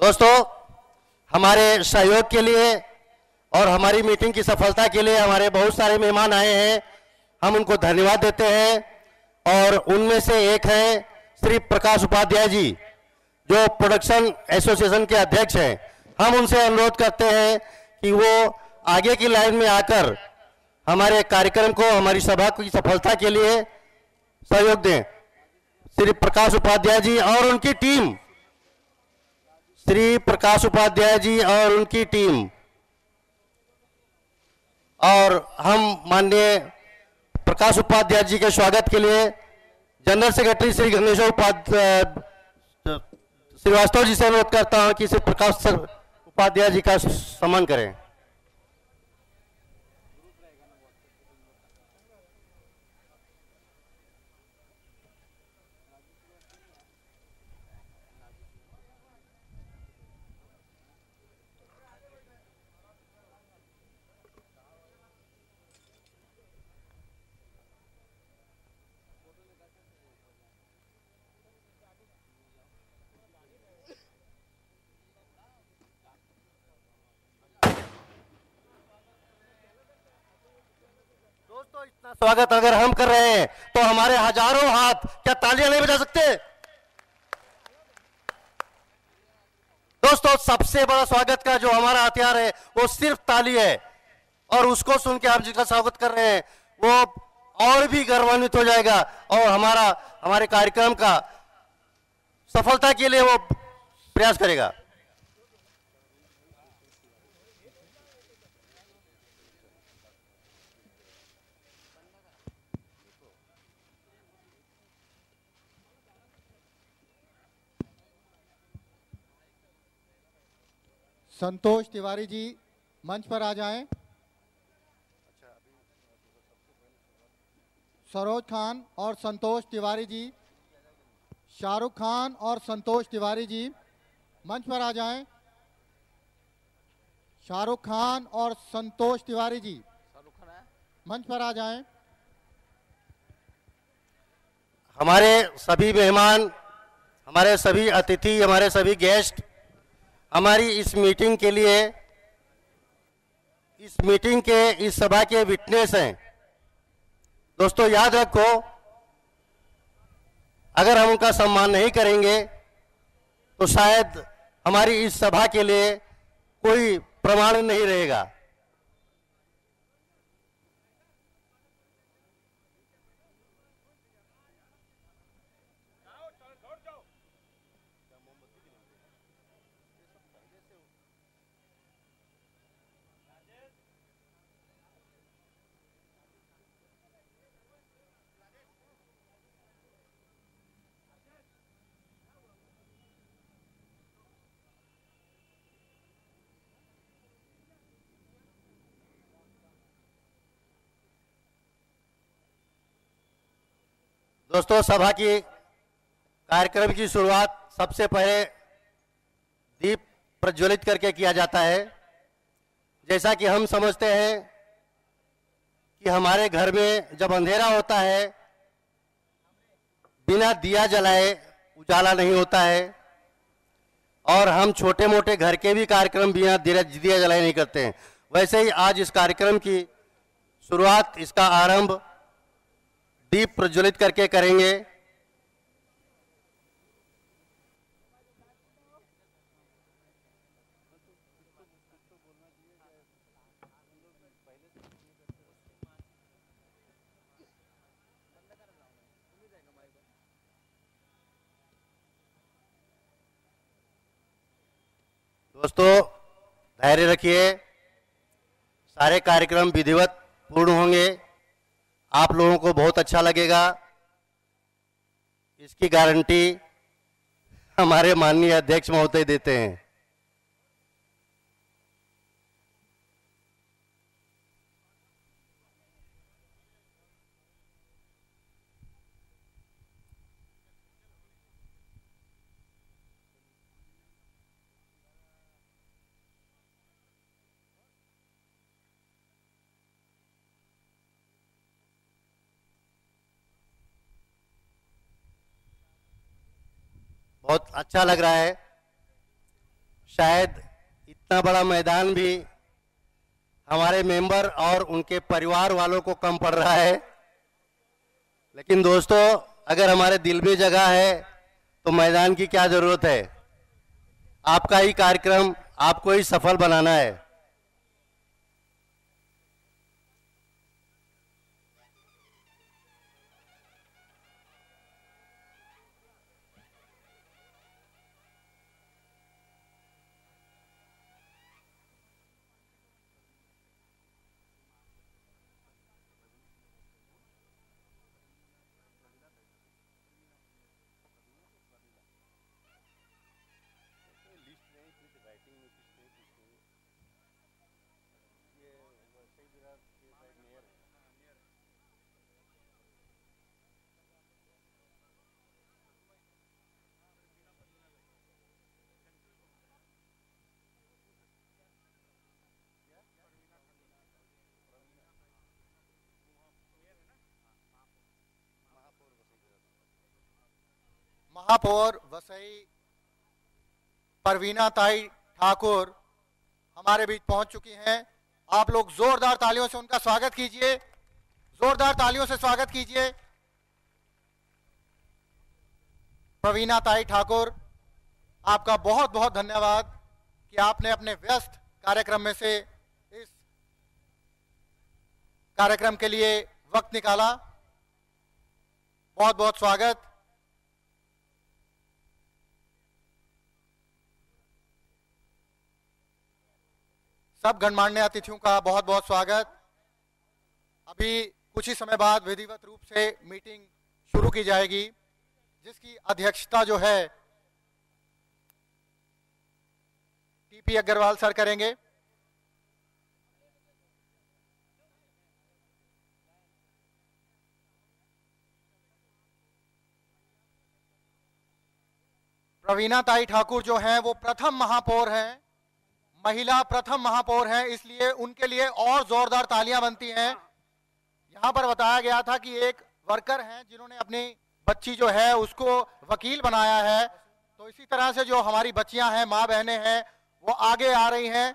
दोस्तों, हमारे सहयोग के लिए और हमारी मीटिंग की सफलता के लिए हमारे बहुत सारे मेहमान आए हैं। हम उनको धन्यवाद देते हैं और उनमें से एक है श्री प्रकाश उपाध्याय जी, जो प्रोडक्शन एसोसिएशन के अध्यक्ष हैं। हम उनसे अनुरोध करते हैं कि वो आगे की लाइन में आकर हमारे कार्यक्रम को, हमारी सभा की सफलता के लिए सहयोग दें। श्री प्रकाश उपाध्याय जी और उनकी टीम श्री प्रकाश उपाध्याय जी और उनकी टीम। और हम माननीय प्रकाश उपाध्याय जी के स्वागत के लिए जनरल सेक्रेटरी श्री गणेश उपाध्याय श्रीवास्तव जी से अनुरोध करता हूँ कि श्री प्रकाश उपाध्याय जी का सम्मान करें दोस्तों इतना स्वागत अगर हम कर रहे हैं तो हमारे हज़ारों हाथ क्या तालियाँ नहीं बजा सकते? दोस्तों, सबसे बड़ा स्वागत का जो हमारा हथियार है, वो सिर्फ़ ताली है। और उसको सुन के आप जिसका स्वागत कर रहे हैं, वो और भी गर्वान्वित हो जाएगा। और हमारा, हमारे कार्यक्रम का सफलता के लिए वो प्रयास करेगा। संतोष तिवारी जी मंच पर आ जाएँ। सरोज खान और संतोष तिवारी जी, शाहरुख खान और संतोष तिवारी जी मंच पर आ जाएँ। शाहरुख खान और संतोष तिवारी जी मंच पर आ जाएँ। हमारे सभी मेहमान, हमारे सभी अतिथि, हमारे सभी गेस्ट हमारी इस मीटिंग के लिए, इस मीटिंग के, इस सभा के विटनेस हैं। दोस्तों, याद रखो, अगर हम उनका सम्मान नहीं करेंगे तो शायद हमारी इस सभा के लिए कोई प्रमाण नहीं रहेगा। दोस्तों, सभा की कार्यक्रम की शुरुआत सबसे पहले दीप प्रज्वलित करके किया जाता है। जैसा कि हम समझते हैं कि हमारे घर में जब अंधेरा होता है, बिना दिया जलाए उजाला नहीं होता है और हम छोटे मोटे घर के भी कार्यक्रम बिना दिया जलाए नहीं करते हैं। वैसे ही आज इस कार्यक्रम की शुरुआत, इसका आरंभ दीप प्रज्वलित करके करेंगे। दोस्तों धैर्य रखिए। सारे कार्यक्रम विधिवत पूर्ण होंगे। आप लोगों को बहुत अच्छा लगेगा। इसकी गारंटी हमारे माननीय अध्यक्ष महोदय देते हैं। बहुत अच्छा लग रहा है। शायद इतना बड़ा मैदान भी हमारे मेंबर और उनके परिवार वालों को कम पड़ रहा है। लेकिन दोस्तों, अगर हमारे दिल में जगह है तो मैदान की क्या ज़रूरत है? आपका ही कार्यक्रम आपको ही सफल बनाना है। महापौर वसई परवीना ताई ठाकुर हमारे बीच पहुँच चुकी हैं। आप लोग जोरदार तालियों से उनका स्वागत कीजिए। जोरदार तालियों से स्वागत कीजिए। प्रवीणा ताई ठाकुर, आपका बहुत बहुत धन्यवाद कि आपने अपने व्यस्त कार्यक्रम में से इस कार्यक्रम के लिए वक्त निकाला। बहुत बहुत स्वागत। सब गणमान्य अतिथियों का बहुत बहुत स्वागत। अभी कुछ ही समय बाद विधिवत रूप से मीटिंग शुरू की जाएगी, जिसकी अध्यक्षता जो है, टीपी अग्रवाल सर करेंगे। प्रवीणा ताई ठाकुर जो हैं, वो प्रथम महापौर हैं। महिला प्रथम महापौर हैं, इसलिए उनके लिए और जोरदार तालियाँ बनती हैं। यहाँ पर बताया गया था कि एक वर्कर हैं जिन्होंने अपनी बच्ची जो है उसको वकील बनाया है। तो इसी तरह से जो हमारी बच्चियाँ हैं, माँ बहनें हैं, वो आगे आ रही हैं।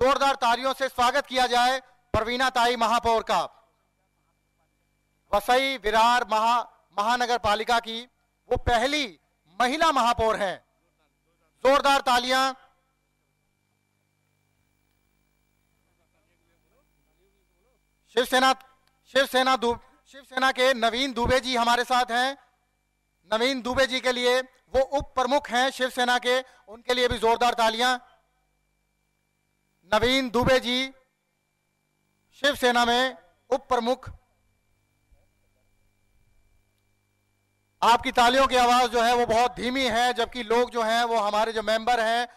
जोरदार तालियों से स्वागत किया जाए प्रवीणा ताई महापौर का। वसई विरार महा महानगर पालिका की वो पहली महिला महापौर हैं। जोरदार तालियाँ शिवसेना शिवसेना शिवसेना के नवीन दुबे जी हमारे साथ हैं। नवीन दुबे जी के लिए वो उप प्रमुख हैं शिवसेना के, उनके लिए भी जोरदार तालियाँ। नवीन दुबे जी शिवसेना में उप प्रमुख आपकी तालियों की आवाज़ जो है वो बहुत धीमी है, जबकि लोग जो हैं वो हमारे जो मेंबर हैं,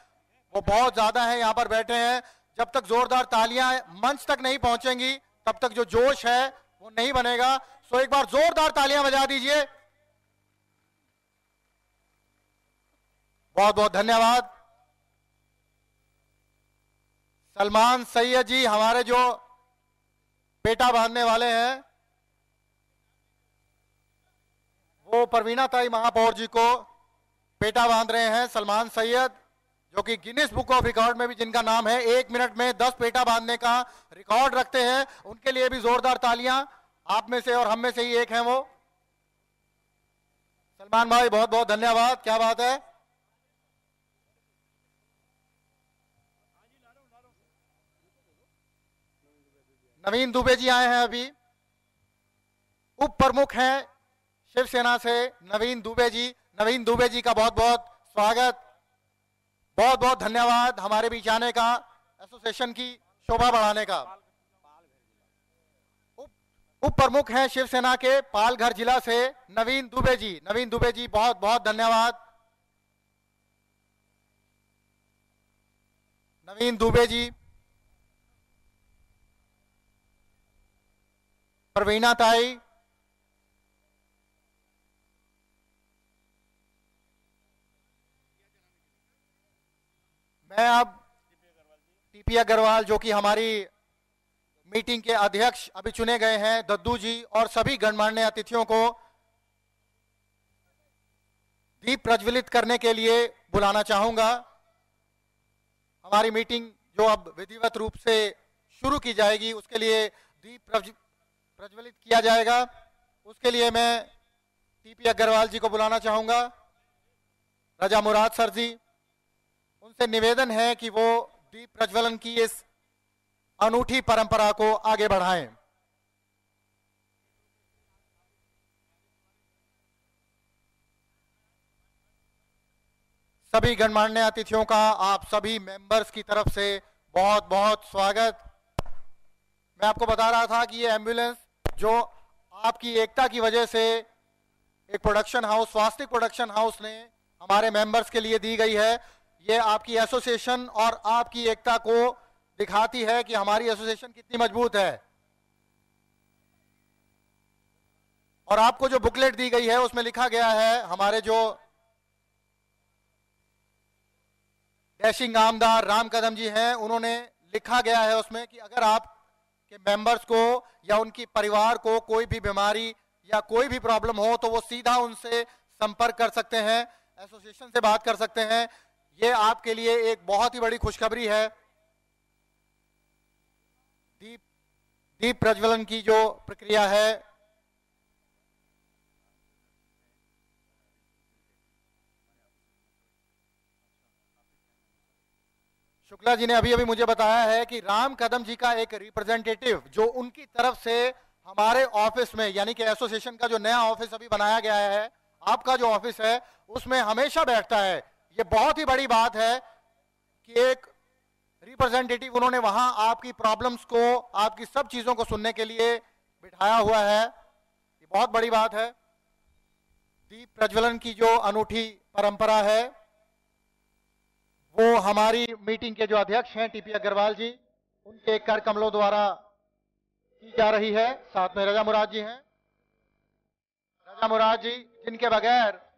वो बहुत ज़्यादा हैं, यहाँ पर बैठे हैं। जब तक जोरदार तालियाँ मंच तक नहीं पहुंचेंगी तब तक जो जोश है, वो नहीं बनेगा। सो एक बार जोरदार तालियाँ बजा दीजिए। बहुत बहुत धन्यवाद। सलमान सैयद जी, हमारे जो पेटा बांधने वाले हैं, वो परवीना ताई महापौर जी को पेटा बाँध रहे हैं, सलमान सैयद। जो कि गिनीस बुक ऑफ़ रिकॉर्ड में भी जिनका नाम है, एक मिनट में दस पेटा बांधने का रिकॉर्ड रखते हैं। उनके लिए भी जोरदार तालियाँ, आप में से और हम में से ही एक हैं वो। सलमान भाई बहुत बहुत धन्यवाद, क्या बात है? नवीन दुबे जी आए हैं अभी। उप प्रमुख हैं शिवसेना से नवीन दुबे जी। नवीन दुबे जी का बहुत बहुत स्वागत। बहुत बहुत धन्यवाद हमारे बीच आने का एसोसिएशन की शोभा बढ़ाने का। उप प्रमुख हैं शिवसेना के पालघर जिला से नवीन दुबे जी। नवीन दुबे जी बहुत बहुत धन्यवाद। नवीन दुबे जी। प्रवीणा ताई मैं अब टीपी अग्रवाल जो कि हमारी मीटिंग के अध्यक्ष अभी चुने गए हैं, दद्दू जी और सभी गणमान्य अतिथियों को दीप प्रज्वलित करने के लिए बुलाना चाहूँगा। हमारी मीटिंग जो अब विधिवत रूप से शुरू की जाएगी, उसके लिए दीप प्रज्व- प्रज्वलित किया जाएगा। उसके लिए मैं टीपी अग्रवाल जी को बुलाना चाहूँगा। रजा मुराद सर जी। उनसे निवेदन है कि वो दीप प्रज्वलन की इस अनूठी परंपरा को आगे बढ़ाएँ। सभी गणमान्य अतिथियों का आप सभी मेंबर्स की तरफ़ से बहुत बहुत स्वागत। मैं आपको बता रहा था कि ये एंबुलेंस जो आपकी एकता की वजह से एक production house Swasthya production house ने हमारे मेंबर्स के लिए दी गई है ये आपकी एसोसिएशन और आपकी एकता को दिखाती है कि हमारी एसोसिएशन कितनी मज़बूत है। और आपको जो बुकलेट दी गई है, उसमें लिखा गया है, हमारे जो डैशिंग आमदार राम कदम जी हैं, उन्होंने लिखा गया है उसमें कि अगर आप के मेंबर्स को या उनकी परिवार को कोई भी बीमारी या कोई भी प्रॉब्लम हो तो वो सीधा उनसे संपर्क कर सकते हैं, एसोसिएशन से बात कर सकते हैं। ये आपके लिए एक बहुत ही बड़ी खुशखबरी है। दीप दीप प्रज्वलन की जो प्रक्रिया है, शुक्ला जी ने अभी अभी मुझे बताया है कि राम कदम जी का एक रिप्रेजेंटेटिव जो उनकी तरफ़ से हमारे ऑफ़िस में, यानी कि एसोसिएशन का जो नया ऑफ़िस अभी बनाया गया है, आपका जो ऑफ़िस है, उसमें हमेशा बैठता है। ये बहुत ही बड़ी बात है कि एक रिप्रेजेंटेटिव उन्होंने वहाँ आपकी प्रॉब्लम्स को, आपकी सब चीज़ों को सुनने के लिए बिठाया हुआ है। ये बहुत बड़ी बात है। दीप प्रज्वलन की जो अनूठी परंपरा है, वो हमारी मीटिंग के जो अध्यक्ष हैं टीपी अग्रवाल जी, उनके कर कमलों द्वारा की जा रही है। साथ में रजा मुराद जी हैं। रजा मुराद जी, जिनके बगैर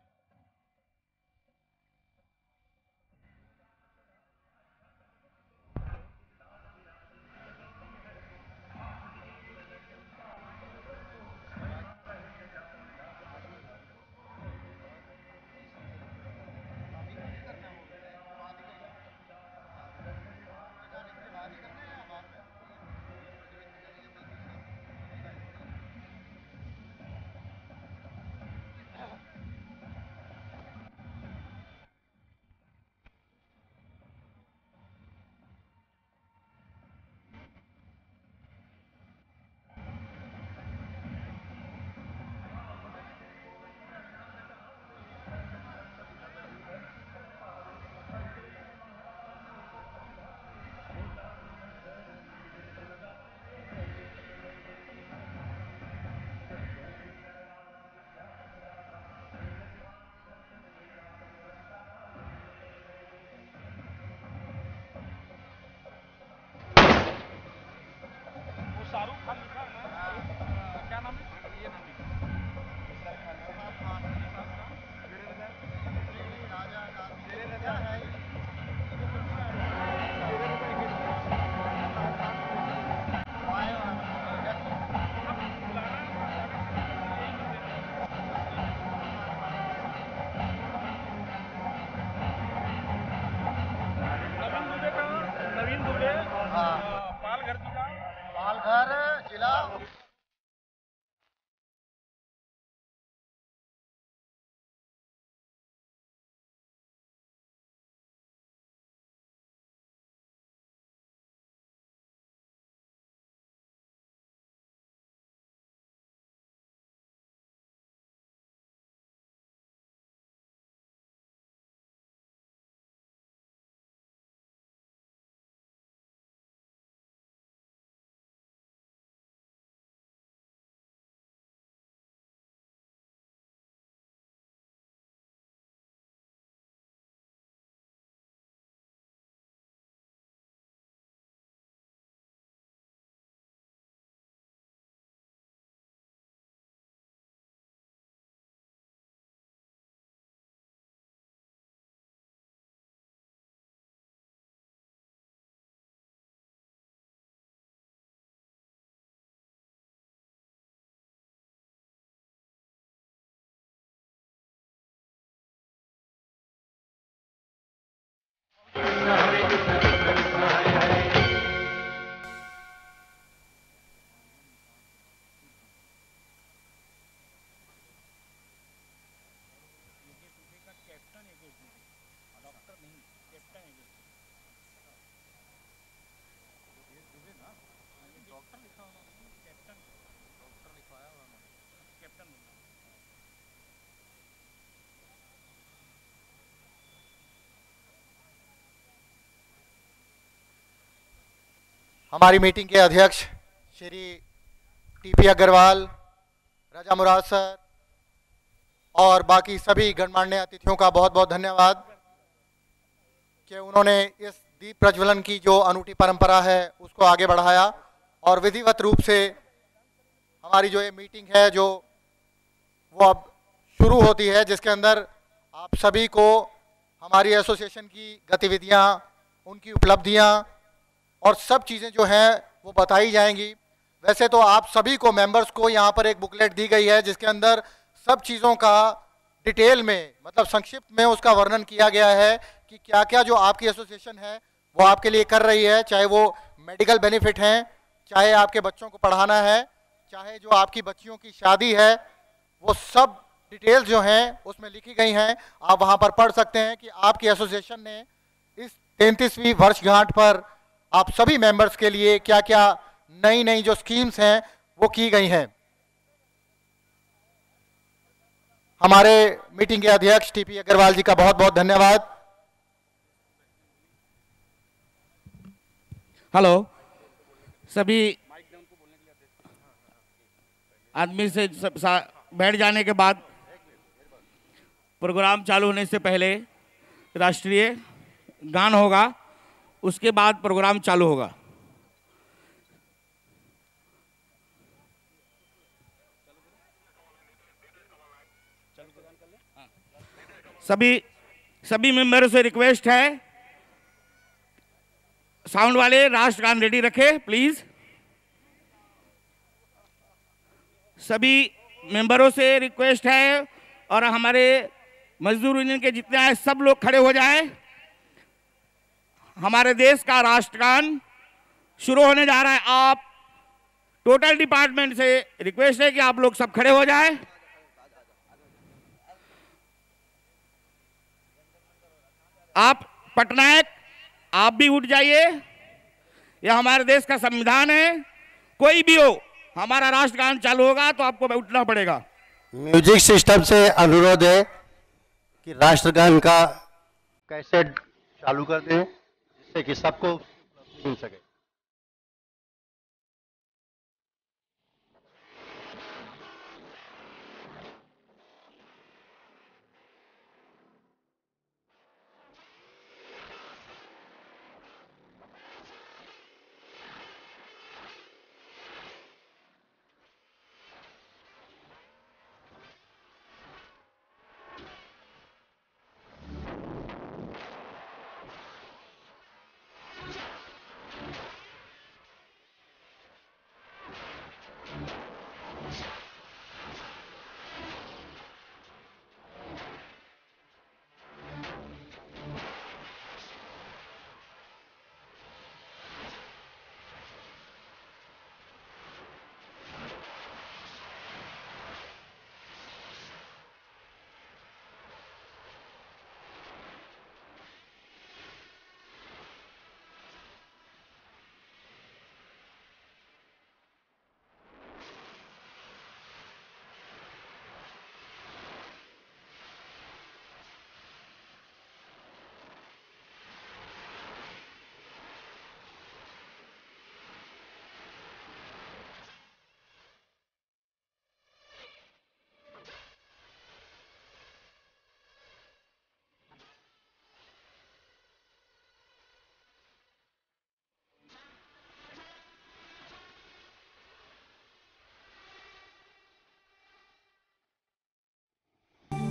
हमारी मीटिंग के अध्यक्ष श्री टीपी अग्रवाल, राजा मुराद सर और बाकी सभी गणमान्य अतिथियों का बहुत बहुत धन्यवाद कि उन्होंने इस दीप प्रज्वलन की जो अनूठी परंपरा है उसको आगे बढ़ाया और विधिवत रूप से हमारी जो ये मीटिंग है जो वो अब शुरू होती है, जिसके अंदर आप सभी को हमारी एसोसिएशन की गतिविधियाँ, उनकी उपलब्धियाँ और सब चीज़ें जो हैं, वो बताई जाएँगी। वैसे तो आप सभी को मेंबर्स को, यहाँ पर एक बुकलेट दी गई है, जिसके अंदर सब चीज़ों का डिटेल में मतलब संक्षिप्त में उसका वर्णन किया गया है कि क्या क्या जो आपकी एसोसिएशन है, वो आपके लिए कर रही है, चाहे वो मेडिकल बेनिफिट हैं, चाहे आपके बच्चों को पढ़ाना है, चाहे जो आपकी बच्चियों की शादी है, वो सब डिटेल्स जो हैं, उसमें लिखी गई हैं। आप वहाँ पर पढ़ सकते हैं कि आपकी एसोसिएशन ने इस तैंतीसवीं वर्षगांठ पर आप सभी मेंबर्स के लिए क्या क्या नई नई जो स्कीम्स हैं, वो की गई हैं? हमारे मीटिंग के अध्यक्ष टीपी अग्रवाल जी का बहुत बहुत धन्यवाद। हेलो सभी आदमी से बैठ जाने के बाद प्रोग्राम चालू होने से पहले राष्ट्रीय गान होगा। उसके बाद प्रोग्राम चालू होगा। सभी सभी मेंबरों से रिक्वेस्ट है, साउंड वाले राष्ट्रगान रेडी रखे, प्लीज़। सभी मेंबरों से रिक्वेस्ट है और हमारे मजदूर यूनियन के जितने आए, सब लोग खड़े हो जाए। हमारे देश का राष्ट्रगान शुरू होने जा रहा है। आप टोटल डिपार्टमेंट से रिक्वेस्ट है कि आप लोग सब खड़े हो जाए। आप पटनायक, आप भी उठ जाइए। यह हमारे देश का संविधान है। कोई भी हो, हमारा राष्ट्रगान चालू होगा तो आपको उठना पड़ेगा। म्यूज़िक सिस्टम से अनुरोध है कि राष्ट्रगान का कैसेट चालू कर दें। जिससे कि सबको मिल सके।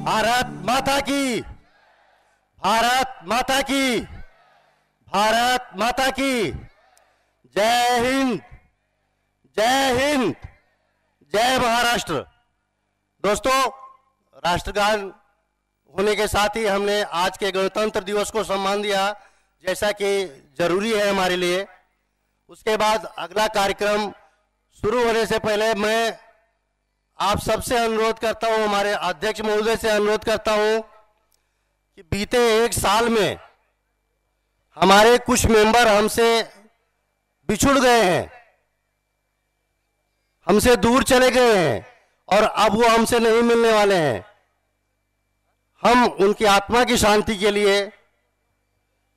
भारत माता की। भारत माता की। भारत माता की। जय हिंद। जय हिंद। जय महाराष्ट्र। दोस्तों, राष्ट्रगान होने के साथ ही हमने आज के गणतंत्र दिवस को सम्मान दिया, जैसा कि ज़रूरी है हमारे लिए। उसके बाद अगला कार्यक्रम शुरू होने से पहले मैं आप सबसे अनुरोध करता हूँ, हमारे अध्यक्ष महोदय से अनुरोध करता हूँ कि बीते एक साल में हमारे कुछ मेंबर हमसे बिछुड़ गए हैं, हमसे दूर चले गए हैं और अब वो हमसे नहीं मिलने वाले हैं। हम उनकी आत्मा की शांति के लिए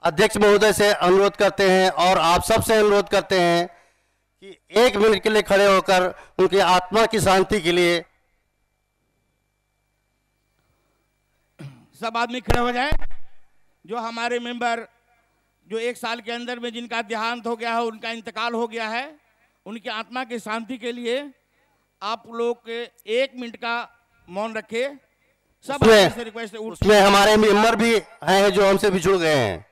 अध्यक्ष महोदय से अनुरोध करते हैं और आप सबसे अनुरोध करते हैं कि एक मिनट के लिए खड़े होकर उनकी आत्मा की शांति के लिए सब आदमी खड़े हो जाए। जो हमारे मेंबर जो एक साल के अंदर में जिनका देहांत हो गया है उनका इंतकाल हो गया है उनकी आत्मा की शांति के लिए आप लोग के एक मिनट का मौन रखे। सबसे रिक्वेस्ट है उसमें हमारे मेंबर भी हैं जो हमसे बिछुड़ गए हैं।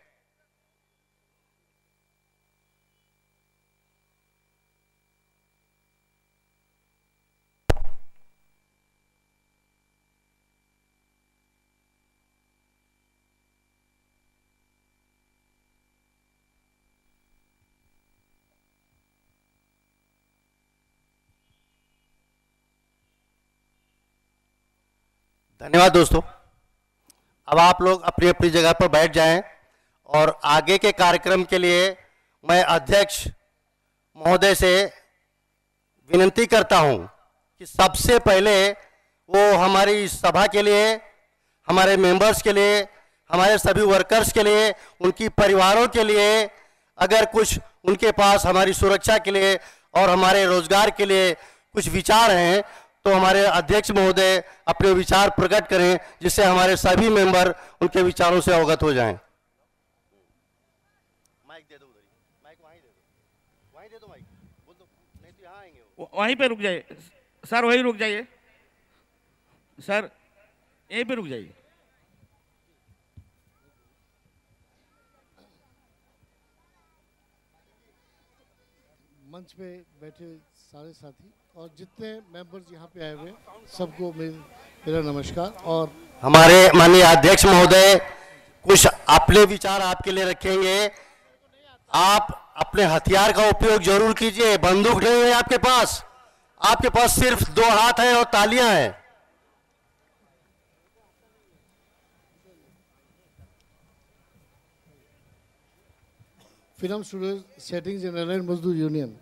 धन्यवाद दोस्तों। अब आप लोग अपनी अपनी जगह पर बैठ जाएँ और आगे के कार्यक्रम के लिए मैं अध्यक्ष महोदय से विनती करता हूँ कि सबसे पहले वो हमारी सभा के लिए, हमारे मेंबर्स के लिए, हमारे सभी वर्कर्स के लिए, उनकी परिवारों के लिए, अगर कुछ उनके पास हमारी सुरक्षा के लिए और हमारे रोज़गार के लिए कुछ विचार हैं तो हमारे अध्यक्ष महोदय अपने विचार प्रकट करें जिससे हमारे सभी मेंबर उनके विचारों से अवगत हो जाएँ। माइक दे दो उधर माइक वहीं दे दो। वहीं दे दो माइक। बोल दो। नहीं तो यहाँ आएँगे वहीं पे रुक जाइए। सर वहीं रुक जाइए। सर यहीं पे रुक जाइए। मंच पे बैठे सारे साथी। और जितने मेंबर्स यहाँ पे आए हुए सबको मेरा नमस्कार। और हमारे माननीय अध्यक्ष महोदय कुछ अपने विचार आपके लिए रखेंगे। आप अपने हथियार का उपयोग ज़रूर कीजिए। बंदूक नहीं है आपके पास। आपके पास सिर्फ़ दो हाथ हैं और तालियाँ हैं। फ़िल्म स्टूडियो सेटिंग्स एलाइड मजदूर यूनियन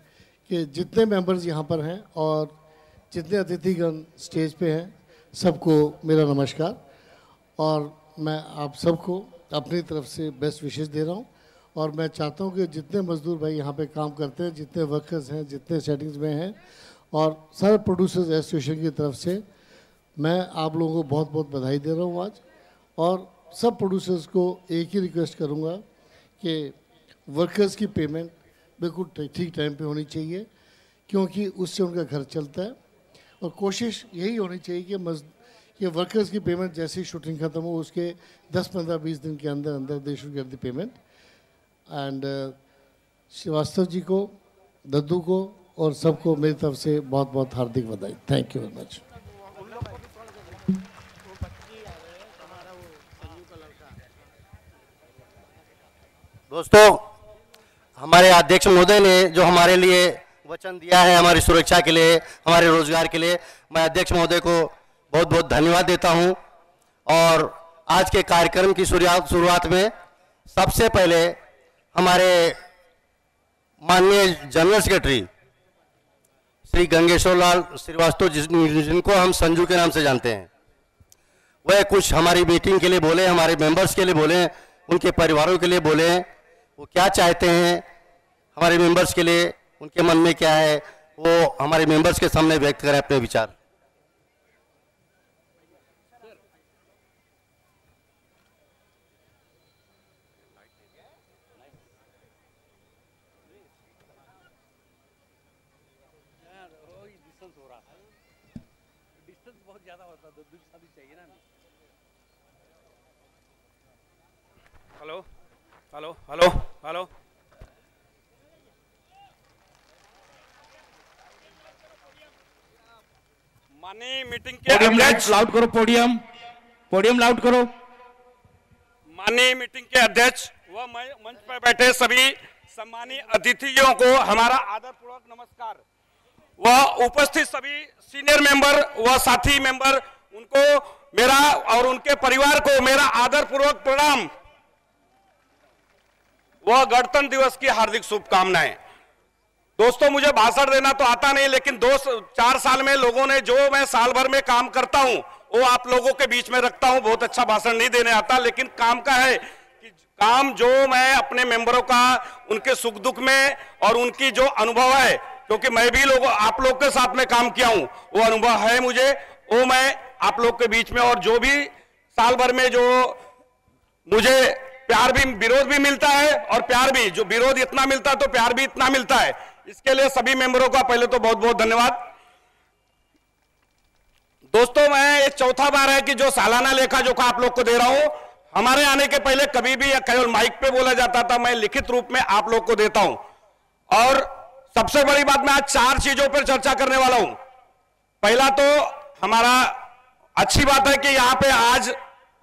के जितने मेंबर्स यहाँ पर हैं और जितने अतिथिगण स्टेज पे हैं, सबको मेरा नमस्कार। और मैं आप सबको अपनी तरफ़ से बेस्ट विशेष दे रहा हूँ। और मैं चाहता हूँ कि जितने मजदूर भाई यहाँ पे काम करते हैं, जितने वर्कर्स हैं, जितने सेटिंग्स में हैं, और सारे प्रोड्यूसर्स एसोसिएशन की तरफ़ से मैं आप लोगों को बहुत बहुत बधाई दे रहा हूँ आज। और सब प्रोड्यूसर्स को एक ही रिक्वेस्ट करूँगा कि वर्कर्स की पेमेंट बिल्कुल ठीक टाइम पे होनी चाहिए, क्योंकि उससे उनका घर चलता है। और कोशिश यही होनी चाहिए कि मज कि वर्कर्स की पेमेंट जैसे ही शूटिंग खत्म हो, उसके 10 15 20 दिन के अंदर अंदर they should get the payment and Srivastava ji को, दद्दू को और सबको मेरी तरफ़ से बहुत बहुत हार्दिक बधाई। थैंक यू वेरी मच दोस्तों हमारे अध्यक्ष महोदय ने जो हमारे लिए वचन दिया है हमारी सुरक्षा के लिए, हमारे रोज़गार के लिए, मैं अध्यक्ष महोदय को बहुत बहुत धन्यवाद देता हूँ। और आज के कार्यक्रम की शुरुआत में सबसे पहले हमारे माननीय जनरल सेक्रेटरी श्री गंगेश्वर लाल श्रीवास्तव जिनको हम संजू के नाम से जानते हैं, वह कुछ हमारी मीटिंग के लिए बोले, हमारे मेंबर्स के लिए बोले, उनके परिवारों के लिए बोले, वो क्या चाहते हैं हमारे मेंबर्स के लिए उनके मन में क्या है, वो हमारे मेंबर्स के सामने व्यक्त करें अपने विचार। हेलो हेलो हेलो हेलो माननीय मीटिंग के पोडियम अध्यक्ष लाउड करो पोडियम पोडियम लाउड करो. माननीय मीटिंग के अध्यक्ष व मंच पर बैठे सभी सम्मानीय अतिथियों को हमारा आदरपूर्वक नमस्कार। व उपस्थित सभी सीनियर मेंबर व साथी मेंबर उनको मेरा और उनके परिवार को मेरा आदरपूर्वक प्रणाम। व गणतंत्र दिवस की हार्दिक शुभकामनाएँ। दोस्तों, मुझे भाषण देना तो आता नहीं, लेकिन दो चार साल में लोगों ने जो मैं साल भर में काम करता हूँ, वो आप लोगों के बीच में रखता हूँ। बहुत अच्छा भाषण नहीं देने आता, लेकिन काम का है कि काम जो मैं अपने मेंबरों का, उनके सुख दुख में और उनकी जो अनुभव है, क्योंकि मैं भी लोग, आप लोग के साथ में काम किया हूँ, वो अनुभव है मुझे, वो मैं आप लोग के बीच में और जो भी साल भर में जो मुझे प्यार भी, विरोध भी मिलता है और प्यार भी, जो विरोध इतना मिलता है तो प्यार भी इतना मिलता है। इसके लिए सभी मेंबरों का पहले तो बहुत बहुत धन्यवाद। दोस्तों, मैं ये चौथा बार है कि जो सालाना लेखा जोखा आप लोग को दे रहा हूँ, हमारे आने के पहले कभी भी केवल माइक पे बोला जाता था, मैं लिखित रूप में आप लोग को देता हूँ। और सबसे बड़ी बात, मैं आज चार चीज़ों पर चर्चा करने वाला हूँ। पहला तो हमारा, अच्छी बात है कि यहाँ पे आज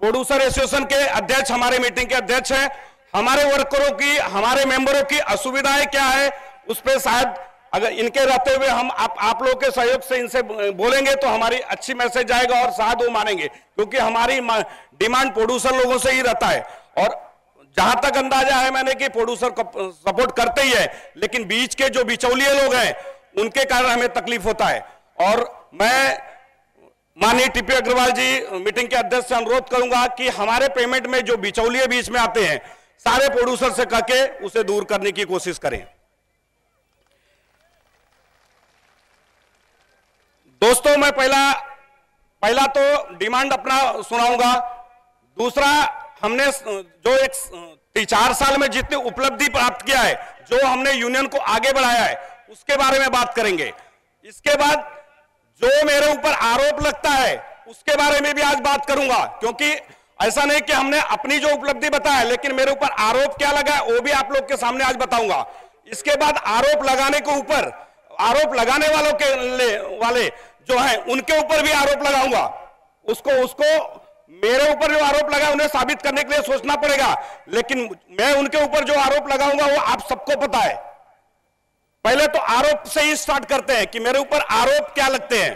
प्रोड्यूसर एसोसिएशन के अध्यक्ष, हमारे मीटिंग के अध्यक्ष हैं। हमारे वर्करों की, हमारे मेंबरों की असुविधाएँ क्या है उस पर शायद अगर इनके रहते हुए हम आप आप लोग के सहयोग से इनसे बोलेंगे तो हमारी अच्छी मैसेज जाएगा और शायद वो मानेंगे, क्योंकि हमारी डिमांड प्रोड्यूसर लोगों से ही रहता है। और जहाँ तक अंदाज़ा है मैंने कि प्रोड्यूसर सपोर्ट करते ही है, लेकिन बीच के जो बिचौलिए लोग हैं, उनके कारण हमें तकलीफ़ होता है। और मैं माननीय टीपी अग्रवाल जी, मीटिंग के अध्यक्ष से अनुरोध करूँगा कि हमारे पेमेंट में जो बिचौलिए बीच में आते हैं, सारे प्रोड्यूसर से कह के उसे दूर करने की कोशिश करें। दोस्तों, मैं पहला पहला तो डिमांड अपना सुनाऊँगा। दूसरा, हमने जो एक चार साल में जितनी उपलब्धि प्राप्त किया है, जो हमने यूनियन को आगे बढ़ाया है, उसके बारे में बात करेंगे। इसके बाद जो मेरे ऊपर आरोप लगता है, उसके बारे में भी आज बात करूँगा, क्योंकि ऐसा नहीं कि हमने अपनी जो उपलब्धि बताया, लेकिन मेरे ऊपर आरोप क्या लगा है, वो भी आप लोग के सामने आज बताऊँगा। इसके बाद आरोप लगाने के ऊपर, आरोप लगाने वालों के वाले जो है, उनके ऊपर भी आरोप लगाऊँगा। उसको उसको मेरे ऊपर जो आरोप लगा उन्हें साबित करने के लिए सोचना पड़ेगा। लेकिन मैं उनके ऊपर जो आरोप लगाऊँगा, वो आप सबको पता है। पहले तो आरोप से ही स्टार्ट करते हैं कि मेरे ऊपर आरोप क्या लगते हैं।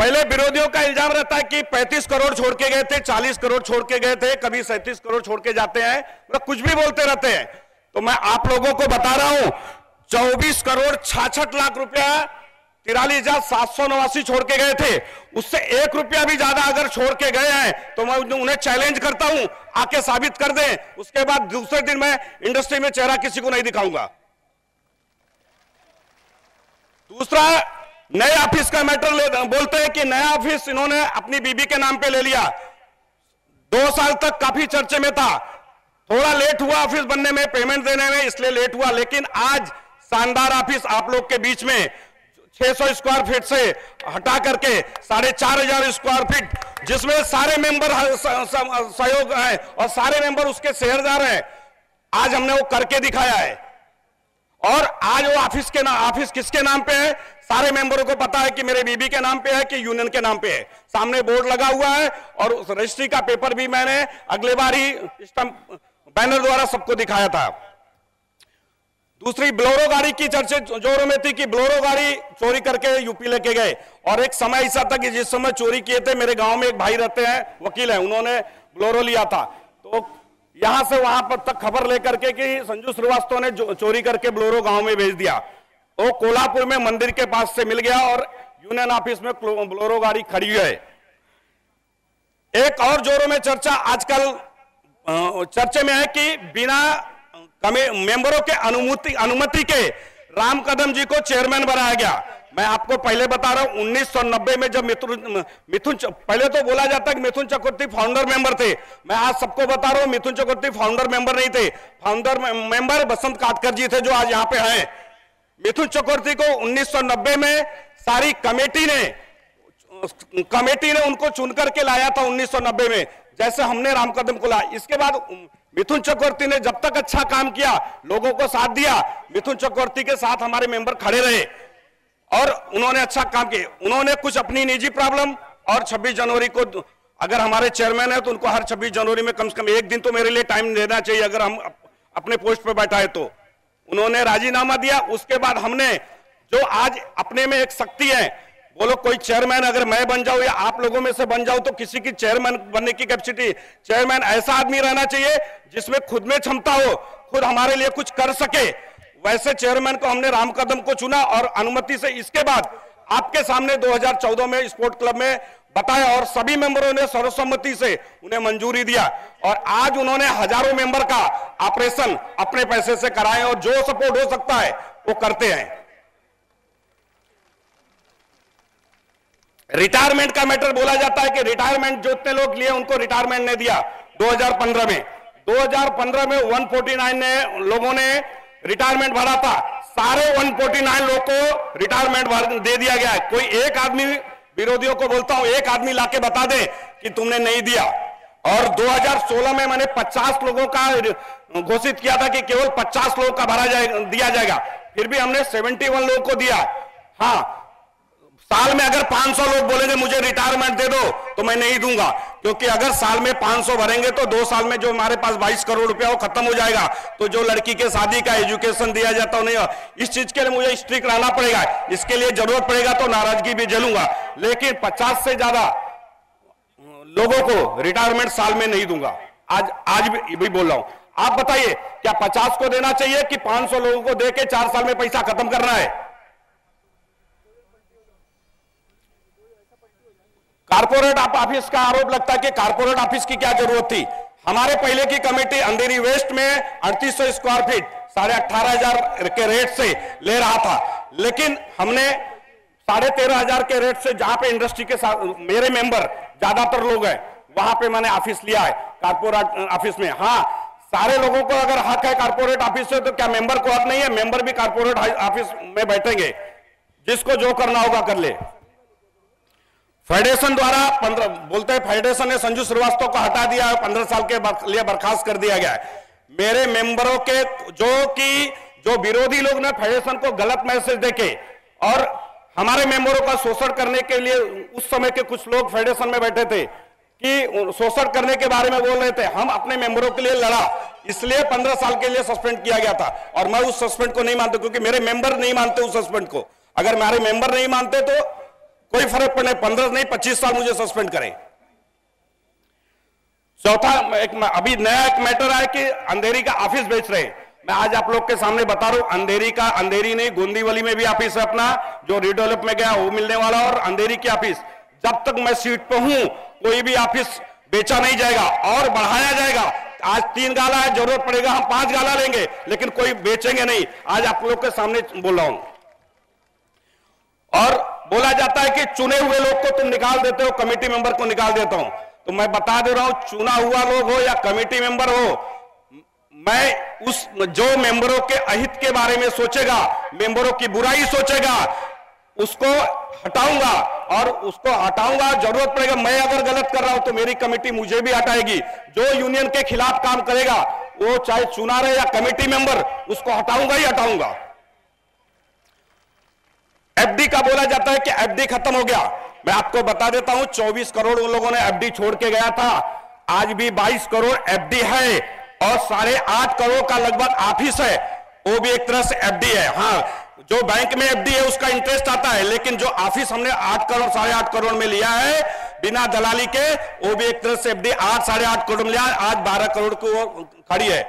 पहले विरोधियों का इल्ज़ाम रहता है कि 35 करोड़ छोड़ के गए थे 40 करोड़ छोड़ के गए थे, कभी 37 करोड़ छोड़ के जाते हैं मतलब कुछ भी बोलते रहते हैं। तो मैं आप लोगों को बता रहा हूँ 24 करोड़ छाछठ लाख रुपया तिरालीस हज़ार सात सौ नवासी छोड़ के गए थे। उससे एक रुपया भी ज़्यादा अगर छोड़ के गए हैं तो मैं उन्हें चैलेंज करता हूँ, आके साबित कर दें। उसके बाद दूसरे दिन मैं इंडस्ट्री में चेहरा किसी को नहीं दिखाऊँगा। दूसरा, नए ऑफ़िस का मैटर ले बोलते हैं कि नया ऑफ़िस इन्होंने अपनी बीबी के नाम पे ले लिया। दो साल तक काफ़ी चर्चे में था। थोड़ा लेट हुआ ऑफ़िस बनने में पेमेंट देने में, इसलिए लेट हुआ, लेकिन आज शानदार ऑफ़िस आप लोग के बीच में। 600 स्क्वायर फीट से हटा करके साढ़े चार हज़ार स्क्वायर फीट, जिसमें सारे मेंबर सहयोग है और सारे मेंबर उसके शेयरदार हैं। आज हमने वो करके दिखाया है। और आज वो ऑफ़िस के नाम ऑफ़िस किसके नाम पे है? सारे मेंबरों को पता है कि मेरे बीबी के नाम पे है कि यूनियन के नाम पे है। सामने बोर्ड लगा हुआ है और उस रजिस्ट्री का पेपर भी मैंने अगले बार ही स्टम्प बैनर द्वारा सबको दिखाया था। दूसरी ब्लोरो गाड़ी की चर्चा जोरों में थी कि ब्लोरो गाड़ी चोरी करके यूपी लेके गए। और एक समय ऐसा था कि जिस समय चोरी किए थे, मेरे गाँव में एक भाई रहते हैं, वकील हैं, उन्होंने ब्लोरो लिया था। तो यहाँ से वहाँ पर तक खबर लेकर के कि संजू श्रीवास्तव ने चोरी करके ब्लोरो गाँव में भेज दिया। वो कोल्हापुर में मंदिर के पास से मिल गया और यूनियन ऑफ़िस में ब्लोरो गाड़ी खड़ी है। एक और जोरों में चर्चा आजकल चर्चे में है कि बिना मेंबरों के अनुमति अनुमति के राम कदम जी को चेयरमैन बनाया गया। मैं आपको पहले बता रहा हूँ 1990 में जब मिथुन मिथुन पहले तो बोला जाता कि मिथुन चक्रवर्ती फाउंडर मेंबर थे। मैं आज सबको बता रहा हूँ, मिथुन चक्रवर्ती फाउंडर मेंबर नहीं थे। फाउंडर मेंबर बसंत काटकर जी थे जो आज यहाँ पे हैं। मिथुन चक्रवर्ती को 1990 में सारी कमेटी ने कमेटी ने उनको चुन करके लाया था 1990 में, जैसे हमने राम कदम को लाया। इसके बाद मिथुन चक्रवर्ती ने जब तक अच्छा काम किया, लोगों को साथ दिया, मिथुन चक्रवर्ती के साथ हमारे मेंबर खड़े रहे और उन्होंने अच्छा काम किया। उन्होंने कुछ अपनी निजी प्रॉब्लम और 26 जनवरी को अगर हमारे चेयरमैन है तो उनको हर 26 जनवरी में कम से कम एक दिन तो मेरे लिए टाइम देना चाहिए, अगर हम अपने पोस्ट पर बैठा है तो। उन्होंने राजीनामा दिया, उसके बाद हमने जो आज अपने में एक शक्ति है बोलो कोई चेयरमैन अगर मैं बन जाऊँ या आप लोगों में से बन जाऊँ तो किसी की चेयरमैन बनने की कैपेसिटी चेयरमैन ऐसा आदमी रहना चाहिए जिसमें खुद में क्षमता हो, खुद हमारे लिए कुछ कर सके। वैसे चेयरमैन को हमने राम कदम को चुना और अनुमति से इसके बाद आपके सामने 2014 में स्पोर्ट क्लब में बताया और सभी मेंबरों ने सर्वसम्मति से उन्हें मंजूरी दिया। और आज उन्होंने हज़ारों मेंबर का ऑपरेशन अपने पैसे से कराए और जो सपोर्ट हो सकता है वो करते हैं। रिटायरमेंट का मैटर बोला जाता है कि रिटायरमेंट जो इतने लोग लिए, उनको रिटायरमेंट ने दिया 2015 में। 2015 में 149 ने लोगों ने रिटायरमेंट भरा था। सारे 149 लोग को रिटायरमेंट दे दिया गया है। कोई एक आदमी, विरोधियों को बोलता हूँ, एक आदमी लाके बता दे कि तुमने नहीं दिया। और 2016 में मैंने 50 लोगों का घोषित किया था कि केवल 50 लोगों का भरा जाए, दिया जाएगा। फिर भी हमने 71 लोगों को दिया। हाँ साल में अगर 500 लोग बोलेंगे मुझे रिटायरमेंट दे दो तो मैं नहीं दूँगा। क्योंकि अगर साल में 500 भरेंगे तो दो साल में जो हमारे पास 22 करोड़ रुपया वो खत्म हो जाएगा। तो जो लड़की के शादी का एजुकेशन दिया जाता नहीं इस चीज़ के लिए मुझे स्ट्रिक्ट रहना पड़ेगा। इसके लिए ज़रूरत पड़ेगा तो नाराज़गी भी झेलूँगा। लेकिन पचास से ज़्यादा लोगों को रिटायरमेंट साल में नहीं दूँगा। आज आज भी, भी बोल रहा हूँ। आप बताइए क्या पचास को देना चाहिए कि 500 लोगों को दे के चार साल में पैसा खत्म करना है? कारपोरेट ऑफ़िस का आरोप लगता है कि कारपोरेट ऑफ़िस की क्या ज़रूरत थी? हमारे पहले की कमेटी अंधेरी वेस्ट में अड़तीस स्क्वायर फीट, साढ़े अट्ठारह हज़ार के रेट से ले रहा था। लेकिन हमने साढ़े तेरह हज़ार के रेट से, जहाँ पे इंडस्ट्री के साथ मेरे मेंबर ज़्यादातर लोग हैं, वहाँ पे मैंने ऑफ़िस लिया है, कारपोरेट ऑफ़िस में। हाँ सारे लोगों को अगर हक है कारपोरेट ऑफ़िस से तो क्या मेंबर को हक नहीं है? मेंबर भी कारपोरेट ऑफ़िस में बैठेंगे। जिसको जो करना होगा कर ले। फेडरेशन द्वारा पंद्रह, बोलते हैं फेडरेशन ने संजू श्रीवास्तव को हटा दिया पंद्रह साल के लिए बर्खास्त कर दिया गया है। मेरे मेंबरों के जो कि, जो विरोधी लोग ने फेडरेशन को गलत मैसेज देके और हमारे मेंबरों का शोषण करने के लिए उस समय के कुछ लोग फेडरेशन में बैठे थे कि शोषण करने के बारे में बोल रहे थे, हम अपने मेंबरों के लिए लड़ा, इसलिए पंद्रह साल के लिए सस्पेंड किया गया था। और मैं उस सस्पेंड को नहीं मानता, क्योंकि मेरे मेंबर नहीं मानते उस सस्पेंड को। अगर मेरे मेंबर नहीं मानते तो कोई फ़र्क पड़ने, पंद्रह नहीं, पच्चीस साल मुझे सस्पेंड करें। चौथा, एक अभी नया एक मैटर आया कि अंधेरी का ऑफ़िस बेच रहे मैं आज आप लोग के सामने बता रहा हूँ, अंधेरी का, अंधेरी नहीं, गोंदीवली में भी ऑफ़िस है अपना, जो रिडेवलप में गया, वो मिलने वाला और अंधेरी की ऑफ़िस जब तक मैं सीट पर हूँ, कोई भी ऑफ़िस बेचा नहीं जाएगा और बढ़ाया जाएगा। आज तीन गाला है, ज़रूरत पड़ेगा, हम पाँच गाला लेंगे, लेकिन कोई बेचेंगे नहीं। आज आप लोग के सामने बोल रहा हूँ। और बोला जाता है कि चुने हुए लोग को तुम निकाल देते हो, कमेटी मेंबर को निकाल देता हूँ। तो मैं बता दे रहा हूँ, चुना हुआ लोग हो या कमेटी मेंबर हो, मैं उस जो मेंबरों के अहित के बारे में सोचेगा, मेंबरों की बुराई सोचेगा, उसको हटाऊँगा और उसको हटाऊँगा, ज़रूरत पड़ेगा, मैं अगर गलत कर रहा हूँ तो मेरी कमेटी मुझे भी हटाएगी। जो यूनियन के खिलाफ काम करेगा, वो चाहे चुना रहे या कमेटी मेंबर, उसको हटाऊँगा ही हटाऊँगा। एफडी का बोला जाता है कि एफडी खत्म हो गया। मैं आपको बता देता हूँ 24 करोड़ लोगों ने एफडी छोड़ के गया था। आज भी 22 करोड़ एफडी है और साढ़े आठ करोड़ का लगभग ऑफ़िस है। वो भी एक तरह से एफडी है। हाँ जो बैंक में एफडी है, उसका इंटरेस्ट आता है, लेकिन जो ऑफ़िस हमने आठ करोड़, साढ़े आठ करोड़ में लिया है, बिना दलाली के, वो भी एक तरह से एफडी, आठ, साढ़े आठ करोड़ में लिया आज बारह करोड़ को खड़ी है।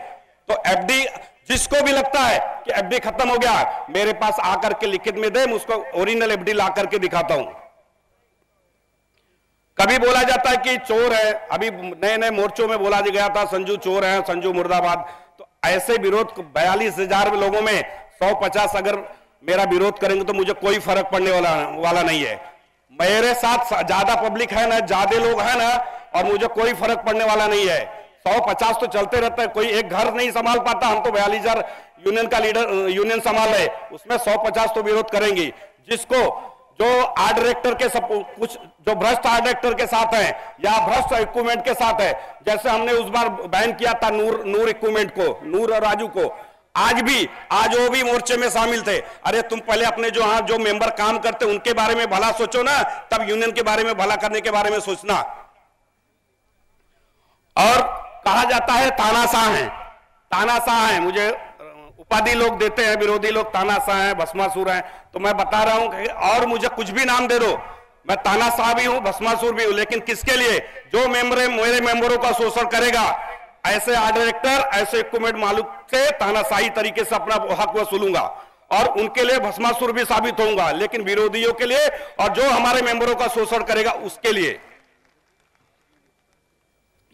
तो एफडी जिसको भी लगता है कि एफडी खत्म हो गया, मेरे पास आकर के लिखित में दे उसको ओरिजिनल एफडी ला करके दिखाता हूँ। कभी बोला जाता है कि चोर है, अभी नए नए मोर्चों में बोला गया था, संजू चोर है, संजू मुर्दाबाद। तो ऐसे विरोध, बयालीस हज़ार लोगों में सौ पचास अगर मेरा विरोध करेंगे तो मुझे कोई फ़र्क पड़ने वाला वाला नहीं है। मेरे साथ ज़्यादा पब्लिक है ना, ज़्यादा लोग हैं ना, और मुझे कोई फ़र्क पड़ने वाला नहीं है। सौ पचास तो चलते रहते है, कोई एक घर नहीं संभाल पाता, हम तो बयालीस हज़ार यूनियन का लीडर यूनियन संभाल रहे उसमें सौ पचास तो विरोध करेंगे। जिसको जो आर्ट डायरेक्टर के सब, कुछ जो भ्रष्ट आर्ट डायरेक्टर के साथ है, या भ्रष्ट इक्विपमेंट के साथ है, जैसे हमने उस बार बैन किया था नूर नूर इक्विपमेंट को, नूर और राजू को, आज भी, आज वो भी मोर्चे में शामिल थे। अरे तुम पहले अपने जो हाँ जो मेंबर काम करते, उनके बारे में भला सोचो ना, तब यूनियन के बारे में, भला करने के बारे में सोचना। और कहा जाता है तानाशाह है। तानाशाह है। मुझे उपाधि लोग देते हैं, विरोधी लोग तानाशाह है, भस्मासुर है। तो मैं बता रहा हूँ कि और मुझे कुछ भी नाम दे दो। मैं तानाशाह भी हूँ, भस्मासुर भी हूँ। लेकिन किसके लिए? जो मेंबर मेरे मेंबरों का शोषण करेगा। ऐसे आर्ट डायरेक्टर, ऐसे इक्विपमेंट मालूक से तानाशाही तरीके से अपना हक वसूलूँगा। और उनके लिए भस्मासुर भी साबित होऊँगा। लेकिन विरोधियों के लिए और जो हमारे मेंबरों का शोषण करेगा, उसके लिए।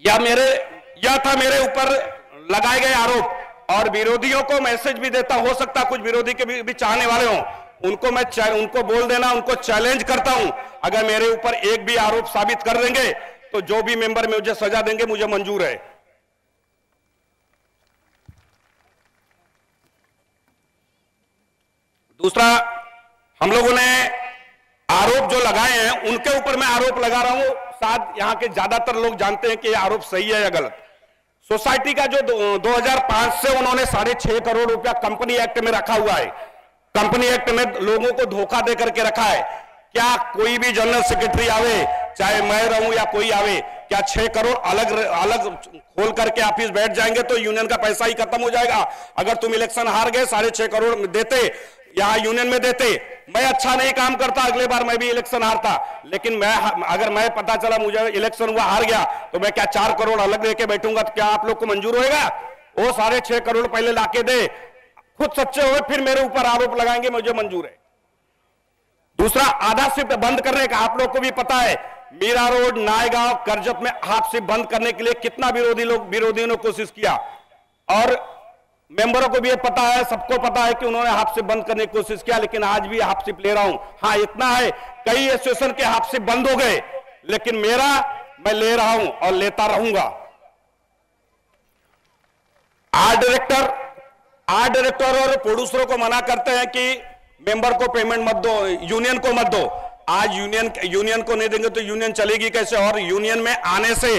या मेरे यह था मेरे ऊपर लगाए गए आरोप? और विरोधियों को मैसेज भी देता हो सकता कुछ विरोधी के भी, भी चाहने वाले हों। उनको मैं उनको बोल देना उनको चैलेंज करता हूँ। अगर मेरे ऊपर एक भी आरोप साबित कर देंगे तो जो भी मेंबर मुझे सजा देंगे मुझे मंजूर है। दूसरा हम लोगों ने आरोप जो लगाए हैं उनके ऊपर मैं आरोप लगा रहा हूँ। शायद यहाँ के ज़्यादातर लोग जानते हैं कि ये आरोप सही है या गलत। सोसाइटी का जो दो- 2005 से उन्होंने साढ़े छह करोड़ रुपया कंपनी एक्ट में रखा हुआ है। कंपनी एक्ट में लोगों को धोखा दे करके रखा है। क्या कोई भी जनरल सेक्रेटरी आवे, चाहे मैं रहूँ या कोई आवे, क्या छह करोड़ अलग अलग खोल करके ऑफ़िस बैठ जाएँगे तो यूनियन का पैसा ही खत्म हो जाएगा। अगर तुम इलेक्शन हार गए, साढ़े छह करोड़ देते यहाँ यूनियन में देते, मैं अच्छा नहीं काम करता, अगले बार मैं भी इलेक्शन हारता। लेकिन मैं अगर मैं पता चला मुझे इलेक्शन हुआ, हार गया तो मैं क्या चार करोड़ अलग लेके बैठूँगा तो क्या आप लोग को मंजूर होएगा? वो साढ़े छह करोड़ पहले लाके दे। खुद सच्चे हुए फिर मेरे ऊपर आरोप लगाएँगे, मुझे मंजूर है। दूसरा, आधा शिफ्ट बंद करने का, आप लोग को भी पता है, मीरा रोड, नायगांव, करजत में हाफ़ शिफ्ट बंद करने के लिए कितना विरोधी लोग, विरोधियों ने कोशिश किया। और मेंबरों को भी ये पता है, सबको पता है कि उन्होंने हाफ़ शिफ्ट बंद करने की कोशिश किया, लेकिन आज भी हाफ़ शिफ्ट ले रहा हूँ। हाँ इतना है, कई एसोसिएशन के हाफ़ शिफ्ट बंद हो गए, लेकिन मेरा, मैं ले रहा हूँ और लेता रहूँगा। आर्ट डायरेक्टर आर्ट डायरेक्टर और प्रोड्यूसरों को मना करते हैं कि मेंबर को पेमेंट मत दो, यूनियन को मत दो। आज यूनियन यूनियन को नहीं देंगे तो यूनियन चलेगी कैसे? और यूनियन में आने से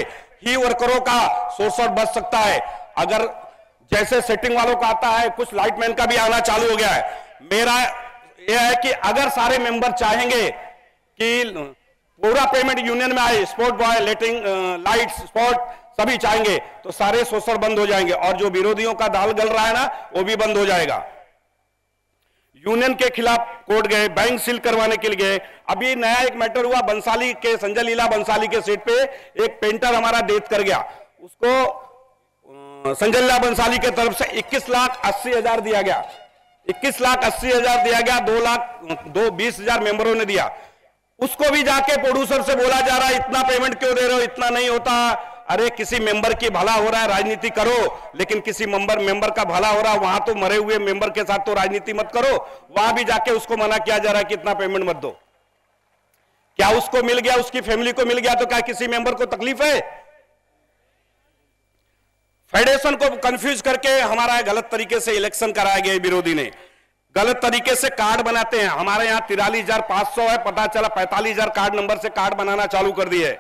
ही वर्करों का शोषण बच सकता है। अगर जैसे सेटिंग वालों का आता है, कुछ लाइटमैन का भी आना चालू हो गया है। मेरा यह है कि अगर सारे मेंबर चाहेंगे कि पूरा पेमेंट यूनियन में आए sport boy lighting light sport सभी चाहेंगे तो सारे शोषण बंद हो जाएँगे। और जो विरोधियों का दाल गल रहा है ना, वो भी बंद हो जाएगा। यूनियन के खिलाफ कोर्ट गए बैंक सील करवाने के लिए गए। अभी नया एक मैटर हुआ, बंसाली के, संजय लीला बंसाली के सीट पे एक पेंटर हमारा डेथ कर गया। उसको अ, संजय लीला बंसाली के तरफ़ से 21 लाख अस्सी हज़ार दिया गया। 21 लाख अस्सी हज़ार दिया गया दो लाख दो बीस हज़ार मेंबरों ने दिया। उसको भी जाके प्रोड्यूसर से बोला जा रहा है इतना पेमेंट क्यों दे रहे हो इतना नहीं होता। अरे किसी मेंबर की भला हो रहा है राजनीति करो लेकिन किसी मेंबर मेंबर का भला हो रहा है वहाँ तो मरे हुए मेंबर के साथ तो राजनीति मत करो। वहाँ भी जाके उसको मना किया जा रहा है कि इतना पेमेंट मत दो। क्या उसको मिल गया उसकी फैमिली को मिल गया तो क्या किसी मेंबर को तकलीफ़ है? फेडरेशन को कंफ्यूज करके हमारा गलत तरीके से इलेक्शन कराया गया विरोधी ने। गलत तरीके से कार्ड बनाते हैं। हमारे यहाँ तिरालीस हज़ार पाँच सौ है, पता चला पैंतालीस हज़ार कार्ड नंबर से कार्ड बनाना चालू कर दिए।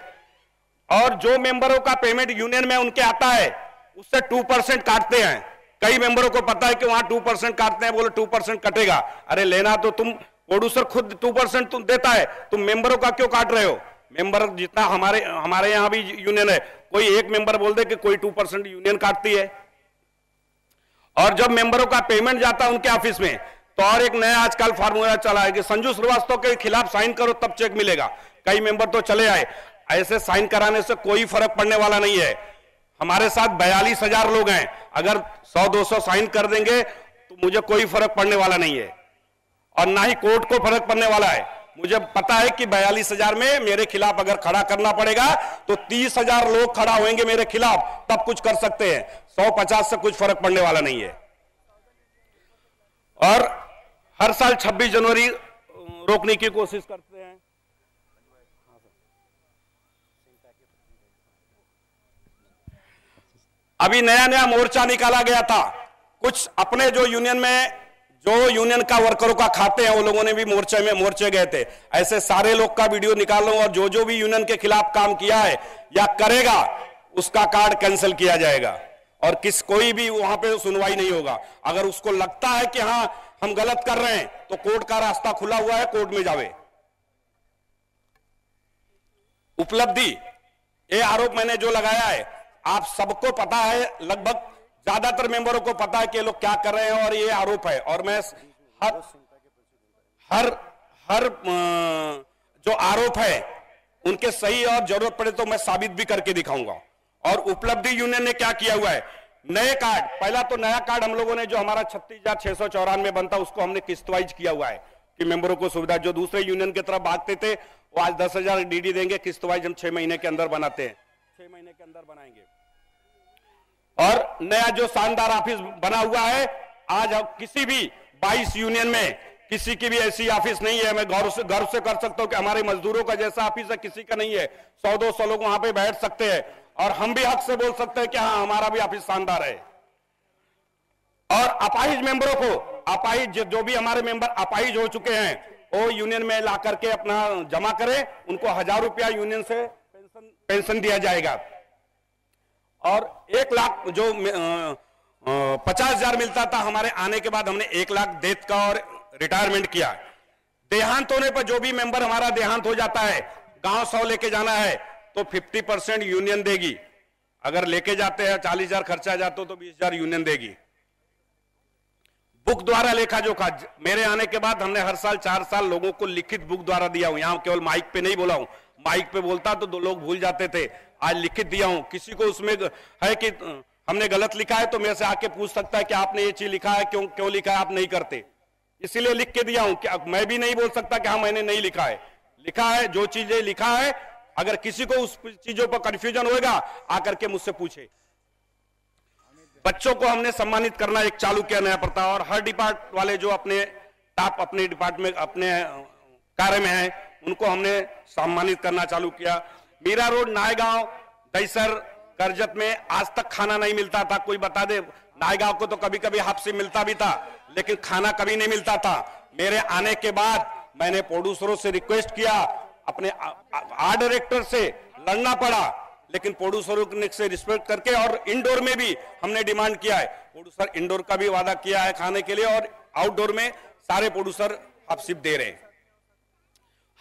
और जो मेंबरों का पेमेंट यूनियन में उनके आता है, उससे टू परसेंट काटते हैं। कई मेंबरों को पता है कि वहाँ टू परसेंट काटते हैं, बोले टू परसेंट कटेगा। अरे लेना तो तुम प्रोड्यूसर खुद टू परसेंट देता है, तुम मेंबरों का क्यों काट रहे हो? मेंबर जितना हमारे हमारे यहाँ भी यूनियन है कोई एक मेंबर बोल दे कि कोई टू परसेंट यूनियन काटती है। और जब मेंबरों का पेमेंट जाता है उनके ऑफ़िस में तो और एक नया आजकल फार्मूला चला है कि संजू श्रीवास्तव के खिलाफ साइन करो, तब चेक मिलेगा। कई मेंबर तो चले आए। ऐसे साइन कराने से कोई फ़र्क पड़ने वाला नहीं है। हमारे साथ बयालीस हज़ार लोग हैं। अगर 100-200 साइन कर देंगे तो मुझे कोई फ़र्क पड़ने वाला नहीं है। और ना ही कोर्ट को फ़र्क पड़ने वाला है। मुझे पता है कि बयालीस हज़ार में मेरे खिलाफ अगर खड़ा करना पड़ेगा तो तीस हज़ार लोग खड़ा होंगे मेरे खिलाफ, तब कुछ कर सकते हैं। सौ पचास से कुछ फ़र्क पड़ने वाला नहीं है। और हर साल 26 जनवरी रोकने की कोशिश करते हैं। अभी नया नया मोर्चा निकाला गया था। कुछ अपने जो यूनियन में जो यूनियन का वर्करों का खाते हैं वो लोगों ने भी मोर्चे में मोर्चे गए थे। ऐसे सारे लोग का वीडियो निकाल लो और जो जो भी यूनियन के खिलाफ काम किया है या करेगा, उसका कार्ड कैंसिल किया जाएगा। और किस कोई भी वहाँ पे सुनवाई नहीं होगा। अगर उसको लगता है कि हाँ हम गलत कर रहे हैं तो कोर्ट का रास्ता खुला हुआ है, कोर्ट में जावे। उपलब्धि, ये आरोप मैंने जो लगाया है, आप सबको पता है, लगभग ज़्यादातर मेंबरों को पता है कि लोग क्या कर रहे हैं और ये आरोप है। और मैं हर हर हर जो आरोप है, उनके सही और ज़रूरत पड़े तो मैं साबित भी करके दिखाऊँगा। और उपलब्धि यूनियन ने क्या किया हुआ है? नए कार्ड, पहला तो नया कार्ड हम लोगों ने जो हमारा छत्तीस हज़ार छह सौ चौरानवे बनता उसको हमने किस्तवाइज किया हुआ है कि मेंबरों को सुविधा। जो दूसरे यूनियन की तरफ़ भागते थे, वो आज दस हज़ार डीडी देंगे, किस्तवाइज हम छह महीने के अंदर बनाते हैं। छह महीने के अंदर बनाएँगे। और नया जो शानदार ऑफ़िस बना हुआ है, आज किसी भी 22 यूनियन में किसी की भी ऐसी ऑफ़िस नहीं है। मैं गौरव से, गर्व से कर सकता हूँ कि हमारे मजदूरों का जैसा ऑफ़िस है, किसी का नहीं है। सौ दो सौ लोग वहाँ पे बैठ सकते हैं और हम भी हक से बोल सकते हैं कि हाँ हमारा भी ऑफ़िस शानदार है। और अपाहिज मेंबरों को, अपाहिज जो भी हमारे मेंबर अपाहिज हो चुके हैं, वो यूनियन में ला करके अपना जमा करें। उनको हज़ार रुपया यूनियन से पेंशन पेंशन दिया जाएगा। और एक लाख जो पचास हज़ार मिलता था, हमारे आने के बाद हमने एक लाख डेथ का और रिटायरमेंट किया। देहांत होने पर जो भी मेंबर हमारा देहांत हो जाता है, गाँव सौ लेके जाना है तो 50 परसेंट यूनियन देगी। अगर लेके जाते हैं, चालीस हज़ार खर्चा जाता तो बीस हज़ार यूनियन देगी। बुक द्वारा लेखा जोखा मेरे आने के बाद हमने हर साल चार साल लोगों को लिखित बुक द्वारा दिया हूँ। यहाँ केवल माइक पे नहीं बोला हूँ। माइक पे बोलता तो दो लोग भूल जाते थे। आज लिखित दिया हूँ। किसी को उसमें है कि हमने गलत लिखा है तो मेरे से आके पूछ सकता है कि आपने ये चीज़ लिखा है, क्यों क्यों लिखा है, आप नहीं करते। इसीलिए लिख के दिया हूँ कि मैं भी नहीं बोल सकता कि हाँ मैंने नहीं लिखा है। लिखा है, जो चीज़ें लिखा है, अगर किसी को उस चीज़ों पर कंफ्यूजन होगा आकर के मुझसे पूछे। बच्चों को हमने सम्मानित करना एक चालू किया नया प्रथा और हर डिपार्ट वाले जो अपने टॉप अपने डिपार्टमेंट अपने कार्य में हैं, उनको हमने सम्मानित करना चालू किया। मीरा रोड, नायगांव दईसर करजत में आज तक खाना नहीं मिलता था। कोई बता दे, नायगांव को तो कभी कभी हाफ़ से मिलता भी था, लेकिन खाना कभी नहीं मिलता था। मेरे आने के बाद मैंने प्रोड्यूसरों से रिक्वेस्ट किया, अपने आर्ट डायरेक्टर से लड़ना पड़ा, लेकिन प्रोड्यूसरों ने से रिस्पेक्ट करके और इंडोर में भी हमने डिमांड किया है। प्रोड्यूसर इंडोर का भी वादा किया है खाने के लिए और आउटडोर में सारे प्रोड्यूसर अपशिप दे रहे हैं।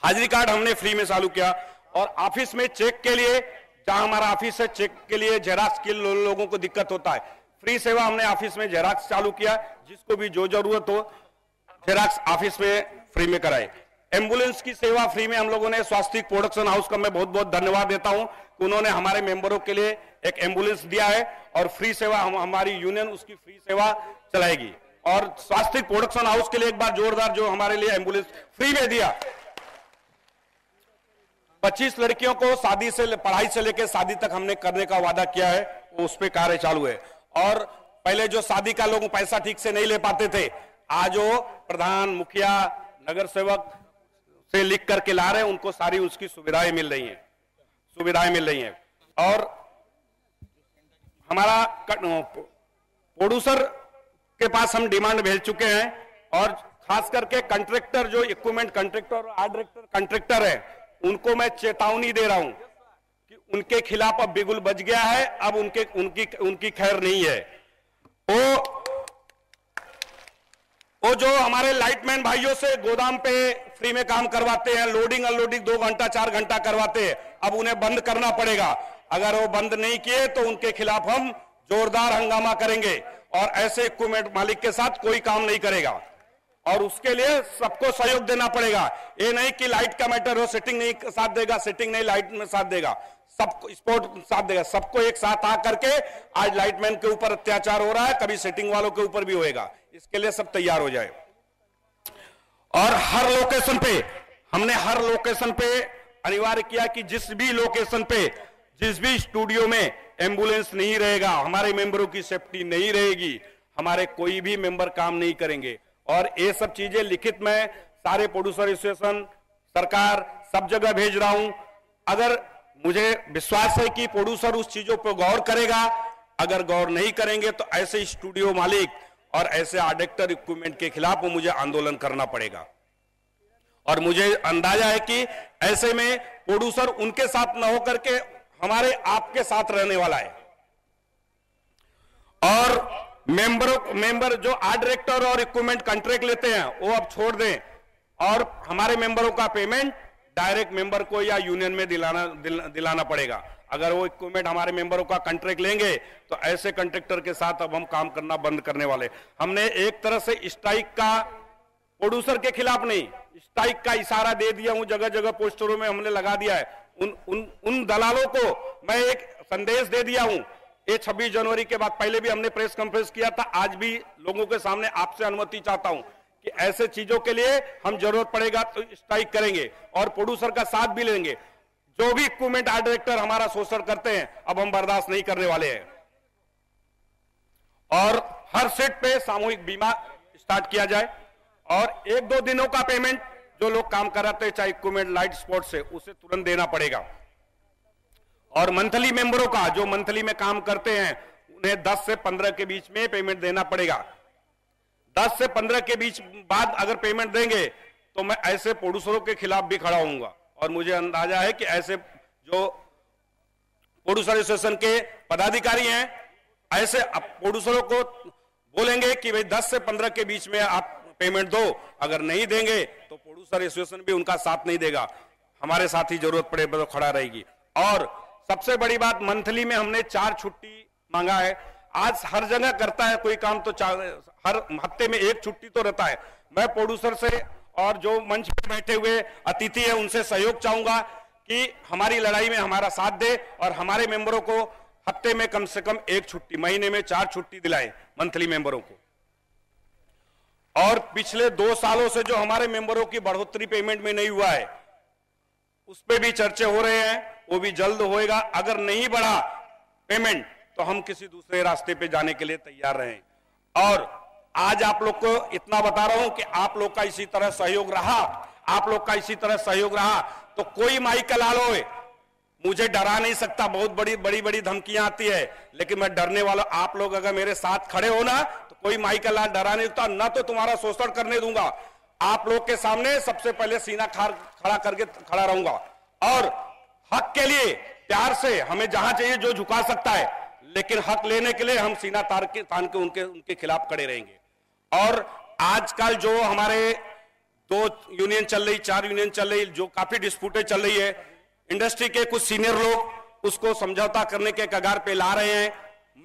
हाजिरी कार्ड हमने फ्री में चालू किया। और ऑफ़िस में चेक के लिए जहाँ हमारा ऑफ़िस है चेक के लिए जेराक्स के लो, लोगों को दिक्कत होता है। फ्री सेवा हमने ऑफ़िस में जेराक्स चालू किया जिसको भी जो ज़रूरत हो जेराक्स ऑफ़िस में फ्री में कराए। एंबुलेंस की सेवा फ्री में हम लोगों ने स्वास्थ्य प्रोडक्शन हाउस का मैं बहुत बहुत धन्यवाद देता हूँ उन्होंने हमारे मेंबरों के लिए एक एंबुलेंस दिया है और फ्री सेवा हम हमारी यूनियन उसकी फ्री सेवा चलाएगी। और स्वास्थ्य प्रोडक्शन हाउस के लिए एक बार जोरदार जो हमारे लिए एंबुलेंस फ्री में दिया। 25 लड़कियों को शादी से पढ़ाई से लेकर शादी तक हमने करने का वादा किया है उस पे कार्य चालू है। और पहले जो शादी का लोग पैसा ठीक से नहीं ले पाते थे, आज वो प्रधान, मुखिया, नगर सेवक से लिख करके ला रहे हैं, उनको सारी उसकी सुविधाएँ मिल रही हैं। सुविधाएँ मिल रही हैं। और हमारा प्रोड्यूसर के पास हम डिमांड भेज चुके हैं, और खास करके कंट्रेक्टर जो इक्विपमेंट कंट्रेक्टर और आर्ट डायरेक्टर कंट्रेक्टर है उनको मैं चेतावनी दे रहा हूँ कि उनके खिलाफ अब बिगुल बज गया है, अब उनके, उनकी उनकी खैर नहीं है। वो वो जो हमारे लाइटमैन भाइयों से गोदाम पे फ्री में काम करवाते हैं, लोडिंग, अनलोडिंग दो घंटा, चार घंटा करवाते हैं, अब उन्हें बंद करना पड़ेगा। अगर वो बंद नहीं किए तो उनके खिलाफ हम जोरदार हंगामा करेंगे और ऐसे इक्विपमेंट मालिक के साथ कोई काम नहीं करेगा। और उसके लिए सबको सहयोग देना पड़ेगा। ये नहीं कि लाइट का मैटर हो सेटिंग नहीं साथ देगा सेटिंग नहीं लाइट में साथ देगा। सबको स्पोर्ट साथ देगा। सबको एक साथ आ करके आज लाइटमैन के ऊपर अत्याचार हो रहा है कभी सेटिंग वालों के ऊपर भी होएगा। इसके लिए सब तैयार हो जाए। और हर लोकेशन पे, हमने हर लोकेशन पे अनिवार्य किया कि जिस भी लोकेशन पे, जिस भी स्टूडियो में एंबुलेंस नहीं रहेगा, हमारे मेंबरों की सेफ्टी नहीं रहेगी, हमारे कोई भी मेंबर काम नहीं करेंगे। और ये सब चीज़ें लिखित में सारे प्रोड्यूसर एसोसिएशन सरकार, सब जगह भेज रहा हूँ। अगर मुझे विश्वास है कि प्रोड्यूसर उस चीज़ों पर गौर करेगा, अगर गौर नहीं करेंगे तो ऐसे स्टूडियो मालिक और ऐसे आडेक्टर इक्विपमेंट के खिलाफ मुझे आंदोलन करना पड़ेगा। और मुझे अंदाज़ा है कि ऐसे में प्रोड्यूसर उनके साथ न होकर के हमारे आपके साथ रहने वाला है। और मेंबरों मेंबर जो आर्ट डायरेक्टर और इक्विपमेंट कॉन्ट्रैक्ट लेते हैं वो अब छोड़ दें। और हमारे मेंबरों का पेमेंट डायरेक्ट मेंबर को या यूनियन में दिलाना दिल, दिलाना पड़ेगा। अगर वो इक्विपमेंट हमारे मेंबरों का कॉन्ट्रैक्ट लेंगे तो ऐसे कॉन्ट्रेक्टर के साथ अब हम काम करना बंद करने वाले। हमने एक तरह से स्ट्राइक का प्रोड्यूसर के खिलाफ नहीं स्ट्राइक का इशारा दे दिया हूँ जगह जगह पोस्टरों में हमने लगा दिया है। उन उन उन दलालों को मैं एक संदेश दे दिया हूँ ये 26 जनवरी के बाद पहले भी हमने प्रेस कॉन्फ्रेंस किया था। आज भी लोगों के सामने आपसे अनुमति चाहता हूँ कि ऐसे चीज़ों के लिए हम ज़रूरत पड़ेगा तो स्ट्राइक करेंगे और प्रोड्यूसर का साथ भी लेंगे। जो भी इक्विपमेंट आर्ट डायरेक्टर हमारा शोषण करते हैं, अब हम बर्दाश्त नहीं करने वाले हैं। और हर सेट पे सामूहिक बीमा स्टार्ट किया जाए और एक दो दिनों का पेमेंट जो लोग काम कराते हैं चाहे इक्विपमेंट लाइट स्पॉट से उसे तुरंत देना पड़ेगा। और मंथली मेंबरों का, जो मंथली में काम करते हैं, उन्हें 10 से 15 के बीच में पेमेंट देना पड़ेगा। 10 से 15 के बीच बाद अगर पेमेंट देंगे तो मैं ऐसे प्रोड्यूसरों के खिलाफ भी खड़ा होऊँगा। और मुझे अंदाज़ा है कि ऐसे जो प्रोड्यूसर एसोसिएशन के पदाधिकारी हैं, ऐसे प्रोड्यूसरों को बोलेंगे कि भाई 10 से 15 के बीच में आप पेमेंट दो। अगर नहीं देंगे तो प्रोड्यूसर एसोसिएशन भी उनका साथ नहीं देगा। हमारे साथ ही ज़रूरत पड़े तो खड़ा रहेगी। और सबसे बड़ी बात, मंथली में हमने चार छुट्टी मांगा है। आज हर जगह करता है कोई काम तो हर हफ़्ते में एक छुट्टी तो रहता है। मैं प्रोड्यूसर से और जो मंच पर बैठे हुए अतिथि है, उनसे सहयोग चाहूँगा कि हमारी लड़ाई में हमारा साथ दे और हमारे मेंबरों को हफ़्ते में कम से कम एक छुट्टी, महीने में चार छुट्टी दिलाए मंथली मेंबरों को। और पिछले दो सालों से जो हमारे मेंबरों की बढ़ोतरी पेमेंट में नहीं हुआ है, उस पर भी चर्चे हो रहे हैं। वो भी जल्द होएगा। अगर नहीं बढ़ा पेमेंट तो हम किसी दूसरे रास्ते पे जाने के लिए तैयार रहें। और आज आप लोग को इतना बता रहा हूँ कि आप लोग का इसी तरह सहयोग रहा। आप लोग का इसी तरह सहयोग रहा। तो कोई माई का लाल मुझे डरा नहीं सकता। बहुत बड़ी बड़ी बड़ी धमकियाँ आती है। लेकिन मैं डरने वाला, आप लोग अगर मेरे साथ खड़े हो ना तो कोई माई का लाल डरा नहीं सकता। ना तो तुम्हारा शोषण करने दूँगा। आप लोग के सामने सबसे पहले सीना खड़ा करके खड़ा रहूँगा। और हक के लिए, प्यार से, हमें जहाँ चाहिए जो झुका सकता है। लेकिन हक लेने के लिए हम सीना तार के, तान के उनके उनके खिलाफ खड़े रहेंगे। और आजकल जो हमारे दो यूनियन चल रही, चार यूनियन चल रही, जो काफ़ी डिस्प्यूटे चल रही है, इंडस्ट्री के कुछ सीनियर लोग उसको समझौता करने के कगार पे ला रहे हैं।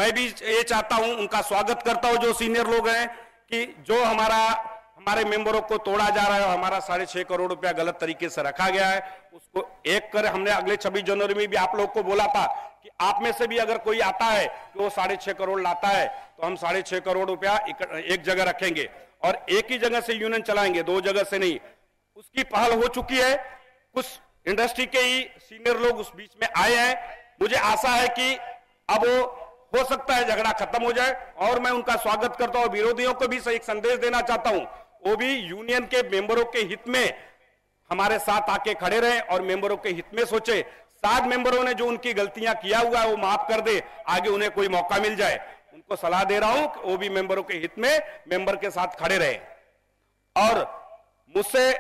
मैं भी ये चाहता हूँ, उनका स्वागत करता हूँ जो सीनियर लोग हैं कि जो हमारा हमारे मेंबरों को तोड़ा जा रहा है और हमारा साढ़े छह करोड़ रुपया गलत तरीके से रखा गया है। उसको एक कर हमने अगले छब्बीस जनवरी में भी आप लोग को बोला था कि आप में से भी अगर कोई आता है कि वो साढ़े छह करोड़ लाता है तो हम साढ़े छह करोड़ रुपया एक जगह रखेंगे और एक ही जगह से यूनियन चलाएँगे, दो जगह से नहीं। उसकी पहल हो चुकी है। कुछ इंडस्ट्री के ही सीनियर लोग उस बीच में आए हैं। मुझे आशा है कि अब वो हो सकता है झगड़ा खत्म हो जाए और मैं उनका स्वागत करता हूँ विरोधियों को भी एक संदेश देना चाहता हूँ। वो भी यूनियन के मेंबरों के हित में हमारे साथ आके खड़े रहे और मेंबरों के हित में सोचे। सात मेंबरों ने जो उनकी गलतियाँ किया हुआ है, वो माफ़ कर दे। आगे उन्हें कोई मौका मिल जाए। उनको सलाह दे रहा हूँ वो भी मेंबरों के हित में मेंबर के साथ खड़े रहे। और मुझसे,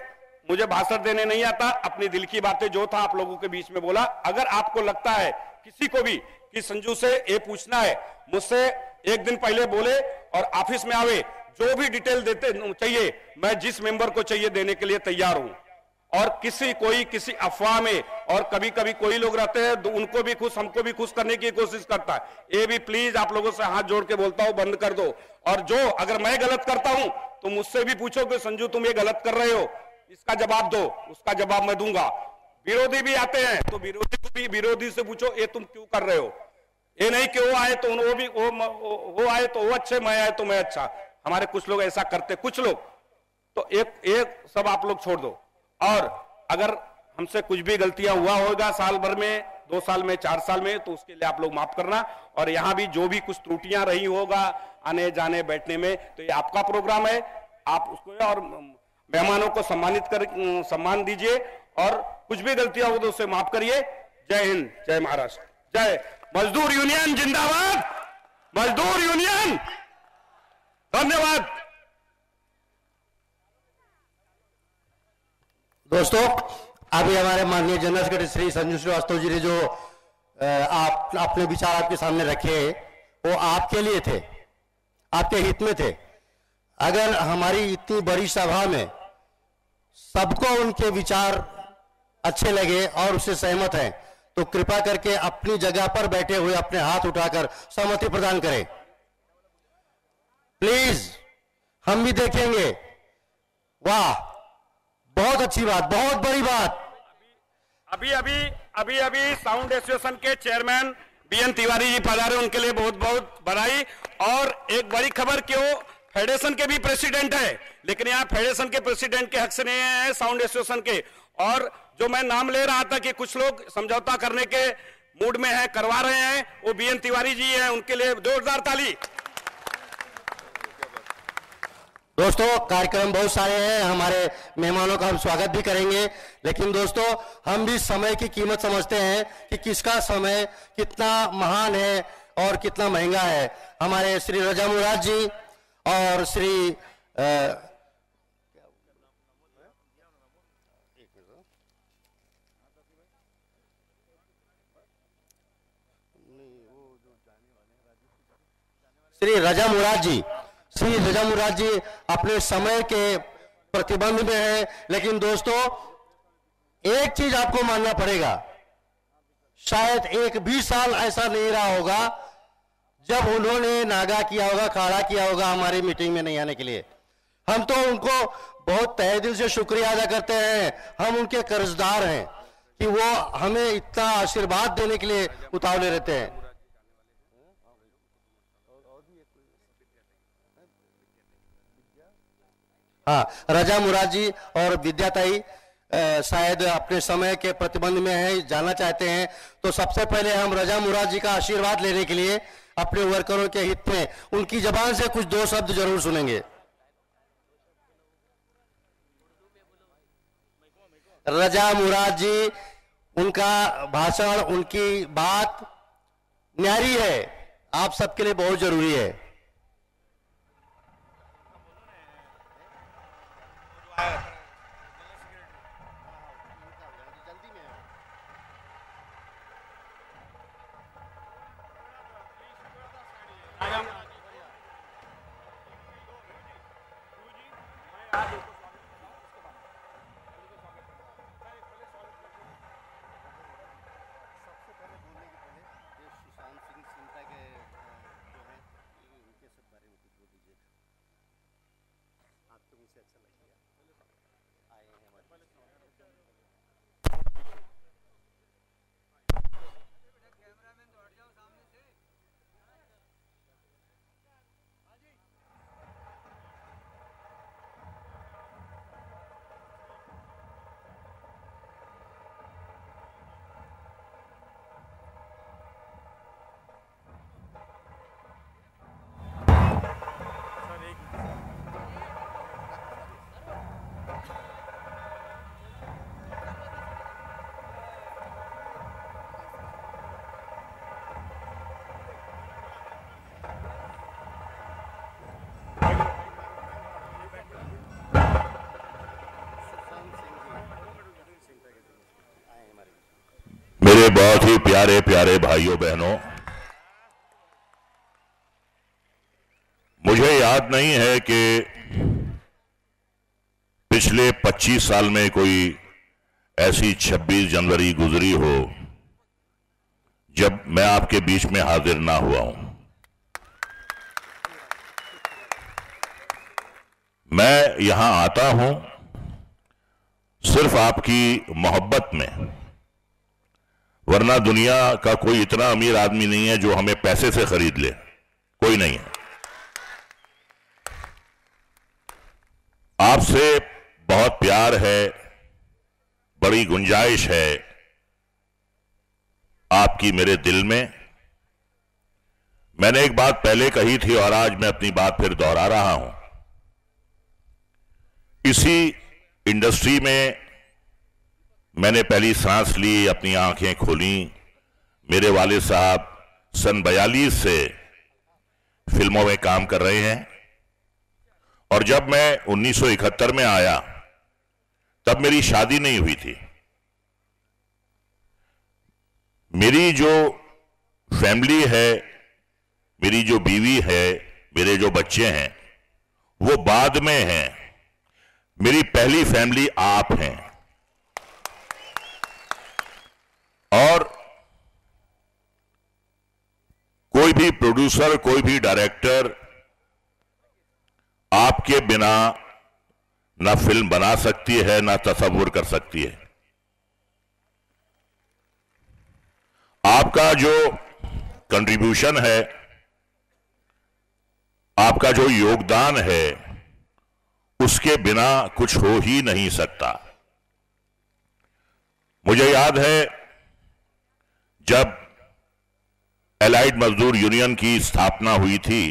मुझे भाषण देने नहीं आता, अपनी दिल की बातें जो था आप लोगों के बीच में बोला। अगर आपको लगता है किसी को भी कि संजू से ये पूछना है, मुझसे एक दिन पहले बोले और ऑफ़िस में आवे जो भी डिटेल देते चाहिए मैं जिस मेंबर को चाहिए देने के लिए तैयार हूँ। और किसी कोई किसी अफवाह में और कभी कभी कोई लोग रहते हैं तो उनको भी खुश हमको भी खुश करने की कोशिश करता है। ये भी प्लीज़ आप लोगों से हाथ जोड़ के बोलता हूँ बंद कर दो। और जो अगर मैं गलत करता हूँ तो मुझसे भी पूछो कि संजू तुम ये गलत कर रहे हो। इसका जवाब दो उसका जवाब मैं दूँगा। विरोधी भी आते हैं तो विरोधी को भी विरोधी से पूछो ये तुम क्यों कर रहे हो? ये नहीं कि वो आए तो वो भी वो, वो आए तो वो अच्छे मैं आए तो मैं अच्छा। हमारे कुछ लोग ऐसा करते, कुछ लोग। तो एक एक सब आप लोग छोड़ दो। और अगर हमसे कुछ भी गलतियाँ हुआ होगा साल भर में, दो साल में, चार साल में तो उसके लिए आप लोग माफ़ करना। और यहाँ भी जो भी कुछ त्रुटियाँ रही होगा, आने जाने बैठने में तो ये आपका प्रोग्राम है। आप उसको और मेहमानों को सम्मानित कर, सम्मान दीजिए। और कुछ भी गलतियाँ हो तो उसे माफ़ करिए। जय हिंद, जय महाराष्ट्र। जय। मजदूर यूनियन, जिंदाबाद। मजदूर यूनियन। धन्यवाद। दोस्तों, अभी हमारे माननीय जनरल सेक्रेटरी श्री संजू श्रीवास्तव जी ने जो आप, अपने विचार आपके सामने रखे वो आपके लिए थे, आपके हित में थे। अगर हमारी इतनी बड़ी सभा में सबको उनके विचार अच्छे लगे और उससे सहमत हैं तो कृपा करके अपनी जगह पर बैठे हुए अपने हाथ उठाकर सहमति प्रदान करें। प्लीज़ हम भी देखेंगे। वाह, बहुत अच्छी बात, बहुत बड़ी बात। अभी अभी अभी अभी साउंड एसोसिएशन के चेयरमैन बीएन तिवारी जी पधारे, उनके लिए बहुत बहुत बधाई। और एक बड़ी खबर क्यों फेडरेशन के भी प्रेसिडेंट है, लेकिन यहाँ फेडरेशन के प्रेसिडेंट के हक से नहीं है साउंड एसोसिएशन के। और जो मैं नाम ले रहा था कि कुछ लोग समझौता करने के मूड में है, करवा रहे हैं, वो बीएन तिवारी जी है, उनके लिए जोरदार ताली। दोस्तों, कार्यक्रम बहुत सारे हैं, हमारे मेहमानों का हम स्वागत भी करेंगे। लेकिन दोस्तों, हम भी समय की कीमत समझते हैं कि किसका समय कितना महान है और कितना महँगा है। हमारे श्री रजा मुराद जी और श्री श्री रजा मुराद जी। श्री रजा जी अपने समय के प्रतिबंध में है, लेकिन दोस्तों, एक चीज़ आपको मानना पड़ेगा। शायद एक भी साल ऐसा नहीं रहा होगा जब उन्होंने नागा किया होगा, खाड़ा किया होगा हमारी मीटिंग में नहीं आने के लिए। हम तो उनको बहुत तहे दिल से शुक्रिया अदा करते हैं। हम उनके कर्जदार हैं कि वो हमें इतना आशीर्वाद देने के लिए उतावले रहते हैं। हाँ रजा मुराद जी और विद्याताई शायद अपने समय के प्रतिबंध में है जाना चाहते हैं। तो सबसे पहले हम रजा मुराद जी का आशीर्वाद लेने के लिए अपने वर्करों के हित में उनकी जबान से कुछ दो शब्द ज़रूर सुनेंगे। रजा मुराद जी उनका भाषण, उनकी बात न्यारी है। आप सबके लिए बहुत ज़रूरी है। मेरे बहुत ही प्यारे प्यारे भाइयों, बहनों। मुझे याद नहीं है कि पिछले 25 साल में कोई ऐसी 26 जनवरी गुजरी हो जब मैं आपके बीच में हाजिर ना हुआ हूँ। मैं यहाँ आता हूँ सिर्फ़ आपकी मोहब्बत में। वरना दुनिया का कोई इतना अमीर आदमी नहीं है जो हमें पैसे से खरीद ले। कोई नहीं है। आपसे बहुत प्यार है, बड़ी गुंजाइश है आपकी मेरे दिल में। मैंने एक बात पहले कही थी और आज मैं अपनी बात फिर दोहरा रहा हूँ। इसी इंडस्ट्री में मैंने पहली सांस ली, अपनी आँखें खोली। मेरे वाले साहब सन बयालीस से फ़िल्मों में काम कर रहे हैं। और जब मैं 1971 में आया, तब मेरी शादी नहीं हुई थी। मेरी जो फैमिली है, मेरी जो बीवी है, मेरे जो बच्चे हैं, वो बाद में हैं। मेरी पहली फैमिली आप हैं। और कोई भी प्रोड्यूसर, कोई भी डायरेक्टर आपके बिना ना फ़िल्म बना सकती है, ना तस्वुर कर सकती है। आपका जो कंट्रीब्यूशन है, आपका जो योगदान है, उसके बिना कुछ हो ही नहीं सकता। मुझे याद है जब एलाइड मजदूर यूनियन की स्थापना हुई थी,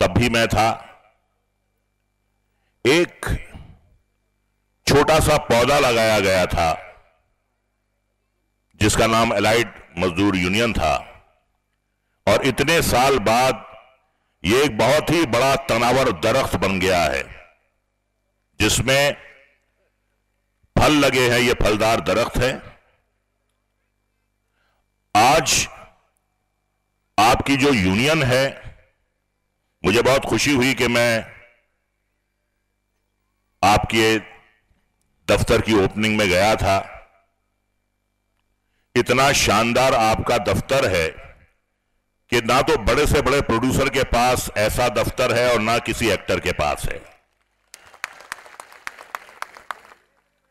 तब भी मैं था। एक छोटा सा पौधा लगाया गया था, जिसका नाम एलाइड मजदूर यूनियन था। और इतने साल बाद ये एक बहुत ही बड़ा तनावर दरख्त बन गया है, जिसमें फल लगे हैं, ये फलदार दरख्त है। आज आपकी जो यूनियन है, मुझे बहुत खुशी हुई कि मैं आपके दफ्तर की ओपनिंग में गया था। इतना शानदार आपका दफ्तर है कि ना तो बड़े से बड़े प्रोड्यूसर के पास ऐसा दफ्तर है और ना किसी एक्टर के पास है।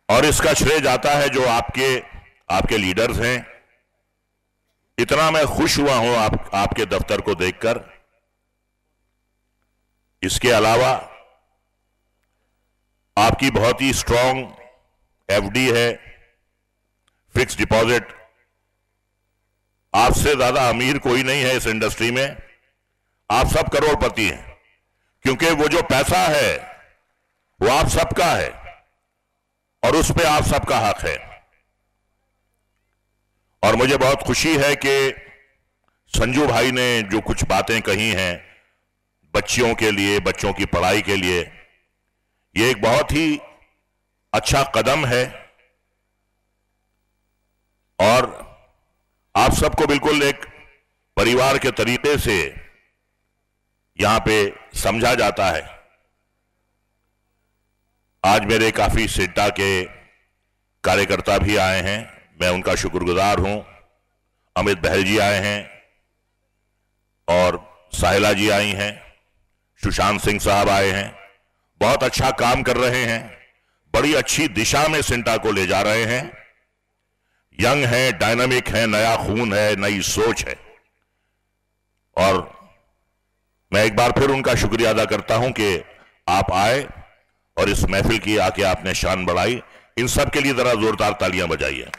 और इसका श्रेय जाता है जो आपके आपके लीडर्स हैं। इतना मैं खुश हुआ हूँ आप, आपके दफ्तर को देखकर। इसके अलावा आपकी बहुत ही स्ट्रांग एफडी है फिक्स डिपॉजिट आपसे ज़्यादा अमीर कोई नहीं है इस इंडस्ट्री में। आप सब करोड़पति हैं, क्योंकि वो जो पैसा है, वो आप सबका है, और उस पर आप सबका हक है। और मुझे बहुत खुशी है कि संजू भाई ने जो कुछ बातें कही हैं बच्चियों के लिए, बच्चों की पढ़ाई के लिए, ये एक बहुत ही अच्छा कदम है। और आप सबको बिल्कुल एक परिवार के तरीके से यहाँ पे समझा जाता है। आज मेरे काफ़ी सिड्डा के कार्यकर्ता भी आए हैं। मैं उनका शुक्रगुजार हूँ। अमित बहल जी आए हैं और साहिला जी आई हैं, सुशांत सिंह साहब आए हैं। बहुत अच्छा काम कर रहे हैं, बड़ी अच्छी दिशा में सिंटा को ले जा रहे हैं। यंग है, डायनामिक है, नया खून है, नई सोच है। और मैं एक बार फिर उनका शुक्रिया अदा करता हूँ कि आप आए और इस महफिल की आके आपने शान बढ़ाई। इन सब के लिए जरा जोरदार तालियाँ बजाइए।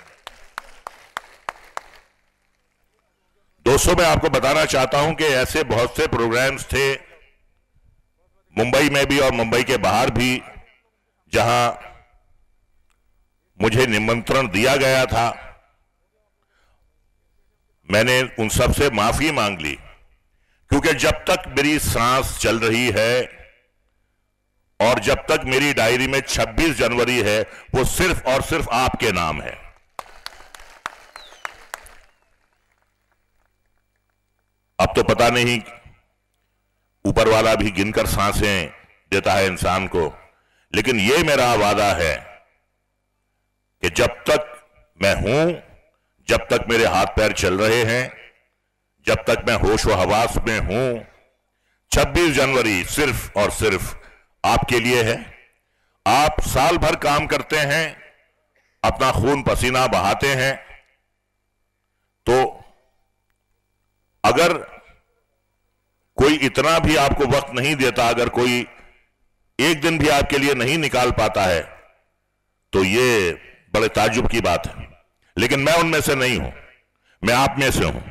दोस्तों, मैं आपको बताना चाहता हूँ कि ऐसे बहुत से प्रोग्राम्स थे, मुंबई में भी और मुंबई के बाहर भी, जहाँ मुझे निमंत्रण दिया गया था। मैंने उन सबसे माफ़ी मांग ली, क्योंकि जब तक मेरी सांस चल रही है और जब तक मेरी डायरी में 26 जनवरी है, वो सिर्फ़ और सिर्फ़ आपके नाम है। अब तो पता नहीं, ऊपर वाला भी गिनकर साँसें देता है इंसान को। लेकिन यह मेरा वादा है कि जब तक मैं हूँ, जब तक मेरे हाथ पैर चल रहे हैं, जब तक मैं होश व हवास में हूँ 26 जनवरी सिर्फ़ और सिर्फ़ आपके लिए है। आप साल भर काम करते हैं, अपना खून पसीना बहाते हैं। तो अगर कोई इतना भी आपको वक्त नहीं देता, अगर कोई एक दिन भी आपके लिए नहीं निकाल पाता है तो ये बड़े ताजुब की बात है। लेकिन मैं उनमें से नहीं हूँ, मैं आप में से हूँ।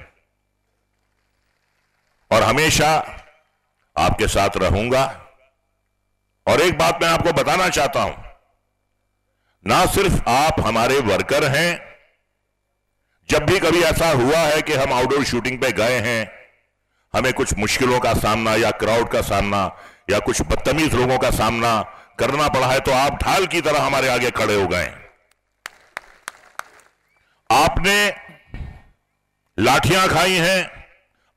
और हमेशा आपके साथ रहूँगा। और एक बात मैं आपको बताना चाहता हूँ, ना सिर्फ़ आप हमारे वर्कर हैं, जब भी कभी ऐसा हुआ है कि हम आउटडोर शूटिंग पे गए हैं हमें कुछ मुश्किलों का सामना या क्राउड का सामना या कुछ बदतमीज लोगों का सामना करना पड़ा है तो आप ढाल की तरह हमारे आगे खड़े हो गए। आपने लाठियाँ खाई हैं,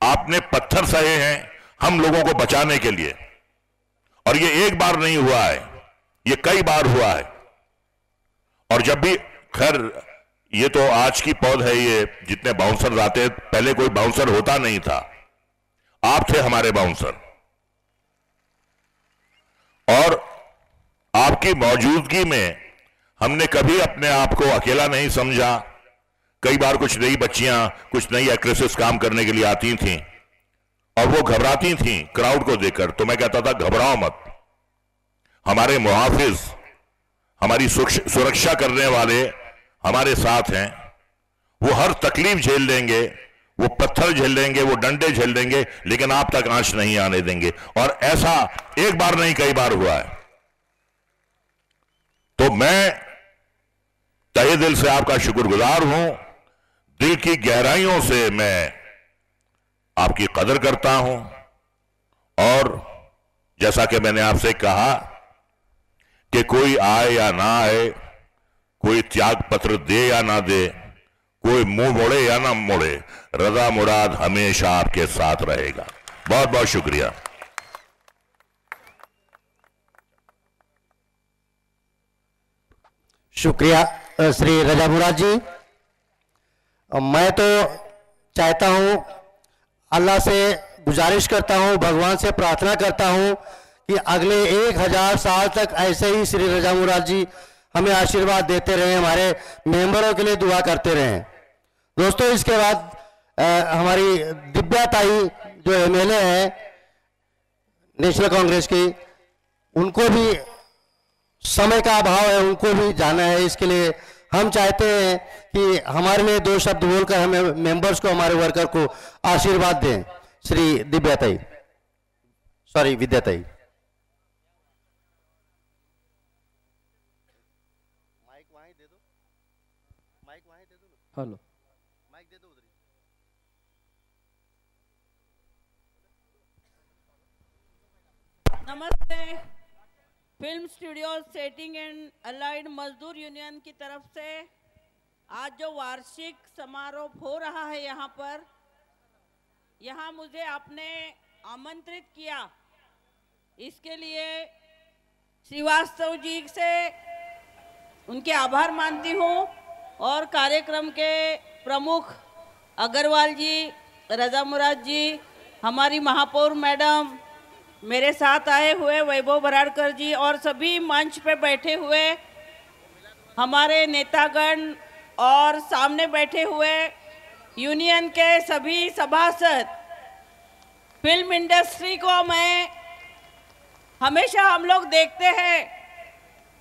आपने पत्थर सहे हैं हम लोगों को बचाने के लिए। और ये एक बार नहीं हुआ है, ये कई बार हुआ है। और जब भी, खैर, ये तो आज की पौध है ये, जितने बाउंसर आते हैं, पहले कोई बाउंसर होता नहीं था। आप थे हमारे बाउंसर और आपकी मौजूदगी में हमने कभी अपने आप को अकेला नहीं समझा। कई बार कुछ नई बच्चियाँ, कुछ नई एक्ट्रेसेस काम करने के लिए आती थीं, और वो घबराती थीं क्राउड को देखकर। तो मैं कहता था, घबराओ मत। हमारे मुहाफिज हमारी सुरक्षा करने वाले हमारे साथ हैं। वो हर तकलीफ़ झेल लेंगे वो पत्थर झेल लेंगे वो डंडे झेल देंगे, लेकिन आप तक आँच नहीं आने देंगे। और ऐसा एक बार नहीं, कई बार हुआ है। तो मैं तहे दिल से आपका शुक्रगुजार हूँ। दिल की गहराइयों से मैं आपकी कदर करता हूँ। और जैसा कि मैंने आपसे कहा कि कोई आए या ना आए, कोई त्याग पत्र दे या ना दे, कोई मुँह मोड़े या ना मोड़े रजा मुराद हमेशा आपके साथ रहेगा। बहुत बहुत शुक्रिया शुक्रिया श्री रजा मुराद जी। मैं तो चाहता हूँ, अल्लाह से गुजारिश करता हूँ, भगवान से प्रार्थना करता हूँ कि अगले एक हज़ार साल तक ऐसे ही श्री रजा मुराद जी हमें आशीर्वाद देते रहे, हमारे मेंबरों के लिए दुआ करते रहे। दोस्तों, इसके बाद अ, हमारी दिव्या ताई जो एमएलए है नेशनल कांग्रेस की उनको भी समय का अभाव है उनको भी जाना है। इसके लिए हम चाहते हैं कि हमारे लिए दो शब्द बोलकर हमें मेंबर्स को हमारे वर्कर को आशीर्वाद दें। श्री दिव्याताई सॉरी विद्याताई हेलो नमस्ते। Film studio setting and allied मजदूर यूनियन की तरफ़ से आज जो वार्षिक समारोह हो रहा है यहाँ पर, यहाँ मुझे आपने आमंत्रित किया। इसके लिए श्रीवास्तव जी से उनके आभार मानती हूँ और कार्यक्रम के प्रमुख अग्रवाल जी रजा मुराद जी, हमारी महापौर मैडम मेरे साथ आए हुए वैभव बराड़कर जी और सभी मंच पे बैठे हुए हमारे नेतागण और सामने बैठे हुए यूनियन के सभी सभासद, फ़िल्म इंडस्ट्री को मैं हमेशा हम लोग देखते हैं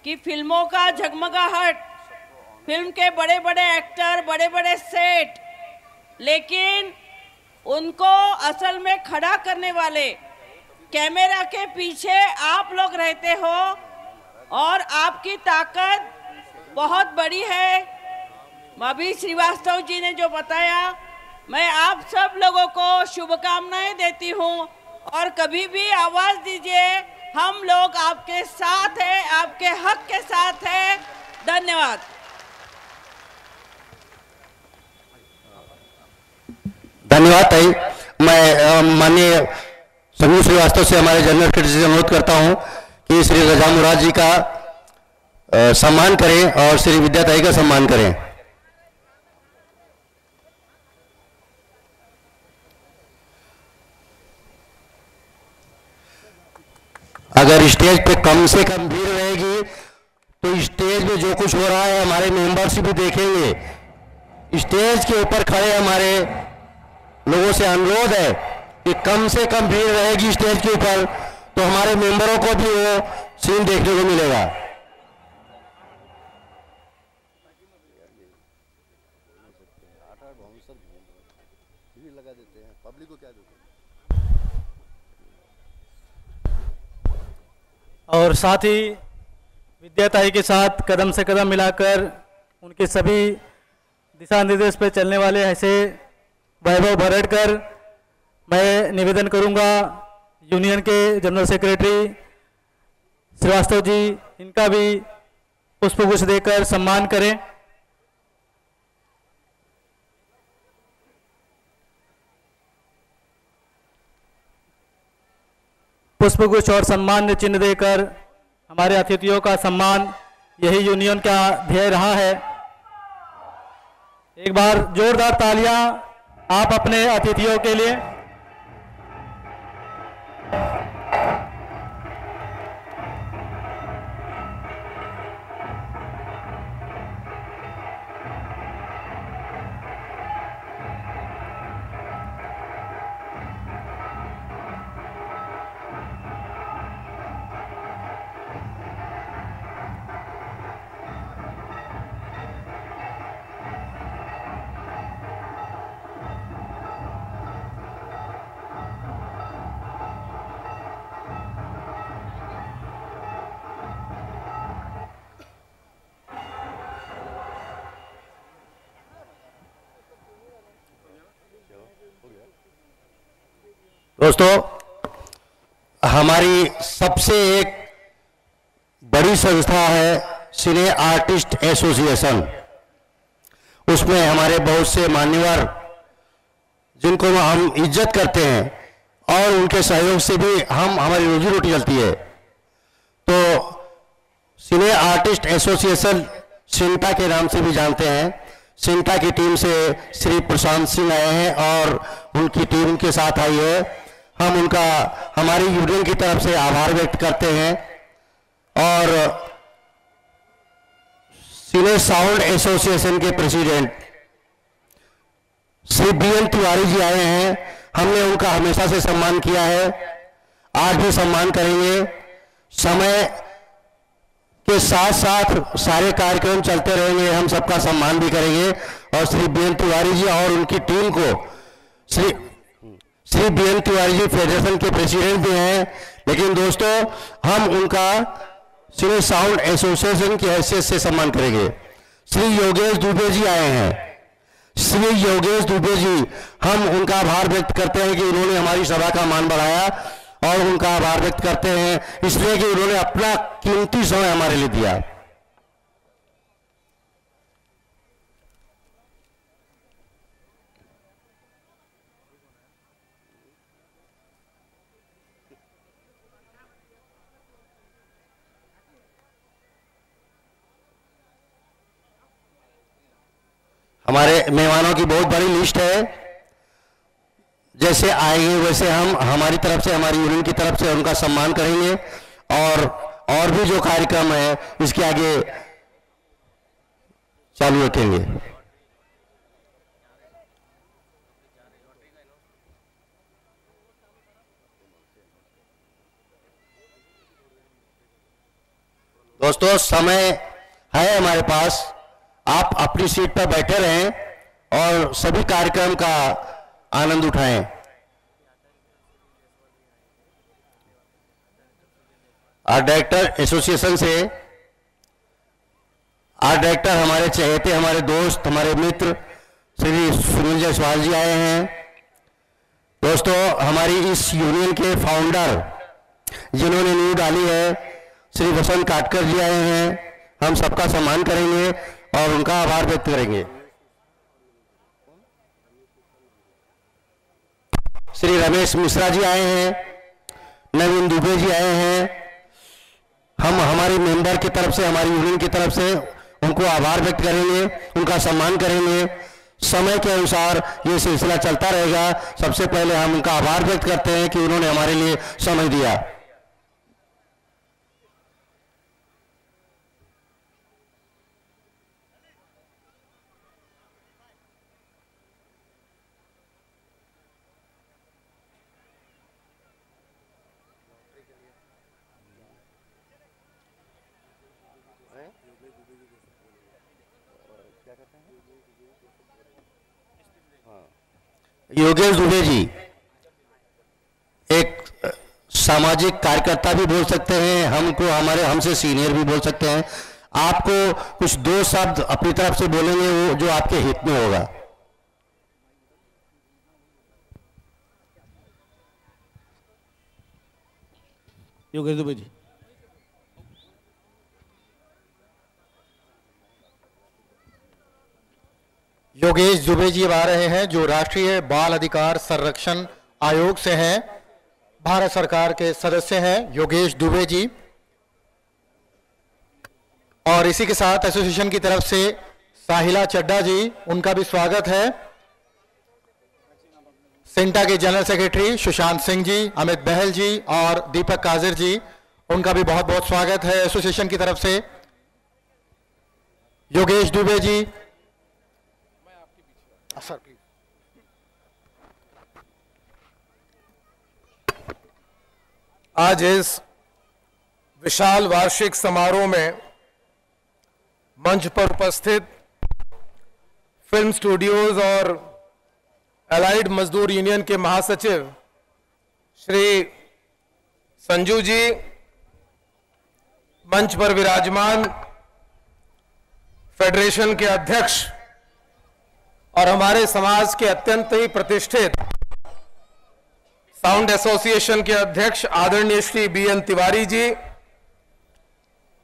कि फ़िल्मों का झगमगाहट फ़िल्म के बड़े बड़े एक्टर बड़े बड़े सेट लेकिन उनको असल में खड़ा करने वाले कैमरा के पीछे आप लोग रहते हो और आपकी ताकत बहुत बड़ी है। अभी श्रीवास्तव जी ने जो बताया, मैं आप सब लोगों को शुभकामनाएँ देती हूँ और कभी भी आवाज़ दीजिए, हम लोग आपके साथ हैं, आपके हक के साथ हैं। धन्यवाद। धन्यवाद मैं माननीय संजू श्रीवास्तव से हमारे जनरल सेक्रेटरी से अनुरोध करता हूँ कि श्री रजा मुराद जी का सम्मान करें और श्री विद्याताई का सम्मान करें। अगर स्टेज पे कम से कम भीड़ रहेगी तो स्टेज में जो कुछ हो रहा है, हमारे मेंबर्स भी देखेंगे। स्टेज के ऊपर खड़े हमारे लोगों से अनुरोध है कि कम से कम भीड़ रहेगी स्टेज के ऊपर तो हमारे मेंबरों को भी वो सीन देखने को मिलेगा। और साथ ही विद्याताई के साथ कदम से कदम मिलाकर उनके सभी दिशा निर्देश पर चलने वाले ऐसे वैभव भरड़कर मैं निवेदन करूँगा यूनियन के जनरल सेक्रेटरी श्रीवास्तव जी, इनका भी पुष्पगुच्छ देकर सम्मान करें। पुष्पगुच्छ और सम्मान चिन्ह देकर हमारे अतिथियों का सम्मान, यही यूनियन का ध्येय रहा है। एक बार जोरदार तालियाँ आप अपने अतिथियों के लिए दोस्तों, हमारी सबसे एक बड़ी संस्था है सिने आर्टिस्ट एसोसिएशन। उसमें हमारे बहुत से मान्यवर, जिनको हम इज़्ज़त करते हैं और उनके सहयोग से भी हम, हमारी रोजी रोटी चलती है। तो सिने आर्टिस्ट एसोसिएशन सिंटा के नाम से भी जानते हैं। सिंटा की टीम से श्री प्रशांत सिंह आए हैं और उनकी टीम के साथ आई है। हम उनका, हमारी यूनियन की तरफ़ से आभार व्यक्त करते हैं। और सिने साउंड एसोसिएशन के president Shri B N Tiwari ji आए हैं। हमने उनका हमेशा से सम्मान किया है। आज भी सम्मान करेंगे। समय के साथ साथ सारे कार्यक्रम चलते रहेंगे। हम सबका सम्मान भी करेंगे। और श्री बी एन तिवारी जी और उनकी टीम को, Shri Shri B N Tiwari ji federation के प्रेसिडेंट भी हैं। लेकिन दोस्तों, हम उनका श्री साउंड एसोसिएशन की हैसियत से सम्मान करेंगे। श्री योगेश दुबे जी आए हैं। श्री योगेश दुबे जी, हम उनका आभार व्यक्त करते हैं कि उन्होंने हमारी सभा का मान बढ़ाया और उनका आभार व्यक्त करते हैं इसलिए कि उन्होंने अपना कीमती समय हमारे लिए दिया। हमारे मेहमानों की बहुत बड़ी लिस्ट है। जैसे आएँगे, वैसे हम हमारी तरफ़ से, हमारी यूनियन की तरफ़ से उनका सम्मान करेंगे। और और भी जो कार्यक्रम है, इसके आगे चालू रखेंगे। दोस्तों, समय है हमारे पास। आप अपनी सीट पर बैठे रहें और सभी कार्यक्रम का आनंद उठाएँ। आर्ट डायरेक्टर एसोसिएशन से आर्ट डायरेक्टर हमारे चहेते, हमारे दोस्त, हमारे मित्र, श्री सुनील जायसवाल जी आए हैं। दोस्तों, हमारी इस यूनियन के फाउंडर जिन्होंने नींव डाली है, श्री वसंत काटकर जी आए हैं। हम सबका सम्मान करेंगे। और उनका आभार व्यक्त करेंगे। श्री रमेश मिश्रा जी आए हैं, नवीन दुबे जी आए हैं। हम हमारी मेंबर की तरफ़ से, हमारी यूनियन की तरफ़ से उनको आभार व्यक्त करेंगे, उनका सम्मान करेंगे। समय के अनुसार ये सिलसिला चलता रहेगा। सबसे पहले हम उनका आभार व्यक्त करते हैं कि उन्होंने हमारे लिए समय दिया। योगेश दुबे जी, एक सामाजिक कार्यकर्ता भी बोल सकते हैं, हमको, हमारे, हमसे सीनियर भी बोल सकते हैं। आपको कुछ दो शब्द अपनी तरफ़ से बोलेंगे, वो जो आपके हित में होगा। योगेश दुबे जी। योगेश दुबे जी आ रहे हैं, जो राष्ट्रीय बाल अधिकार संरक्षण आयोग से हैं। भारत सरकार के सदस्य हैं योगेश दुबे जी। और इसी के साथ एसोसिएशन की तरफ़ से साहिला चड्डा जी, उनका भी स्वागत है। सिंटा के जनरल सेक्रेटरी सुशांत सिंह जी, अमित बहल जी और दीपक काजिर जी, उनका भी बहुत बहुत स्वागत है एसोसिएशन की तरफ़ से। योगेश दुबे जी सर प्लीज़ आज इस विशाल वार्षिक समारोह में मंच पर उपस्थित फ़िल्म स्टूडियोज और एलाइड मजदूर यूनियन के महासचिव श्री संजू जी, मंच पर विराजमान फेडरेशन के अध्यक्ष और हमारे समाज के अत्यंत ही प्रतिष्ठित साउंड एसोसिएशन के अध्यक्ष आदरणीय श्री बी एन तिवारी जी,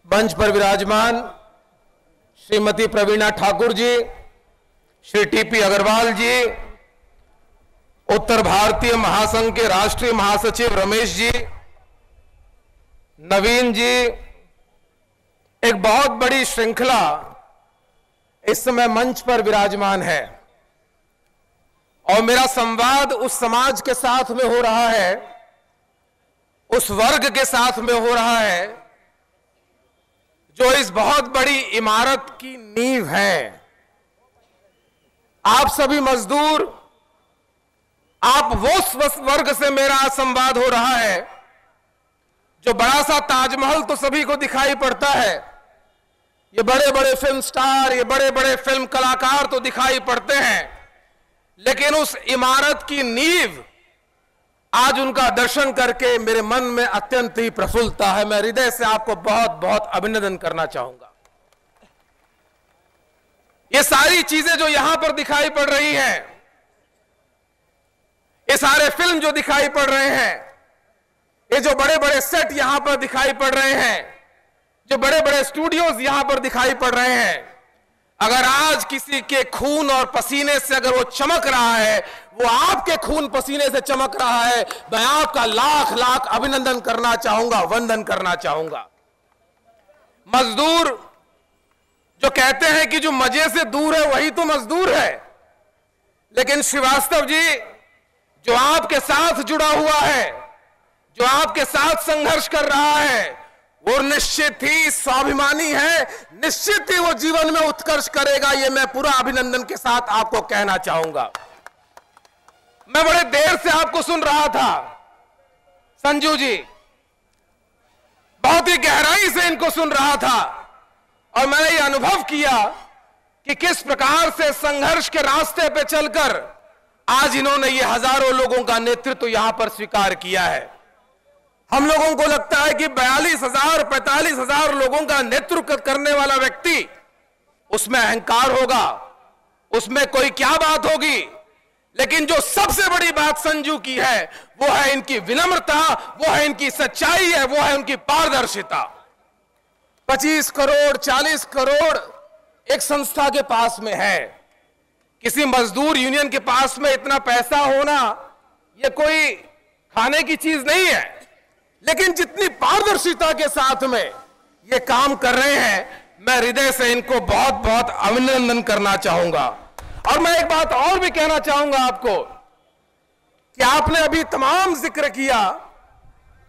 मंच पर विराजमान श्रीमती प्रवीणा ठाकुर जी, श्री टीपी अग्रवाल जी, उत्तर भारतीय महासंघ के राष्ट्रीय महासचिव रमेश जी, नवीन जी, एक बहुत बड़ी श्रृंखला इस समय मंच पर विराजमान है। और मेरा संवाद उस समाज के साथ में हो रहा है, उस वर्ग के साथ में हो रहा है, जो इस बहुत बड़ी इमारत की नींव है। आप सभी मजदूर, आप वो वर्ग से मेरा संवाद हो रहा है, जो बड़ा सा ताजमहल तो सभी को दिखाई पड़ता है। ये बड़े बड़े फ़िल्म स्टार, ये बड़े बड़े फ़िल्म कलाकार तो दिखाई पड़ते हैं। लेकिन उस इमारत की नींव आज उनका दर्शन करके मेरे मन में अत्यंत ही प्रफुल्लता है। मैं हृदय से आपको बहुत बहुत अभिनंदन करना चाहूँगा। ये सारी चीज़ें जो यहाँ पर दिखाई पड़ रही हैं, ये सारे फ़िल्म जो दिखाई पड़ रहे हैं, ये जो बड़े बड़े सेट यहाँ पर दिखाई पड़ रहे हैं, जो बड़े बड़े स्टूडियोज यहाँ पर दिखाई पड़ रहे हैं अगर आज किसी के खून और पसीने से अगर वो चमक रहा है, वो आपके खून पसीने से चमक रहा है, मैं आपका लाख लाख अभिनंदन करना चाहूँगा, वंदन करना चाहूँगा। मजदूर जो कहते हैं कि जो मज़े से दूर है, वही तो मजदूर है। लेकिन श्रीवास्तव जी, जो आपके साथ जुड़ा हुआ है, जो आपके साथ संघर्ष कर रहा है वो निश्चित ही स्वाभिमानी है, निश्चित ही वो जीवन में उत्कर्ष करेगा, ये मैं पूरा अभिनंदन के साथ आपको कहना चाहूँगा। मैं बड़े देर से आपको सुन रहा था, संजू जी। बहुत ही गहराई से इनको सुन रहा था, और मैंने ये अनुभव किया कि किस प्रकार से संघर्ष के रास्ते पे चलकर आज इन्होंने ये हज़ारों लोगों का नेतृत्व यहाँ पर स्वीकार किया है। हम लोगों को लगता है कि बयालीस हज़ार, पैंतालीस हज़ार लोगों का नेतृत्व करने वाला व्यक्ति उसमें अहंकार होगा, उसमें कोई क्या बात होगी? लेकिन जो सबसे बड़ी बात संजू की है, वो है इनकी विनम्रता, वो है इनकी सच्चाई है, वो है उनकी पारदर्शिता। पच्चीस करोड़, चालीस करोड़ एक संस्था के पास में है। किसी मजदूर यूनियन के पास में इतना पैसा होना यह कोई खाने की चीज़ नहीं है। लेकिन जितनी पारदर्शिता के साथ में ये काम कर रहे हैं, मैं हृदय से इनको बहुत बहुत अभिनंदन करना चाहूँगा। और मैं एक बात और भी कहना चाहूँगा आपको कि आपने अभी तमाम ज़िक्र किया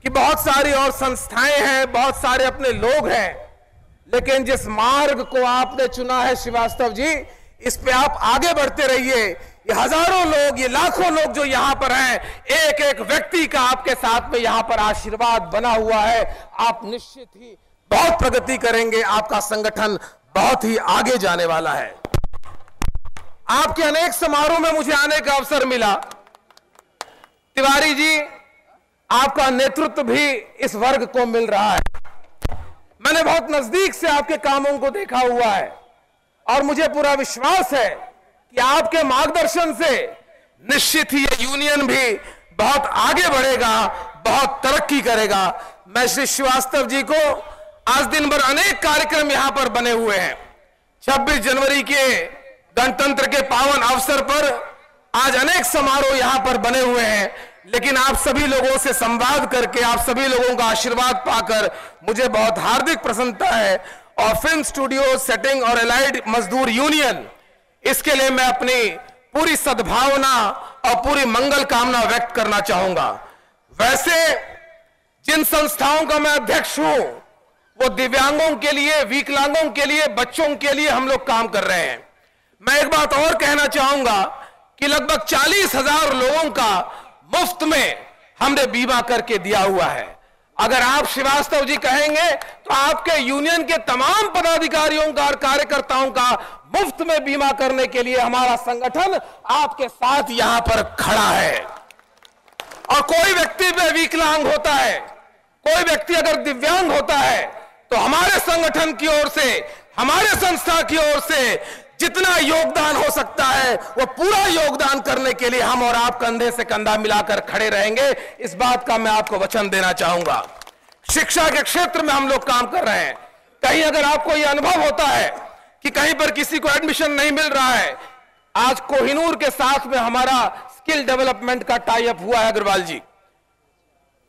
कि बहुत सारी और संस्थाएँ हैं, बहुत सारे अपने लोग हैं, लेकिन जिस मार्ग को आपने चुना है, श्रीवास्तव जी, इस पे आप आगे बढ़ते रहिए। हज़ारों लोग, ये लाखों लोग जो यहाँ पर हैं एक एक व्यक्ति का आपके साथ में यहाँ पर आशीर्वाद बना हुआ है। आप निश्चित ही बहुत प्रगति करेंगे। आपका संगठन बहुत ही आगे जाने वाला है। आपके अनेक समारोह में मुझे आने का अवसर मिला। तिवारी जी, आपका नेतृत्व भी इस वर्ग को मिल रहा है। मैंने बहुत नज़दीक से आपके कामों को देखा हुआ है और मुझे पूरा विश्वास है कि आपके मार्गदर्शन से निश्चित ही ये यूनियन भी बहुत आगे बढ़ेगा, बहुत तरक्की करेगा। मैं श्री श्रीवास्तव जी को आज दिन भर अनेक कार्यक्रम यहाँ पर बने हुए हैं। 26 जनवरी के गणतंत्र के पावन अवसर पर आज अनेक समारोह यहाँ पर बने हुए हैं। लेकिन आप सभी लोगों से संवाद करके, आप सभी लोगों का आशीर्वाद पाकर मुझे बहुत हार्दिक प्रसन्नता है। और फ़िल्म स्टूडियो, सेटिंग और एलाइड मजदूर यूनियन इसके लिए मैं अपनी पूरी सद्भावना और पूरी मंगल कामना व्यक्त करना चाहूँगा। वैसे, जिन संस्थाओं का मैं अध्यक्ष हूँ, वो दिव्यांगों के लिए, विकलांगों के लिए, बच्चों के लिए हम लोग काम कर रहे हैं। मैं एक बात और कहना चाहूँगा कि लगभग चालीस हज़ार लोगों का मुफ़्त में हमने बीमा करके दिया हुआ है। अगर आप श्रीवास्तव जी कहेंगे तो आपके यूनियन के तमाम पदाधिकारियों का और कार्यकर्ताओं का मुफ़्त में बीमा करने के लिए हमारा संगठन आपके साथ यहाँ पर खड़ा है। और कोई व्यक्ति भी विकलांग होता है, कोई व्यक्ति अगर दिव्यांग होता है तो हमारे संगठन की ओर से, हमारे संस्था की ओर से जितना योगदान हो सकता है, वो पूरा योगदान करने के लिए हम और आप कंधे से कंधा मिलाकर खड़े रहेंगे। इस बात का मैं आपको वचन देना चाहूँगा। शिक्षा के क्षेत्र में हम लोग काम कर रहे हैं। कहीं अगर आपको यह अनुभव होता है कि कहीं पर किसी को एडमिशन नहीं मिल रहा है, आज कोहिनूर के साथ में हमारा स्किल डेवलपमेंट का टाई हुआ है, अग्रवाल जी।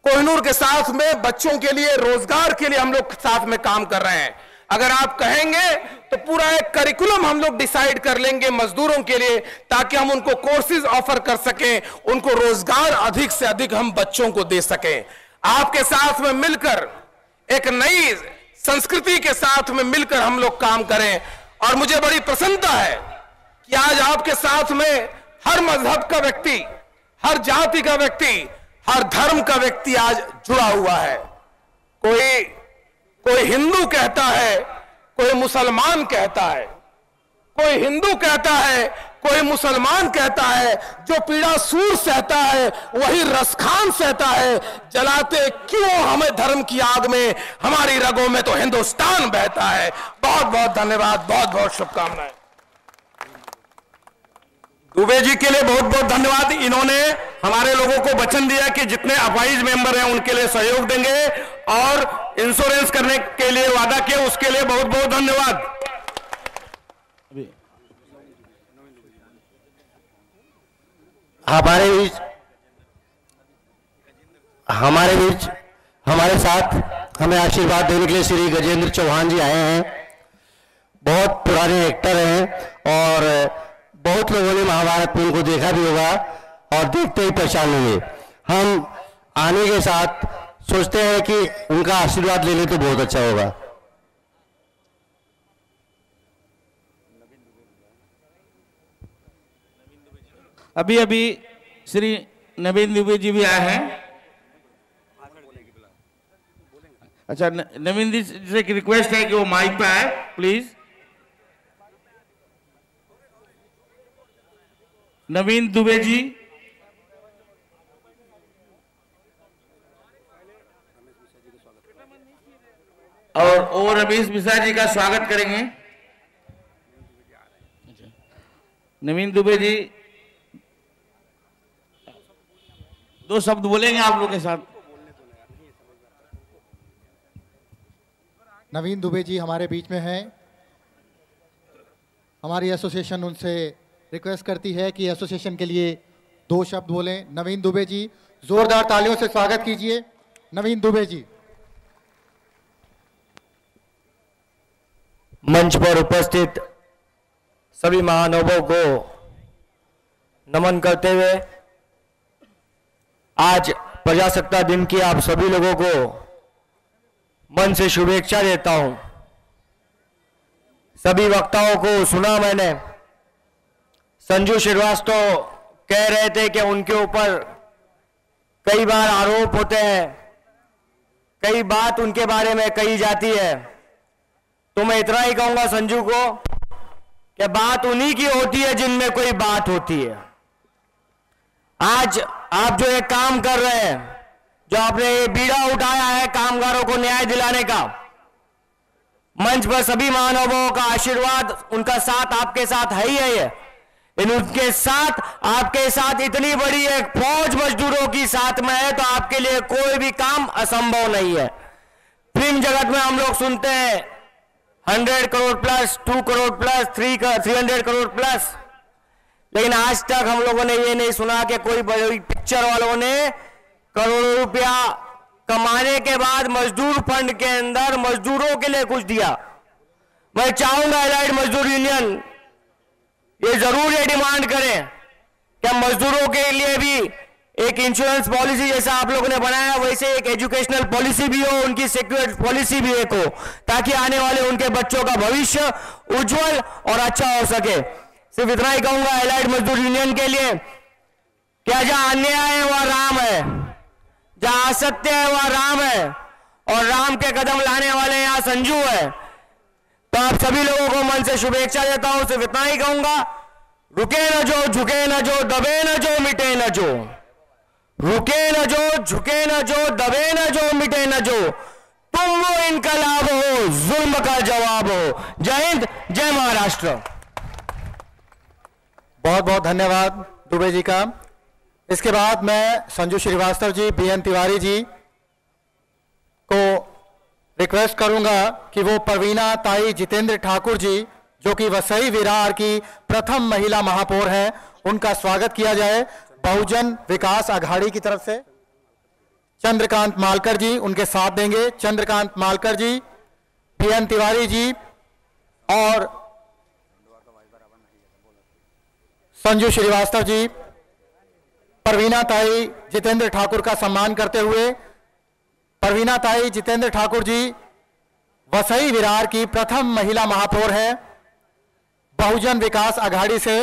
कोहिनूर के साथ में बच्चों के लिए, रोज़गार के लिए हम लोग साथ में काम कर रहे हैं। अगर आप कहेंगे तो पूरा एक करिकुलम हम लोग डिसाइड कर लेंगे मजदूरों के लिए, ताकि हम उनको कोर्सेज ऑफ़र कर सकें, उनको रोज़गार अधिक से अधिक हम बच्चों को दे सकें। आपके साथ में मिलकर, एक नई संस्कृति के साथ में मिलकर हम लोग काम करें। और मुझे बड़ी प्रसन्नता है कि आज आपके साथ में हर मज़हब का व्यक्ति, हर जाति का व्यक्ति, हर धर्म का व्यक्ति आज जुड़ा हुआ है। कोई कोई हिंदू कहता है, कोई मुसलमान कहता है। कोई हिंदू कहता है, कोई मुसलमान कहता है, जो पीड़ा सूर सहता है, वही रसखान सहता है। जलाते क्यों हमें धर्म की आग में? हमारी रगों में तो हिंदुस्तान बहता है। बहुत बहुत धन्यवाद बहुत बहुत शुभकामनाएँ। दुबे जी के लिए बहुत बहुत धन्यवाद। इन्होंने हमारे लोगों को वचन दिया कि जितने अपाइज मेंबर हैं उनके लिए सहयोग देंगे और इंश्योरेंस करने के लिए वादा किया उसके लिए बहुत बहुत धन्यवाद। हमारे बीच हमारे बीच हमारे साथ हमें आशीर्वाद देने के लिए श्री गजेंद्र चौहान जी आए हैं। बहुत पुराने एक्टर हैं और बहुत लोगों ने महाभारत में उनको देखा भी होगा और देखते ही पहचान लेंगे हम आने के साथ सोचते हैं कि उनका आशीर्वाद ले लें तो बहुत अच्छा होगा। अभी अभी श्री नवीन दुबे जी भी आए हैं। अच्छा नवीन जी से रिक्वेस्ट है कि वो माइक पे आए प्लीज़ नवीन दुबे जी। और ओ रमेश मिश्रा जी का स्वागत करेंगे। नवीन दुबे जी। दो शब्द बोलेंगे आप लोग के साथ। नवीन दुबे जी हमारे बीच में हैं। हमारी एसोसिएशन उनसे रिक्वेस्ट करती है कि एसोसिएशन के लिए दो शब्द बोलें। नवीन दुबे जी, जोरदार तालियों से स्वागत कीजिए। नवीन दुबे जी। मंच पर उपस्थित सभी महानुभावों को नमन करते हुए आज प्रजासत्ताक दिन की आप सभी लोगों को मन से शुभेच्छा देता हूँ। सभी वक्ताओं को सुना मैंने। संजू श्रीवास्तव कह रहे थे कि उनके ऊपर कई बार आरोप होते हैं, कई बात उनके बारे में कही जाती है। तो मैं इतना ही कहूँगा संजू को कि बात उन्हीं की होती है जिनमें कोई बात होती है। आज आप जो एक काम कर रहे हैं, जो आपने ये बीड़ा उठाया है कामगारों को न्याय दिलाने का, मंच पर सभी महानुभावों का आशीर्वाद उनका साथ आपके साथ है ही है उनके साथ, आपके साथ इतनी बड़ी एक फौज मजदूरों की साथ में है तो आपके लिए कोई भी काम असंभव नहीं है। फ़िल्म जगत में हम लोग सुनते हैं hundred crore plus two crore plus three three hundred crore plus लेकिन आज तक हम लोगों ने ये नहीं सुना कि कोई बड़ी पिक्चर वालों ने करोड़ों रुपया कमाने के बाद मजदूर फंड के अंदर मजदूरों के लिए कुछ दिया। मैं चाहूँगा एलाइड मजदूर यूनियन ये ज़रूर ये डिमांड करें कि मजदूरों के लिए भी एक इंश्योरेंस पॉलिसी जैसा आप लोगों ने बनाया, वैसे एक एजुकेशनल पॉलिसी भी हो, उनकी सिक्योर पॉलिसी भी एक हो, ताकि आने वाले उनके बच्चों का भविष्य उज्जवल और अच्छा हो सके। सिर्फ़ इतना ही कहूँगा एलाइड मजदूर यूनियन के लिए, क्या जहाँ अन्याय है, वह राम है। जहाँ असत्य है, वह राम है। और राम के कदम लाने वाले यहाँ संजू है। तो आप सभी लोगों को मन से शुभेच्छा देता हूँ, सिर्फ़ इतना ही कहूँगा। रुके न जो, झुके न जो, दबे न जो, मिटे न जो। रुके न जो, झुके न जो, दबे न जो, मिटे न जो। तुम वो इनकलाब हो, जुल्म का जवाब हो। जय हिंद, जय महाराष्ट्र। बहुत बहुत धन्यवाद दुबे जी का। इसके बाद मैं संजू श्रीवास्तव जी बी एन तिवारी जी को रिक्वेस्ट करूँगा कि वो परवीना ताई जितेंद्र ठाकुर जी जो कि वसई विरार की प्रथम महिला महापौर हैं उनका स्वागत किया जाए बहुजन विकास अघाड़ी की तरफ़ से चंद्रकांत मालकर जी उनके साथ देंगे चंद्रकांत मालकर जी पीएन तिवारी जी और संजू श्रीवास्तव जी परवीना ताई जितेंद्र ठाकुर का सम्मान करते हुए परवीना ताई, जितेंद्र ठाकुर जी, वसई विरार की प्रथम महिला महापौर है। बहुजन विकास अघाड़ी से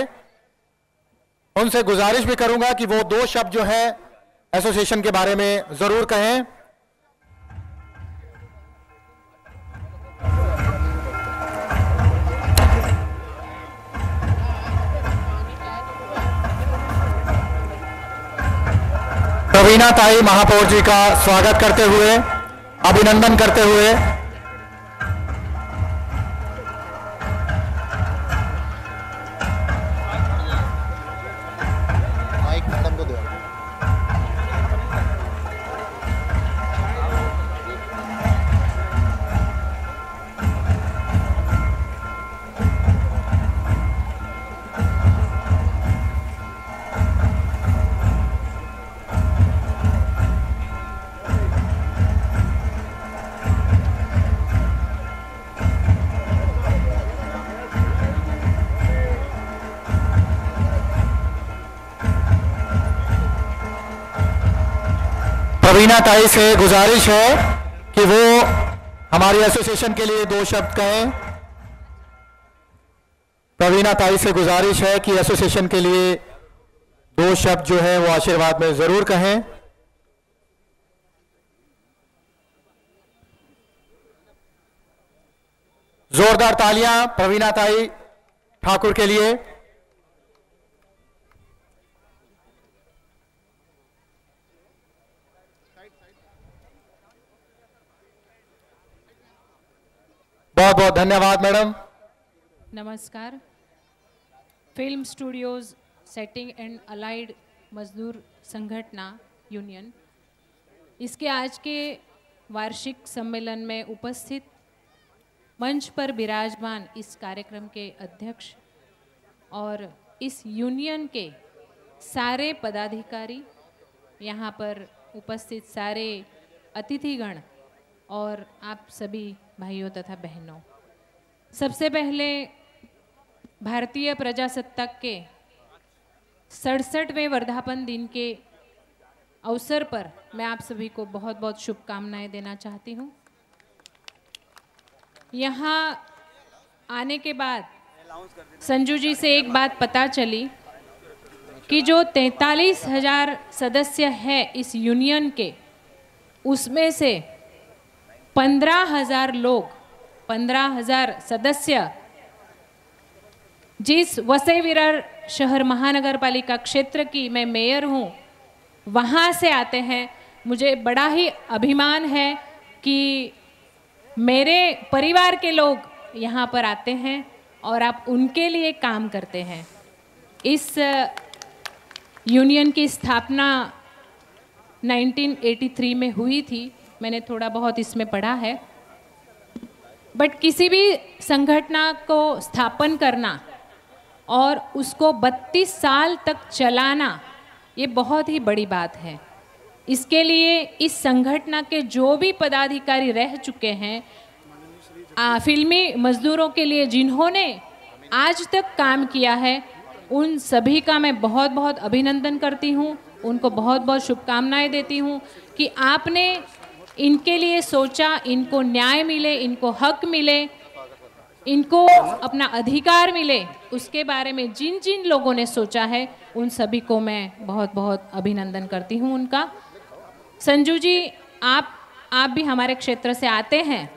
उनसे गुजारिश भी करूँगा कि वो दो शब्द जो है एसोसिएशन के बारे में ज़रूर कहें। रवीना ताई महापौर जी का स्वागत करते हुए अभिनंदन करते हुए प्रवीणा ताई से गुजारिश है कि वो हमारी एसोसिएशन के लिए दो शब्द कहें। प्रवीणा ताई से गुजारिश है कि एसोसिएशन के लिए दो शब्द जो है वो आशीर्वाद में ज़रूर कहें। जोरदार तालियाँ प्रवीणा ताई ठाकुर के लिए। बहुत बहुत धन्यवाद, मैडम। नमस्कार। Film studios setting and allied मजदूर संगठना यूनियन। इसके आज के वार्षिक सम्मेलन में उपस्थित मंच पर विराजमान इस कार्यक्रम के अध्यक्ष और इस यूनियन के सारे पदाधिकारी, यहाँ पर उपस्थित सारे अतिथिगण और आप सभी भाइयों तथा बहनों, सबसे पहले भारतीय प्रजासत्ताक के सड़सठवें वर्धापन दिन के अवसर पर मैं आप सभी को बहुत बहुत शुभकामनाएँ देना चाहती हूँ। यहाँ आने के बाद संजू जी से एक बात पता चली कि जो तैतालीस हज़ार सदस्य है इस यूनियन के, उसमें से पंद्रह हज़ार लोग, पंद्रह हज़ार सदस्य जिस वसई विरार शहर महानगर पालिका क्षेत्र की मैं मेयर हूँ, वहाँ से आते हैं। मुझे बड़ा ही अभिमान है कि मेरे परिवार के लोग यहाँ पर आते हैं और आप उनके लिए काम करते हैं। इस यूनियन की स्थापना 1983 में हुई थी। मैंने थोड़ा बहुत इसमें पढ़ा है। बट किसी भी संगठना को स्थापन करना और उसको 32 साल तक चलाना ये बहुत ही बड़ी बात है। इसके लिए इस संगठना के जो भी पदाधिकारी रह चुके हैं आ, फिल्मी मजदूरों के लिए जिन्होंने आज तक काम किया है उन सभी का मैं बहुत बहुत अभिनंदन करती हूँ। उनको बहुत बहुत शुभकामनाएँ देती हूँ कि आपने इनके लिए सोचा, इनको न्याय मिले, इनको हक मिले, इनको अपना अधिकार मिले, उसके बारे में जिन जिन लोगों ने सोचा है, उन सभी को मैं बहुत बहुत अभिनंदन करती हूँ उनका। संजू जी, आप आप भी हमारे क्षेत्र से आते हैं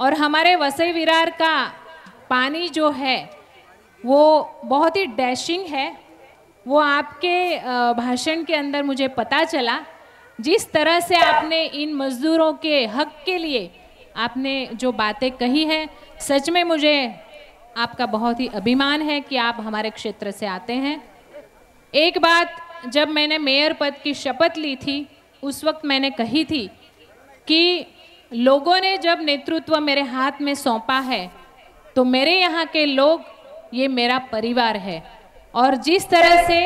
और हमारे वसई विरार का पानी जो है, वो बहुत ही डैशिंग है। वो आपके भाषण के अंदर मुझे पता चला जिस तरह से आपने इन मजदूरों के हक के लिए आपने जो बातें कही हैं, सच में मुझे आपका बहुत ही अभिमान है कि आप हमारे क्षेत्र से आते हैं। एक बात जब मैंने मेयर पद की शपथ ली थी, उस वक्त मैंने कही थी कि लोगों ने जब नेतृत्व मेरे हाथ में सौंपा है तो मेरे यहाँ के लोग, ये मेरा परिवार है। और जिस तरह से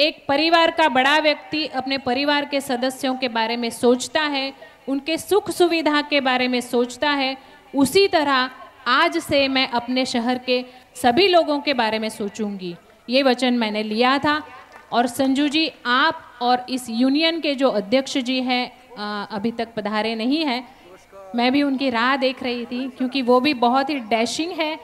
एक परिवार का बड़ा व्यक्ति अपने परिवार के सदस्यों के बारे में सोचता है, उनके सुख सुविधा के बारे में सोचता है, उसी तरह आज से मैं अपने शहर के सभी लोगों के बारे में सोचूँगी। ये वचन मैंने लिया था और संजू जी, आप और इस यूनियन के जो अध्यक्ष जी हैं अभी तक पधारे नहीं हैं, मैं भी उनकी राह देख रही थी, क्योंकि वो भी बहुत ही डैशिंग है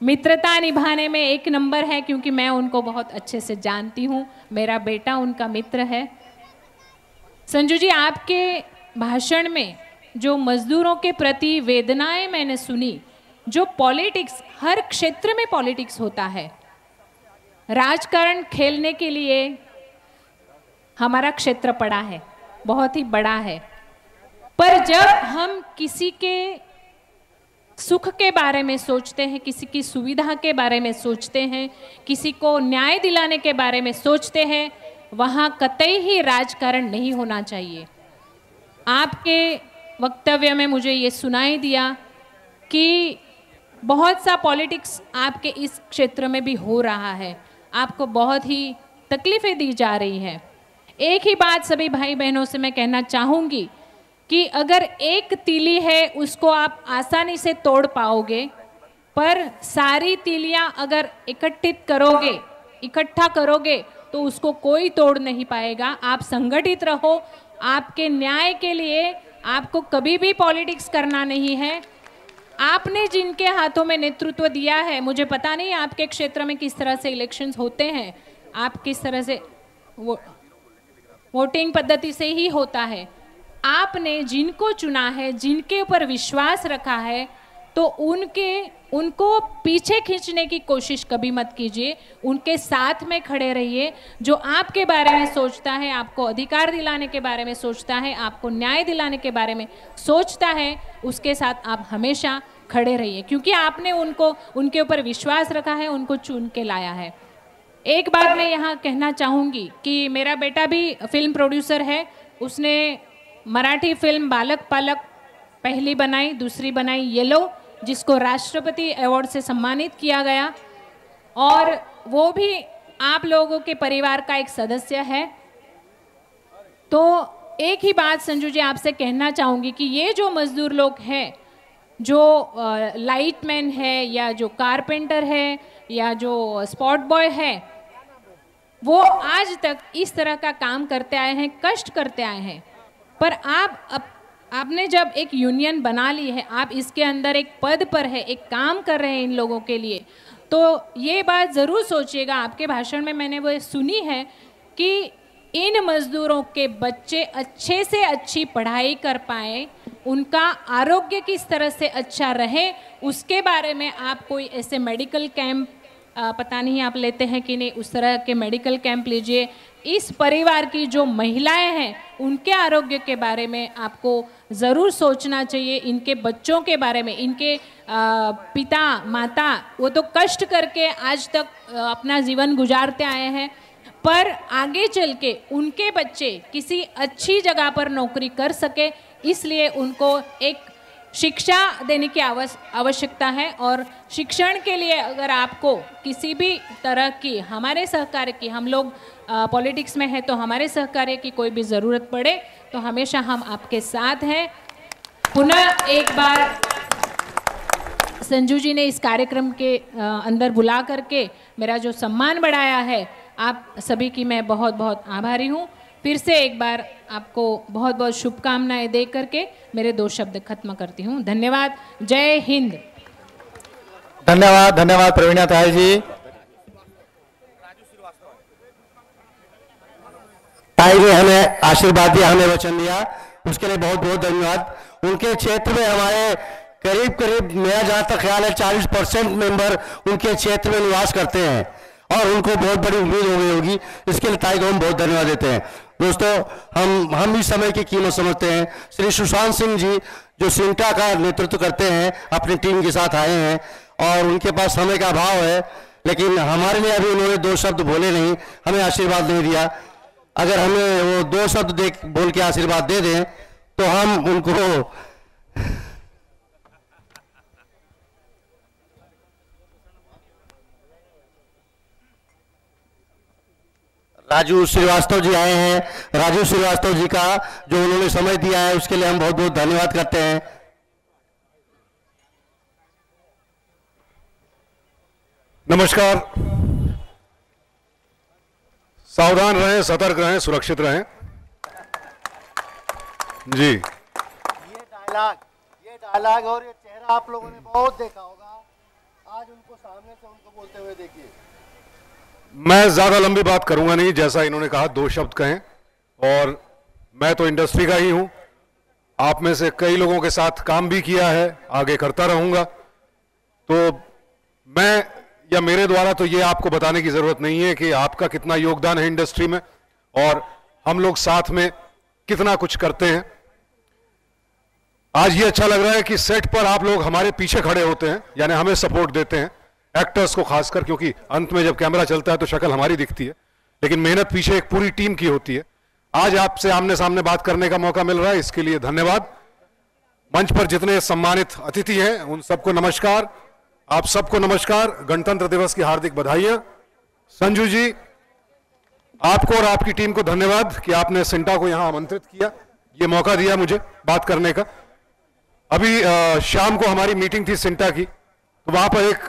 मित्रता निभाने में एक नंबर है, क्योंकि मैं उनको बहुत अच्छे से जानती हूँ। मेरा बेटा उनका मित्र है। संजू जी, आपके भाषण में जो मजदूरों के प्रति वेदनाएँ मैंने सुनी, जो पॉलिटिक्स, हर क्षेत्र में पॉलिटिक्स होता है, राजकारण खेलने के लिए हमारा क्षेत्र पड़ा है, बहुत ही बड़ा है। पर जब हम किसी के सुख के बारे में सोचते हैं, किसी की सुविधा के बारे में सोचते हैं, किसी को न्याय दिलाने के बारे में सोचते हैं, वहाँ कतई ही राजकारण नहीं होना चाहिए। आपके वक्तव्य में मुझे ये सुनाई दिया कि बहुत सा पॉलिटिक्स आपके इस क्षेत्र में भी हो रहा है। आपको बहुत ही तकलीफ़ें दी जा रही हैं। एक ही बात सभी भाई बहनों से मैं कहना चाहूँगी कि अगर एक तीली है, उसको आप आसानी से तोड़ पाओगे, पर सारी तीलियाँ अगर इकट्ठित करोगे, इकट्ठा करोगे तो उसको कोई तोड़ नहीं पाएगा। आप संगठित रहो, आपके न्याय के लिए आपको कभी भी पॉलिटिक्स करना नहीं है। आपने जिनके हाथों में नेतृत्व दिया है, मुझे पता नहीं आपके क्षेत्र में किस तरह से इलेक्शंस होते हैं। आप किस तरह से वो वोटिंग पद्धति से ही होता है। आपने जिनको चुना है, जिनके ऊपर विश्वास रखा है तो उनके, उनको पीछे खींचने की कोशिश कभी मत कीजिए। उनके साथ में खड़े रहिए। जो आपके बारे में सोचता है, आपको अधिकार दिलाने के बारे में सोचता है, आपको न्याय दिलाने के बारे में सोचता है, उसके साथ आप हमेशा खड़े रहिए। क्योंकि आपने उनको, उनके ऊपर विश्वास रखा है, उनको चुन के लाया है। एक बात मैं यहाँ कहना चाहूँगी कि मेरा बेटा भी फ़िल्म प्रोड्यूसर है, उसने मराठी फ़िल्म बालक पालक पहली बनाई, दूसरी बनाई येलो, जिसको राष्ट्रपति अवार्ड से सम्मानित किया गया। और वो भी आप लोगों के परिवार का एक सदस्य है। तो एक ही बात संजू जी आपसे कहना चाहूँगी कि ये जो मजदूर लोग हैं, जो लाइटमैन है या जो कारपेंटर है या जो स्पॉट बॉय है, वो आज तक इस तरह का काम करते आए हैं, कष्ट करते आए हैं। पर आप अब आपने जब एक यूनियन बना ली है, आप इसके अंदर एक पद पर है, एक काम कर रहे हैं इन लोगों के लिए तो ये बात ज़रूर सोचिएगा। आपके भाषण में मैंने वो सुनी है कि इन मजदूरों के बच्चे अच्छे से अच्छी पढ़ाई कर पाए, उनका आरोग्य किस तरह से अच्छा रहे, उसके बारे में आप कोई ऐसे मेडिकल कैंप पता नहीं आप लेते हैं कि नहीं, उस तरह के मेडिकल कैंप लीजिए इस परिवार की जो महिलाएँ हैं, उनके आरोग्य के बारे में आपको ज़रूर सोचना चाहिए, इनके बच्चों के बारे में, इनके पिता, माता, वो तो कष्ट करके आज तक अपना जीवन गुजारते आए हैं, पर आगे चल के उनके बच्चे किसी अच्छी जगह पर नौकरी कर सके, इसलिए उनको एक शिक्षा देने की आवश्यकता है और शिक्षण के लिए अगर आपको किसी भी तरह की, हमारे सहकार्य की, हम लोग पॉलिटिक्स में है तो हमारे सहकार्य की कोई भी ज़रूरत पड़े तो हमेशा हम आपके साथ हैं। पुनः एक बार संजू जी ने इस कार्यक्रम के अंदर बुला करके मेरा जो सम्मान बढ़ाया है, आप सभी की मैं बहुत बहुत आभारी हूँ। फिर से एक बार आपको बहुत बहुत शुभकामनाएँ दे करके मेरे दो शब्द खत्म करती हूँ। धन्यवाद। जय हिंद। धन्यवाद धन्यवाद प्रवीणा ताय जी। ताई ने हमें आशीर्वाद दिया, हमें वचन दिया। उसके लिए बहुत बहुत धन्यवाद। उनके क्षेत्र में हमारे करीब करीब, मेरा जहाँ तक ख्याल है 40 परसेंट मेंबर उनके क्षेत्र में निवास करते हैं। और उनको बहुत बड़ी उम्मीद हो गई होगी। इसके लिए ताई को हम बहुत धन्यवाद देते हैं। दोस्तों, हम हम भी समय की कीमत समझते हैं। श्री सुशांत सिंह जी, जो सिंटा का नेतृत्व करते हैं, अपनी टीम के साथ आए हैं और उनके पास समय का अभाव है, लेकिन हमारे लिए अभी उन्होंने दो शब्द बोले नहीं। हमें आशीर्वाद नहीं दिया। अगर हमें वो दो शब्द देख, बोल के आशीर्वाद दे दें तो हम उनको राजू श्रीवास्तव जी आए हैं। राजू श्रीवास्तव जी का जो उन्होंने समय दिया है, उसके लिए हम बहुत बहुत धन्यवाद करते हैं। नमस्कार। सावधान रहें सतर्क रहें सुरक्षित रहें। जी। ये डायलॉग ये डायलॉग और ये चेहरा आप लोगों ने बहुत देखा होगा। आज उनको सामने से उनको बोलते हुए देखिए। मैं ज़्यादा लंबी बात करूँगा नहीं जैसा इन्होंने कहा दो शब्द कहें। और मैं तो इंडस्ट्री का ही हूँ। आप में से कई लोगों के साथ काम भी किया है आगे करता रहूँगा। तो मैं या मेरे द्वारा तो ये आपको बताने की ज़रूरत नहीं है कि आपका कितना योगदान है इंडस्ट्री में और हम लोग साथ में कितना कुछ करते हैं। आज ये अच्छा लग रहा है कि सेट पर आप लोग हमारे पीछे खड़े होते हैं, यानी हमें सपोर्ट देते हैं एक्टर्स को खासकर, क्योंकि अंत में जब कैमरा चलता है तो शक्ल हमारी दिखती है, लेकिन मेहनत पीछे एक पूरी टीम की होती है। आज आपसे आमने सामने बात करने का मौका मिल रहा है, इसके लिए धन्यवाद। मंच पर जितने सम्मानित अतिथि हैं, उन सबको नमस्कार। आप सबको नमस्कार, गणतंत्र दिवस की हार्दिक बधाइयाँ। संजू जी, आपको और आपकी टीम को धन्यवाद कि आपने सिंटा को यहाँ आमंत्रित किया। ये मौका दिया मुझे बात करने का। अभी शाम को हमारी मीटिंग थी सिंटा की तो वहाँ पर एक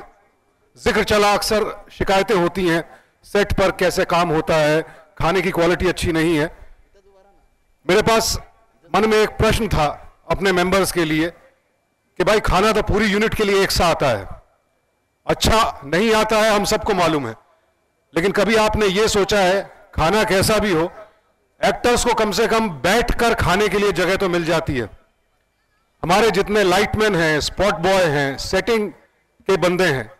ज़िक्र चला, अक्सर शिकायतें होती हैं, सेट पर कैसे काम होता है, खाने की क्वालिटी अच्छी नहीं है। मेरे पास मन में एक प्रश्न था अपने मेंबर्स के लिए कि भाई, खाना तो पूरी यूनिट के लिए एक सा आता है। अच्छा नहीं आता है, हम सबको मालूम है। लेकिन कभी आपने ये सोचा है, खाना कैसा भी हो एक्टर्स को कम से कम बैठकर खाने के लिए जगह तो मिल जाती है। हमारे जितने लाइटमैन हैं स्पॉट बॉय हैं सेटिंग के बंदे हैं,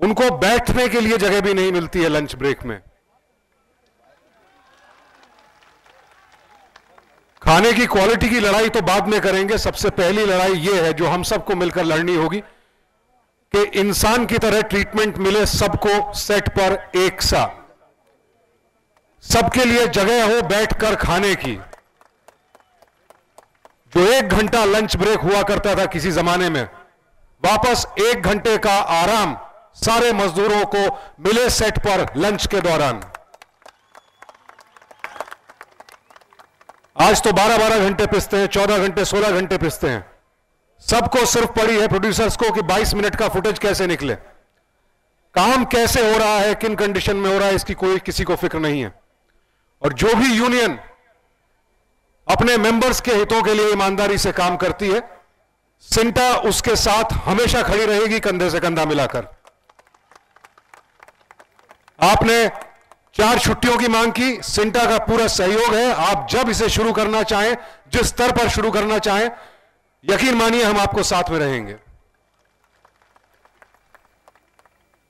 उनको बैठने के लिए जगह भी नहीं मिलती है लंच ब्रेक में। खाने की क्वालिटी की लड़ाई तो बाद में करेंगे, सबसे पहली लड़ाई यह है, जो हम सबको मिलकर लड़नी होगी। कि इंसान की तरह ट्रीटमेंट मिले सबको सेट पर एक सा। सबके लिए जगह हो बैठकर खाने की। जो एक घंटा लंच ब्रेक हुआ करता था किसी जमाने में, वापस एक घंटे का आराम सारे मजदूरों को मिले सेट पर लंच के दौरान। आज तो 12-12 घंटे पिसते हैं 14 घंटे 16 घंटे पिसते हैं। सबको सिर्फ़ पड़ी है प्रोड्यूसर्स को कि 22 मिनट का फुटेज कैसे निकले। काम कैसे हो रहा है, किन कंडीशन में हो रहा है, इसकी कोई किसी को फ़िक्र नहीं है। और जो भी यूनियन अपने मेंबर्स के हितों के लिए ईमानदारी से काम करती है, सिंटा उसके साथ हमेशा खड़ी रहेगी कंधे से कंधा मिलाकर। आपने चार छुट्टियों की मांग की, सिंटा का पूरा सहयोग है। आप जब इसे शुरू करना चाहें, जिस स्तर पर शुरू करना चाहें यकीन मानिए, हम आपको साथ में रहेंगे।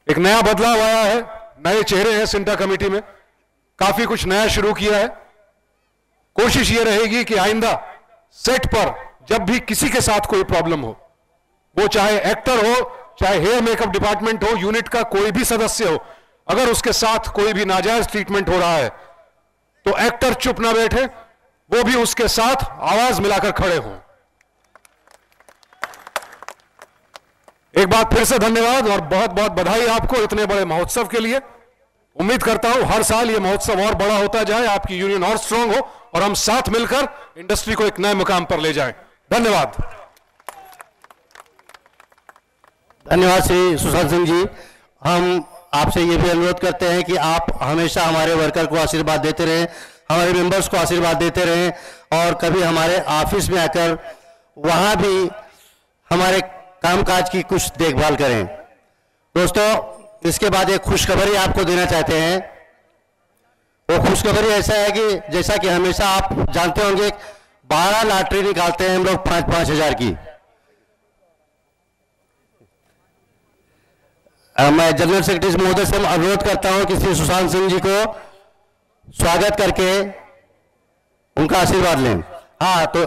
एक नया बदलाव आया है, नए चेहरे हैं सिंटा कमेटी में। काफ़ी कुछ नया शुरू किया है। कोशिश यह रहेगी कि आइंदा सेट पर जब भी किसी के साथ कोई प्रॉब्लम हो, वो चाहे एक्टर हो, चाहे हेयर मेकअप डिपार्टमेंट हो, यूनिट का कोई भी सदस्य हो, अगर उसके साथ कोई भी नाजायज ट्रीटमेंट हो रहा है तो एक्टर चुप ना बैठे, वो भी उसके साथ आवाज़ मिलाकर खड़े हों। एक बार फिर से धन्यवाद और बहुत बहुत बधाई आपको इतने बड़े महोत्सव के लिए। उम्मीद करता हूँ हर साल ये महोत्सव और बड़ा होता जाए, आपकी यूनियन और स्ट्रांग हो और हम साथ मिलकर इंडस्ट्री को एक नए मुकाम पर ले जाएँ। धन्यवाद। धन्यवाद श्री सुशांत सिंह जी। हम आपसे ये भी अनुरोध करते हैं कि आप हमेशा हमारे वर्कर को आशीर्वाद देते रहें, हमारे मेंबर्स को आशीर्वाद देते रहें और कभी हमारे ऑफ़िस में आकर वहाँ भी हमारे कामकाज की कुछ देखभाल करें। दोस्तों, इसके बाद एक खुशखबरी आपको देना चाहते हैं। वो खुशखबरी ऐसा है कि जैसा कि हमेशा आप जानते होंगे, बारह लॉटरी निकालते हैं हम लोग पाँच पाँच हज़ार की। मैं जनरल सेक्रेटरी महोदय से अनुरोध करता हूँ कि श्री सुशांत सिंह जी को स्वागत करके उनका आशीर्वाद लें। हाँ तो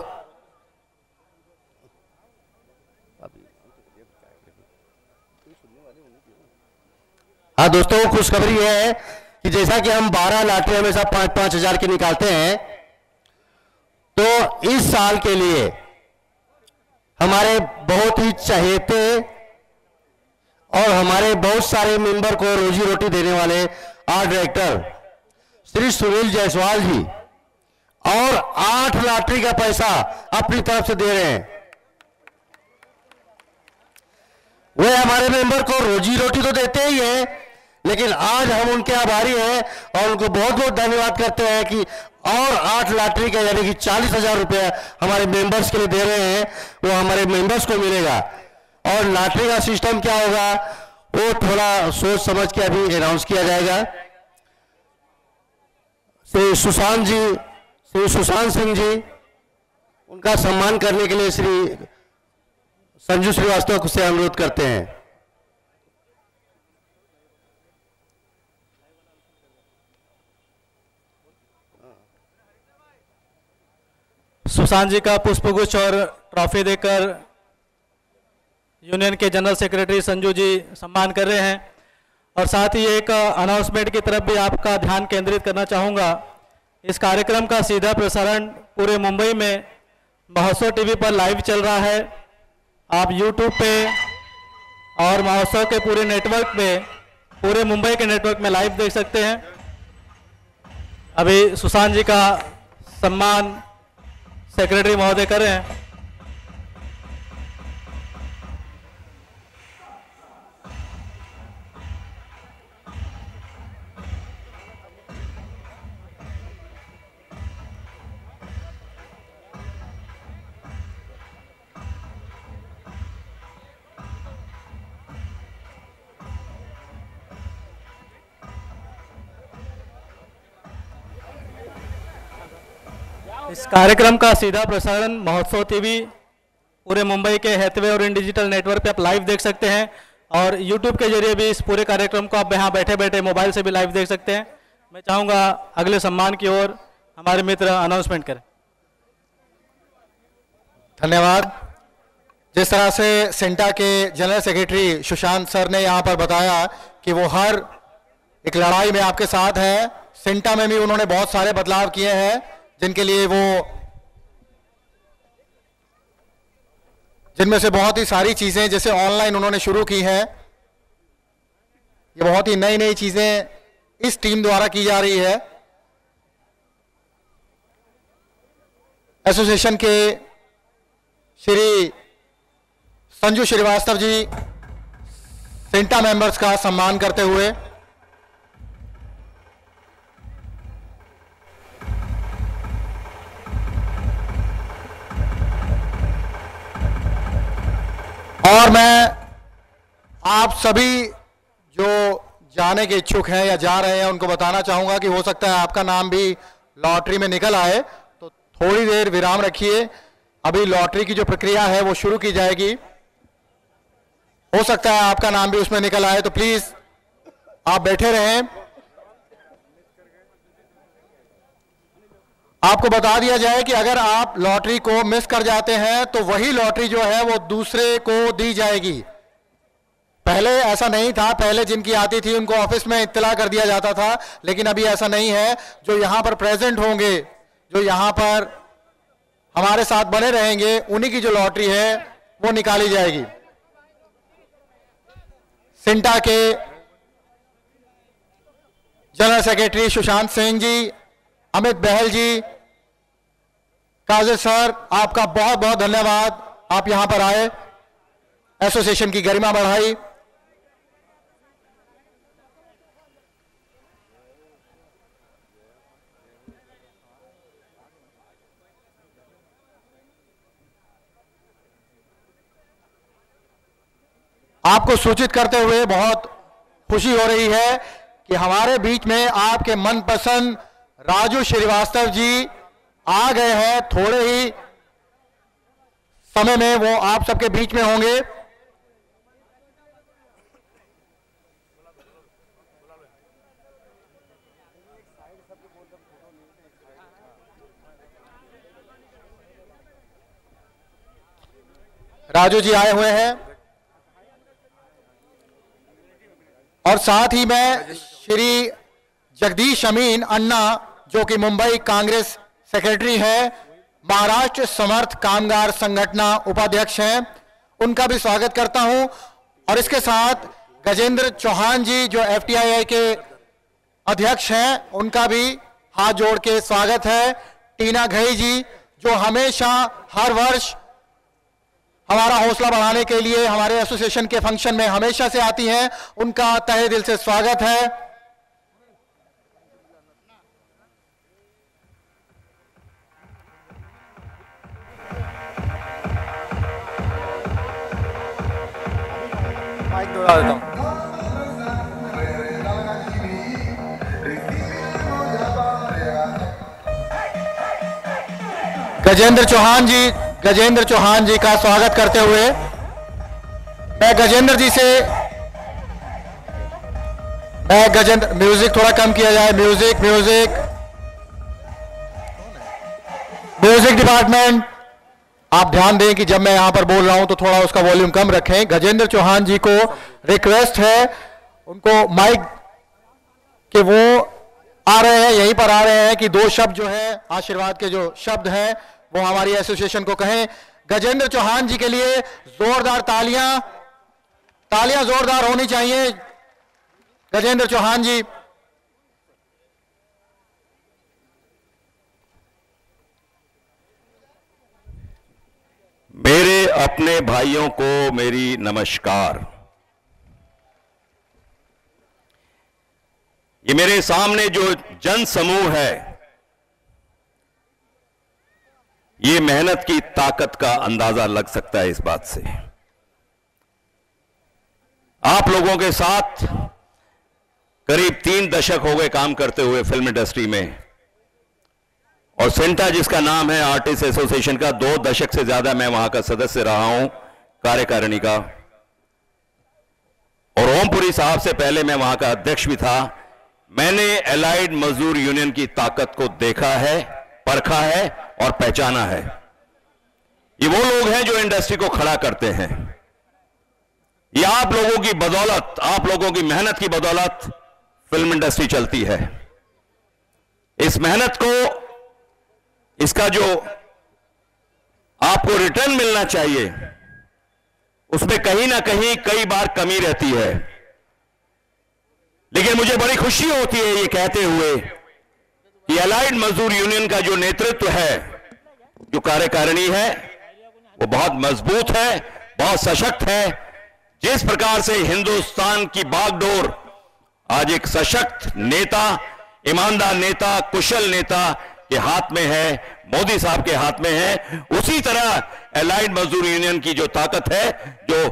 हाँ दोस्तों, खुशखबरी है कि जैसा कि हम 12 लाटरी हमेशा पाँच पाँच हज़ार की निकालते हैं तो इस साल के लिए हमारे बहुत ही चहेते और हमारे बहुत सारे मेंबर को रोजी रोटी देने वाले आर्ट डायरेक्टर श्री सुनील जायसवाल जी और आठ लॉटरी का पैसा अपनी तरफ़ से दे रहे हैं। वे हमारे मेंबर को रोजी रोटी तो देते ही हैं लेकिन आज हम उनके आभारी हैं और उनको बहुत बहुत धन्यवाद करते हैं कि और आठ लॉटरी का यानी कि चालीस हज़ार रुपया हमारे मेंबर्स के लिए दे रहे हैं, वो हमारे मेंबर्स को मिलेगा। और लॉटरी का सिस्टम क्या होगा, वो थोड़ा सोच समझ के अभी अनाउंस किया जाएगा। श्री सुशांत जी, श्री सुशांत सिंह जी, उनका सम्मान करने के लिए श्री संजू श्रीवास्तव से अनुरोध करते हैं। सुशांत जी का पुष्पगुच्छ और ट्रॉफी देकर यूनियन के जनरल सेक्रेटरी संजू जी सम्मान कर रहे हैं। और साथ ही एक अनाउंसमेंट की तरफ़ भी आपका ध्यान केंद्रित करना चाहूँगा। इस कार्यक्रम का सीधा प्रसारण पूरे मुंबई में महोत्सव टीवी पर लाइव चल रहा है। आप यूट्यूब पे और महोत्सव के पूरे नेटवर्क में पूरे मुंबई के नेटवर्क में लाइव देख सकते हैं। अभी सुशांत जी का सम्मान सेक्रेटरी महोदय कर रहे हैं। कार्यक्रम का सीधा प्रसारण महोत्सव टीवी पूरे मुंबई के हैथवे और इन डिजिटल नेटवर्क पे आप लाइव देख सकते हैं और यूट्यूब के ज़रिए भी इस पूरे कार्यक्रम को आप यहाँ बैठे बैठे मोबाइल से भी लाइव देख सकते हैं। मैं चाहूँगा अगले सम्मान की ओर हमारे मित्र अनाउंसमेंट करें। धन्यवाद। जिस तरह से सेंटा के जनरल सेक्रेटरी सुशांत सर ने यहाँ पर बताया कि वो हर एक लड़ाई में आपके साथ हैं, सेंटा में भी उन्होंने बहुत सारे बदलाव किए हैं। जिनके लिए वो जिनमें से बहुत ही सारी चीज़ें जैसे ऑनलाइन उन्होंने शुरू की हैं। ये बहुत ही नई नई चीज़ें इस टीम द्वारा की जा रही है। एसोसिएशन के श्री संजू श्रीवास्तव जी सेंटा मेंबर्स का सम्मान करते हुए और मैं आप सभी जो जाने के इच्छुक हैं या जा रहे हैं, उनको बताना चाहूँगा कि हो सकता है आपका नाम भी लॉटरी में निकल आए। तो थोड़ी देर विराम रखिए। अभी लॉटरी की जो प्रक्रिया है, वो शुरू की जाएगी। हो सकता है आपका नाम भी उसमें निकल आए। तो प्लीज़, आप बैठे रहें। आपको बता दिया जाए कि अगर आप लॉटरी को मिस कर जाते हैं तो वही लॉटरी जो है वो दूसरे को दी जाएगी। पहले ऐसा नहीं था, पहले जिनकी आती थी उनको ऑफ़िस में इत्तला कर दिया जाता था, लेकिन अभी ऐसा नहीं है। जो यहाँ पर प्रेजेंट होंगे, जो यहाँ पर हमारे साथ बने रहेंगे, उन्हीं की जो लॉटरी है, वो निकाली जाएगी। सिंटा के जनरल सेक्रेटरी सुशांत सिंह जी, अमित बहल जी काजिर सर, आपका बहुत बहुत धन्यवाद। आप यहाँ पर आए। एसोसिएशन की गरिमा बढ़ाई। आपको सूचित करते हुए बहुत खुशी हो रही है कि हमारे बीच में आपके मनपसंद राजू श्रीवास्तव जी आ गए हैं, थोड़े ही समय में वो आप सबके बीच में होंगे। राजू जी आए हुए हैं। और साथ ही मैं श्री जगदीश अमीन अन्ना, जो कि मुंबई कांग्रेस सेक्रेटरी है, महाराष्ट्र समर्थ कामगार संगठना उपाध्यक्ष हैं। उनका भी स्वागत करता हूँ। और इसके साथ गजेंद्र चौहान जी, जो एफटीआईआई के अध्यक्ष हैं, उनका भी हाथ जोड़ के स्वागत है। टीना घई जी, जो हमेशा, हर वर्ष हमारा हौसला बढ़ाने के लिए हमारे एसोसिएशन के फ़ंक्शन में हमेशा से आती हैं, उनका तहे दिल से स्वागत है। दौड़ा देता हूँ गजेंद्र चौहान जी, गजेंद्र चौहान जी का स्वागत करते हुए मैं गजेंद्र जी से, मैं गजेंद्र, म्यूज़िक थोड़ा कम किया जाए, म्यूज़िक म्यूज़िक। म्यूज़िक डिपार्टमेंट आप ध्यान दें कि जब मैं यहाँ पर बोल रहा हूँ तो थोड़ा उसका वॉल्यूम कम रखें। गजेंद्र चौहान जी को रिक्वेस्ट है, उनको माइक कि वो आ रहे हैं, यहीं पर आ रहे हैं कि दो शब्द जो है, आशीर्वाद के जो शब्द हैं, वो हमारी एसोसिएशन को कहें। गजेंद्र चौहान जी के लिए जोरदार तालियाँ तालियाँ जोरदार होनी चाहिए। गजेंद्र चौहान जी मेरे अपने भाइयों को मेरी नमस्कार। ये मेरे सामने जो जन समूह है, ये मेहनत की ताकत का अंदाज़ा लग सकता है इस बात से। आप लोगों के साथ करीब तीन दशक हो गए काम करते हुए फ़िल्म इंडस्ट्री में। और सेंटा जिसका नाम है आर्टिस्ट एसोसिएशन का, दो दशक से ज़्यादा मैं वहाँ का सदस्य रहा हूँ, कार्यकारिणी का। और ओमपुरी साहब से पहले मैं वहाँ का अध्यक्ष भी था। मैंने एलाइड मजदूर यूनियन की ताकत को देखा है, परखा है और पहचाना है। ये वो लोग हैं जो इंडस्ट्री को खड़ा करते हैं। ये आप लोगों की बदौलत, आप लोगों की मेहनत की बदौलत फ़िल्म इंडस्ट्री चलती है। इस मेहनत को इसका जो आपको रिटर्न मिलना चाहिए, उसमें कहीं ना कहीं कई बार कमी रहती है। लेकिन मुझे बड़ी खुशी होती है ये कहते हुए कि अलाइड मजदूर यूनियन का जो नेतृत्व है, जो कार्यकारिणी है, वो बहुत मज़बूत है, बहुत सशक्त है। जिस प्रकार से हिंदुस्तान की बागडोर आज एक सशक्त नेता, ईमानदार नेता, कुशल नेता के हाथ में है, मोदी साहब के हाथ में है। उसी तरह एलाइड मजदूर यूनियन की जो ताकत है, जो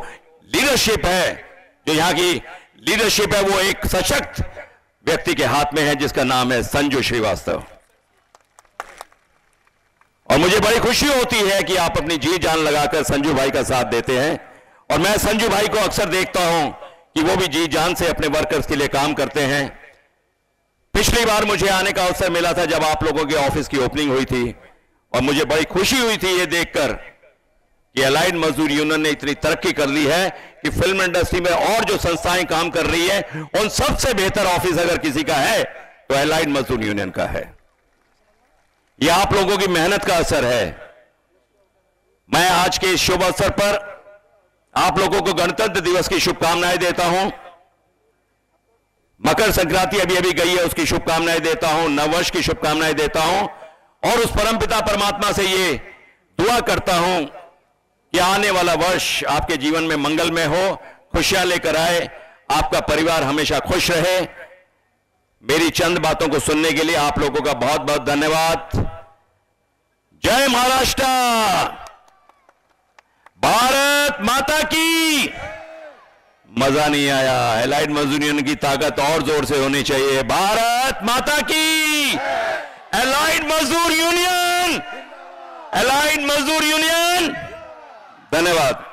लीडरशिप है, जो यहाँ की लीडरशिप है, वो एक सशक्त व्यक्ति के हाथ में है, जिसका नाम है संजू श्रीवास्तव। और मुझे बड़ी खुशी होती है कि आप अपनी जी जान लगाकर संजू भाई का साथ देते हैं। और मैं संजू भाई को अक्सर देखता हूँ कि वो भी जी जान से अपने वर्कर्स के लिए काम करते हैं। पिछली बार मुझे आने का अवसर मिला था जब आप लोगों के ऑफ़िस की ओपनिंग हुई थी और मुझे बड़ी खुशी हुई थी ये देखकर कि अलाइड मजदूर यूनियन ने इतनी तरक्की कर ली है कि फ़िल्म इंडस्ट्री में और जो संस्थाएँ काम कर रही है, उन सबसे बेहतर ऑफ़िस अगर किसी का है तो अलाइड मजदूर यूनियन का है। यह आप लोगों की मेहनत का असर है। मैं आज के इस शुभ अवसर पर आप लोगों को गणतंत्र दिवस की शुभकामनाएँ देता हूँ। मकर संक्रांति अभी अभी गई है, उसकी शुभकामनाएँ देता हूँ, नववर्ष की शुभकामनाएँ देता हूँ। और उस परमपिता परमात्मा से ये दुआ करता हूँ कि आने वाला वर्ष आपके जीवन में मंगलमय हो, खुशियाँ लेकर आए, आपका परिवार हमेशा खुश रहे। मेरी चंद बातों को सुनने के लिए आप लोगों का बहुत बहुत धन्यवाद। जय महाराष्ट्र! भारत माता की मज़ा नहीं आया। एलाइड मजदूर की ताकत और ज़ोर से होनी चाहिए। भारत माता की। एलाइड मजदूर यूनियन। एलाइड मजदूर यूनियन। धन्यवाद।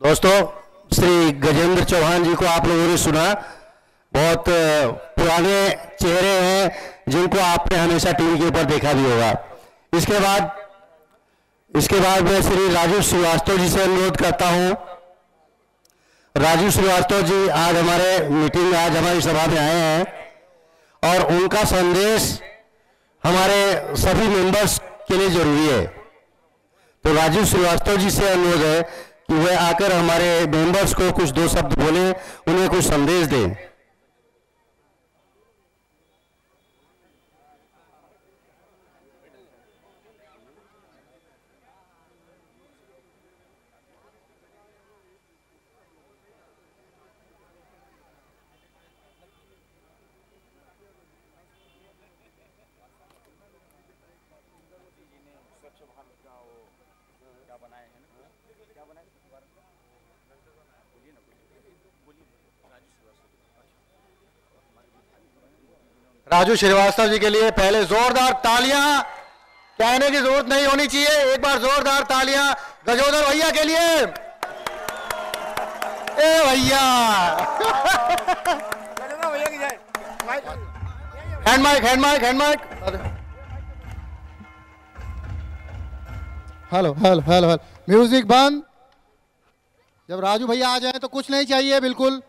दोस्तों, श्री गजेंद्र चौहान जी को आप लोगों ने सुना। बहुत पुराने चेहरे हैं, जिनको आपने हमेशा टीवी के ऊपर देखा भी होगा। इसके बाद इसके बाद मैं श्री राजू श्रीवास्तव जी से अनुरोध करता हूँ। राजू श्रीवास्तव जी, आज हमारे मीटिंग में आज हमारी सभा में आए हैं और उनका संदेश हमारे सभी मेंबर्स के लिए ज़रूरी है। तो राजू श्रीवास्तव जी से अनुरोध है कि वे आकर हमारे मेंबर्स को कुछ दो शब्द बोले, उन्हें कुछ संदेश दें। राजू श्रीवास्तव जी के लिए पहले जोरदार तालियाँ। कहने की ज़रूरत नहीं होनी चाहिए। एक बार जोरदार तालियाँ। गजोदर भैया के लिए। ए भैया। Hand mic hand mic hand mic hello hello hello hello music बंद। जब राजू भैया आ जाए तो कुछ नहीं चाहिए, बिल्कुल।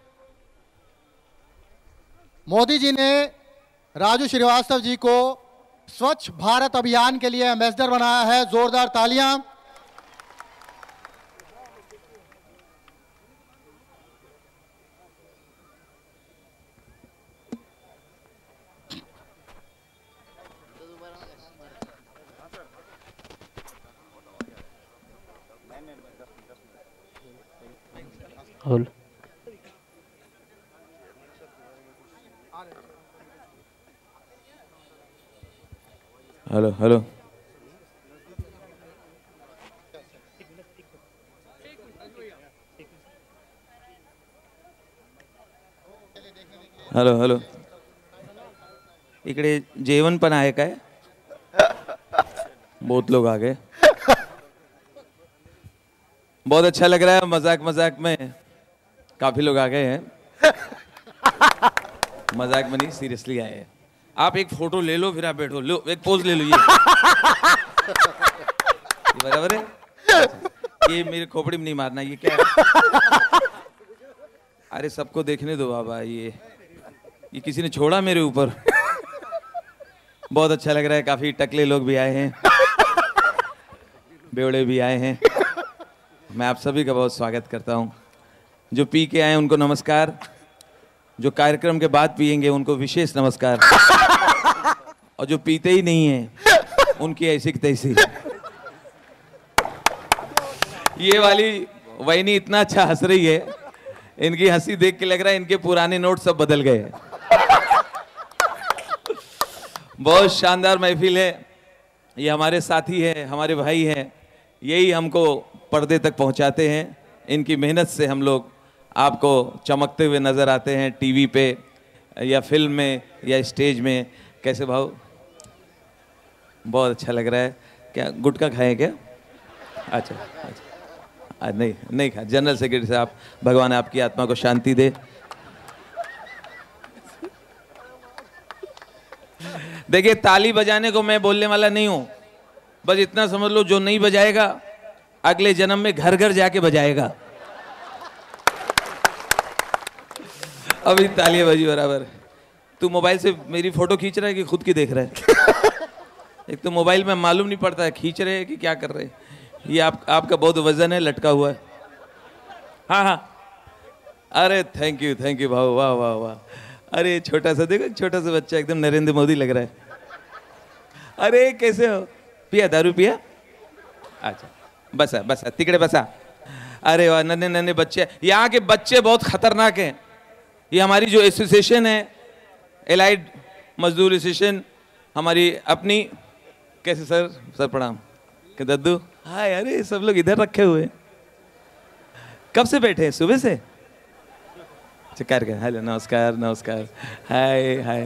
मोदी जी ने राजू श्रीवास्तव जी को स्वच्छ भारत अभियान के लिए एम्बेसडर बनाया है, जोरदार तालियाँ। होल हेलो हेलो हॅलो हॅलो इकडे जेवण पण आहे काय? बहुत लोग आ गए. बहुत अच्छा लग रहा है मज़ाक मज़ाक में. काफ़ी लोग आ गए हैं. मज़ाक में नहीं सीरियसली आए हैं. आप एक फ़ोटो ले लो, फिर आप बैठो। लो, एक पोज ले लो, ये। बराबर है? ये मेरे खोपड़ी में नहीं मारना, ये क्या है? अरे, सबको देखने दो, बाबा, ये। ये किसी ने छोड़ा मेरे ऊपर? बहुत अच्छा लग रहा है, काफ़ी टकले लोग भी आए हैं। बेवड़े भी आए हैं। मैं आप सभी का बहुत स्वागत करता हूँ। जो पी के आए उनको नमस्कार। जो कार्यक्रम के बाद पिएँगे उनको विशेष नमस्कार। और जो पीते ही नहीं है, उनकी ऐसी तैसी। ये वाली वहीनी इतना अच्छा हंस रही है, इनकी हँसी देख के लग रहा है इनके पुराने नोट सब बदल गए। बहुत शानदार महफिल है। ये हमारे साथी है, हमारे भाई हैं, यही हमको पर्दे तक पहुंचाते हैं। इनकी मेहनत से हम लोग आपको चमकते हुए नज़र आते हैं टीवी पे या फ़िल्म में या स्टेज में। कैसे भाव? बहुत अच्छा लग रहा है। क्या, गुटखा खाएँ क्या? अच्छा अच्छा। नहीं नहीं खा जनरल सेक्रेटरी साहब भगवान आपकी आत्मा को शांति दे। देखिए, ताली बजाने को मैं बोलने वाला नहीं हूँ। बस इतना समझ लो, जो नहीं बजाएगा, अगले जन्म में घर घर जाके बजाएगा। अभी तालियाँ बजी बराबर। तू मोबाइल से मेरी फ़ोटो खींच रहा है कि खुद की देख रहा है? एक तो मोबाइल में मालूम नहीं पड़ता है, खींच रहे हैं कि क्या कर रहे हैं। ये आप, आपका बहुत वज़न है, लटका हुआ है। हाँ हाँ। अरे थैंक यू थैंक यू भाव, वाह वाह वाह। अरे, छोटा सा, देखो, छोटा सा बच्चा एकदम नरेंद्र मोदी लग रहा है। अरे, कैसे हो? पिया, दारू पिया? अच्छा बसा बसा, तिकड़े बसा। अरे, वाह, नन्हे नन्हे बच्चे। यहाँ के बच्चे बहुत खतरनाक हैं। ये हमारी जो एसोसिएशन है एलाइड मजदूर एसोसिएशन हमारी अपनी कैसे सर? सर प्रणाम। के दद्दू? हाय अरे सब लोग इधर रखे हुए कब से बैठे हैं? सुबह से? अच्छा कर हेलो नमस्कार नमस्कार। हाय हाय।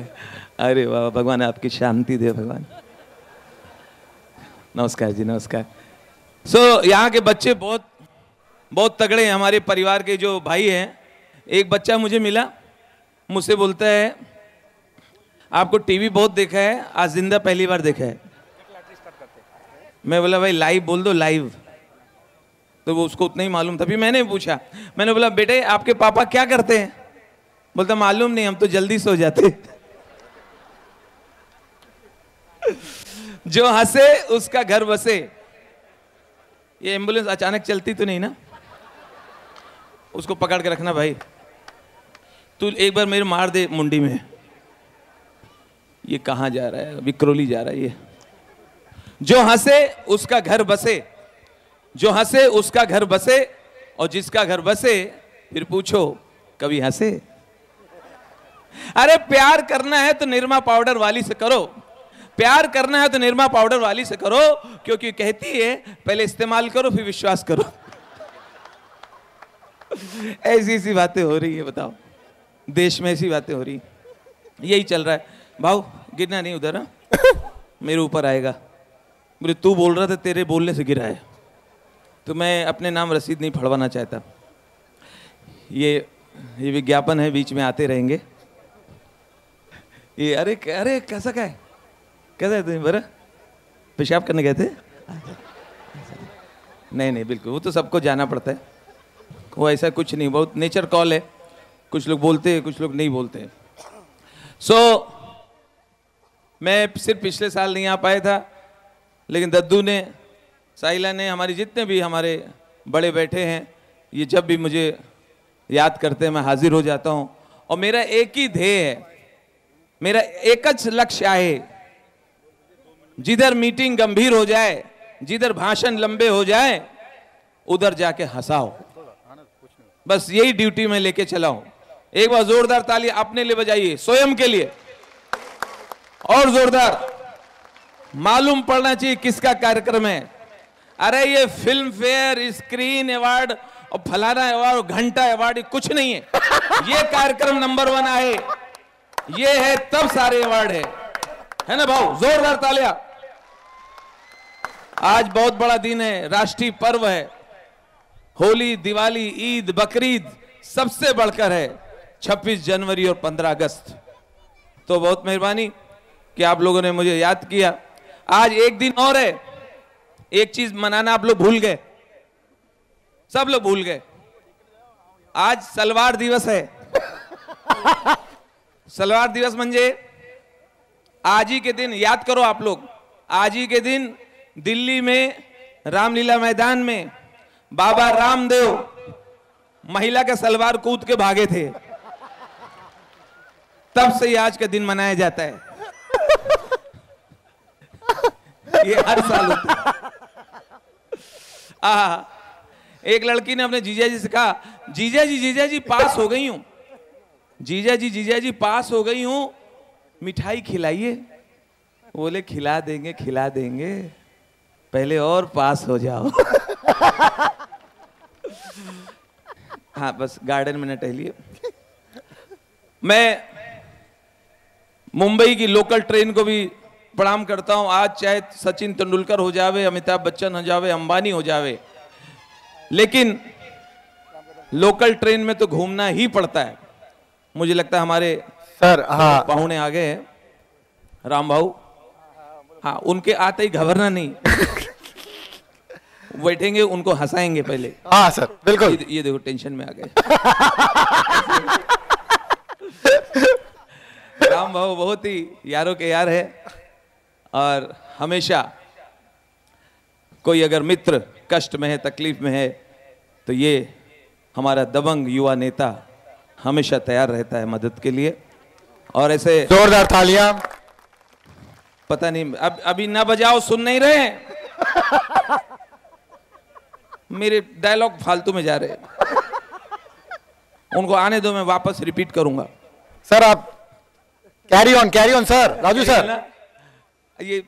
अरे वाह भगवान आपकी शांति दे भगवान। नमस्कार जी नमस्कार। सो so, यहाँ के बच्चे बहुत बहुत तगड़े हैं। हमारे परिवार के जो भाई हैं एक बच्चा मुझे मिला। मुझसे बोलता है आपको टीवी बहुत देखा है आज ज़िंदा पहली बार देखा है। मैं बोला, भाई लाइव बोल दो लाइव तो वो उसको उतना ही मालूम था। फिर मैंने पूछा, मैंने बोला, बेटे, आपके पापा क्या करते हैं? बोलता, मालूम नहीं, हम तो जल्दी सो जाते जो हंसे, उसका घर बसे। ये एंबुलेंस अचानक चलती तो नहीं ना? उसको पकड़ के रखना, भाई। तू एक बार मेरे मार दे मुंडी में। ये कहाँ जा रहा है? विक्रोली जा रहा है ये। जो हंसे, उसका घर बसे। जो हंसे, उसका घर बसे। और जिसका घर बसे, फिर पूछो, कभी हंसे? अरे, प्यार करना है तो निरमा पाउडर वाली से करो। प्यार करना है तो निरमा पाउडर वाली से करो, क्योंकि कहती है, पहले इस्तेमाल करो, फिर विश्वास करो। ऐसी ऐसी बातें हो रही है, बताओ। देश में ऐसी बातें हो रही यही चल रहा है। भाव गिरना नहीं उधर हाँ? मेरे ऊपर आएगा। बोले तू बोल रहा था तेरे बोलने से गिरा है। तो मैं अपने नाम रसीद नहीं फड़वाना चाहता। ये ये विज्ञापन है बीच में आते रहेंगे। ये अरे अरे कैसा क्या है? कैसा है तुम्हें बरा? पेशाब करने गए थे? नहीं नहीं बिल्कुल वो तो सबको जाना पड़ता है। वो ऐसा कुछ नहीं बहुत नेचर कॉल है। कुछ लोग बोलते हैं कुछ लोग नहीं बोलते हैं। सो so, मैं सिर्फ़ पिछले साल नहीं आ पाया था। लेकिन दद्दू ने, साहिला ने, हमारी जितने भी हमारे बड़े बैठे हैं, ये जब भी मुझे याद करते हैं, मैं हाजिर हो जाता हूँ। और मेरा एक ही ध्येय है, मेरा एक लक्ष्य है जिधर मीटिंग गंभीर हो जाए, जिधर भाषण लंबे हो जाए, उधर जाके हंसाओ। बस यही ड्यूटी में लेके चला हूँ। एक बार जोरदार ताली अपने लिए बजाइए, स्वयं के लिए। और जोरदार। मालूम पड़ना चाहिए किसका कार्यक्रम है। अरे ये फ़िल्म फेयर स्क्रीन अवार्ड और फलाना अवार्ड घंटा अवार्ड कुछ नहीं है। ये कार्यक्रम नंबर वन आए ये है, तब सारे अवार्ड है। है ना भाऊ? जोरदार तालियाँ। आज बहुत बड़ा दिन है, राष्ट्रीय पर्व है। होली, दिवाली, ईद, बकरीद सबसे बढ़कर है 26 जनवरी और 15 अगस्त। तो बहुत मेहरबानी कि आप लोगों ने मुझे याद किया। आज एक दिन और है। एक चीज़ मनाना आप लोग भूल गए। सब लोग भूल गए। आज सलवार दिवस है। सलवार दिवस मंजे आज ही के दिन, याद करो आप लोग, आज ही के दिन दिल्ली में रामलीला मैदान में बाबा रामदेव महिला के सलवार कूद के भागे थे। तब से आज का दिन मनाया जाता है। ये हर साल होता आ, एक लड़की ने अपने जीजा जी से कहा जीजा जी जीजा जी पास हो गई हूँ। जीजा जी जीजा जी पास हो गई हूँ। मिठाई खिलाइए। बोले खिला देंगे खिला देंगे। पहले और पास हो जाओ। हाँ बस गार्डन में न टहलिए मैं मुंबई की लोकल ट्रेन को भी प्रणाम करता हूँ। आज चाहे सचिन तेंदुलकर हो जावे अमिताभ बच्चन हो जावे अंबानी हो जावे लेकिन लोकल ट्रेन में तो घूमना ही पड़ता है। मुझे लगता है हमारे सर हाँ। पाहुने आ गए हैं। राम भाऊ। हाँ उनके आते ही घबरना नहीं। बैठेंगे उनको हंसाएँगे पहले। हाँ सर बिल्कुल। ये, ये देखो टेंशन में आ गए। राम भाऊ बहुत ही यारों के यार है। और हमेशा कोई अगर मित्र कष्ट में है तकलीफ़ में है तो ये हमारा दबंग युवा नेता हमेशा तैयार रहता है मदद के लिए। और ऐसे जोरदार तालियाँ। पता नहीं अब अभी ना बजाओ सुन नहीं रहे मेरे डायलॉग फालतू में जा रहे उनको आने दो मैं वापस रिपीट करूँगा। सर आप carry on carry on sir Raju sir. ये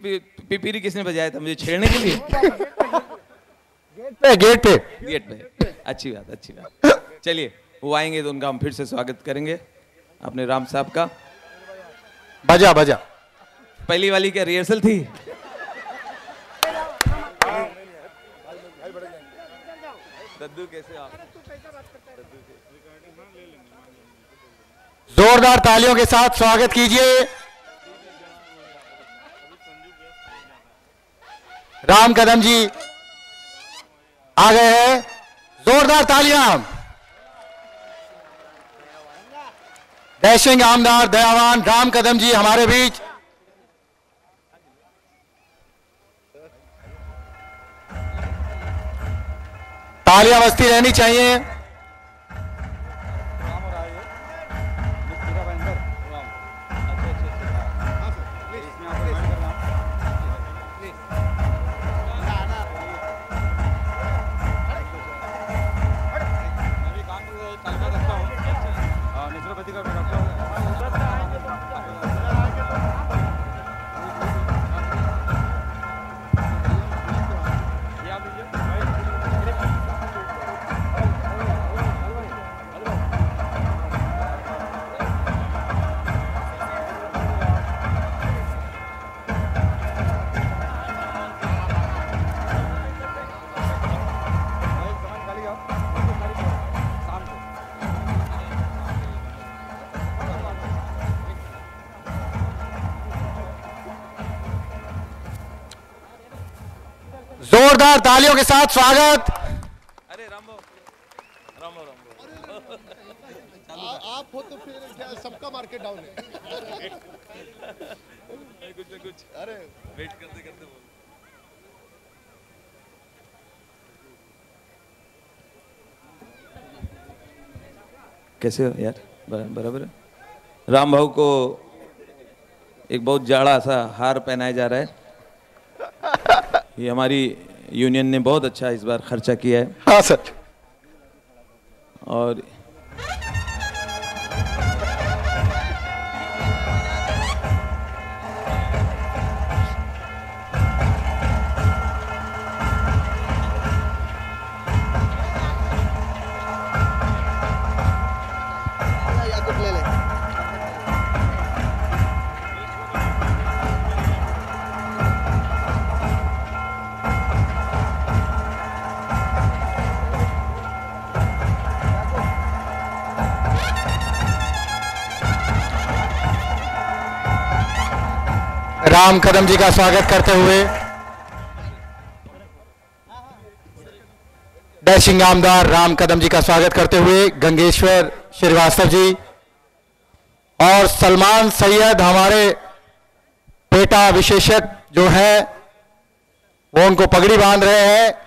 पिपीरी किसने बजाया था मुझे छेड़ने के लिए? गेट पे गेट पे। गेट पे। अच्छी बात अच्छी बात। चलिए वो आएँगे तो उनका हम फिर से स्वागत करेंगे अपने राम साहब का। बजा बजा। पहली वाली क्या रिहर्सल थी? दद्दू कैसे आप? जोरदार तालियों के साथ स्वागत कीजिए। राम कदम जी, आ गए हैं। जोरदार तालियाँ। डैशिंग आमदार, दयावान, राम कदम जी हमारे बीच। तालियाँ बस्ती रहनी चाहिए। जोरदार तालियों के साथ स्वागत। अरे रामो। रामो रामो। आप हो तो फिर क्या सबका मार्केट डाउन है? कुछ न कुछ। अरे। वेट करते करते बोल। कैसे हो यार? बराबर है? राम भाऊ को एक बहुत जाड़ा सा हार पहनाया जा रहा है। ये हमारी यूनियन ने बहुत अच्छा इस बार खर्चा किया है। हाँ सर। और राम कदम जी का स्वागत करते हुए डैशिंग आमदार राम कदम जी का स्वागत करते हुए गंगेश्वर श्रीवास्तव जी और सलमान सैयद हमारे पेटा विशेषक जो है, वो उनको पगड़ी बाँध रहे हैं।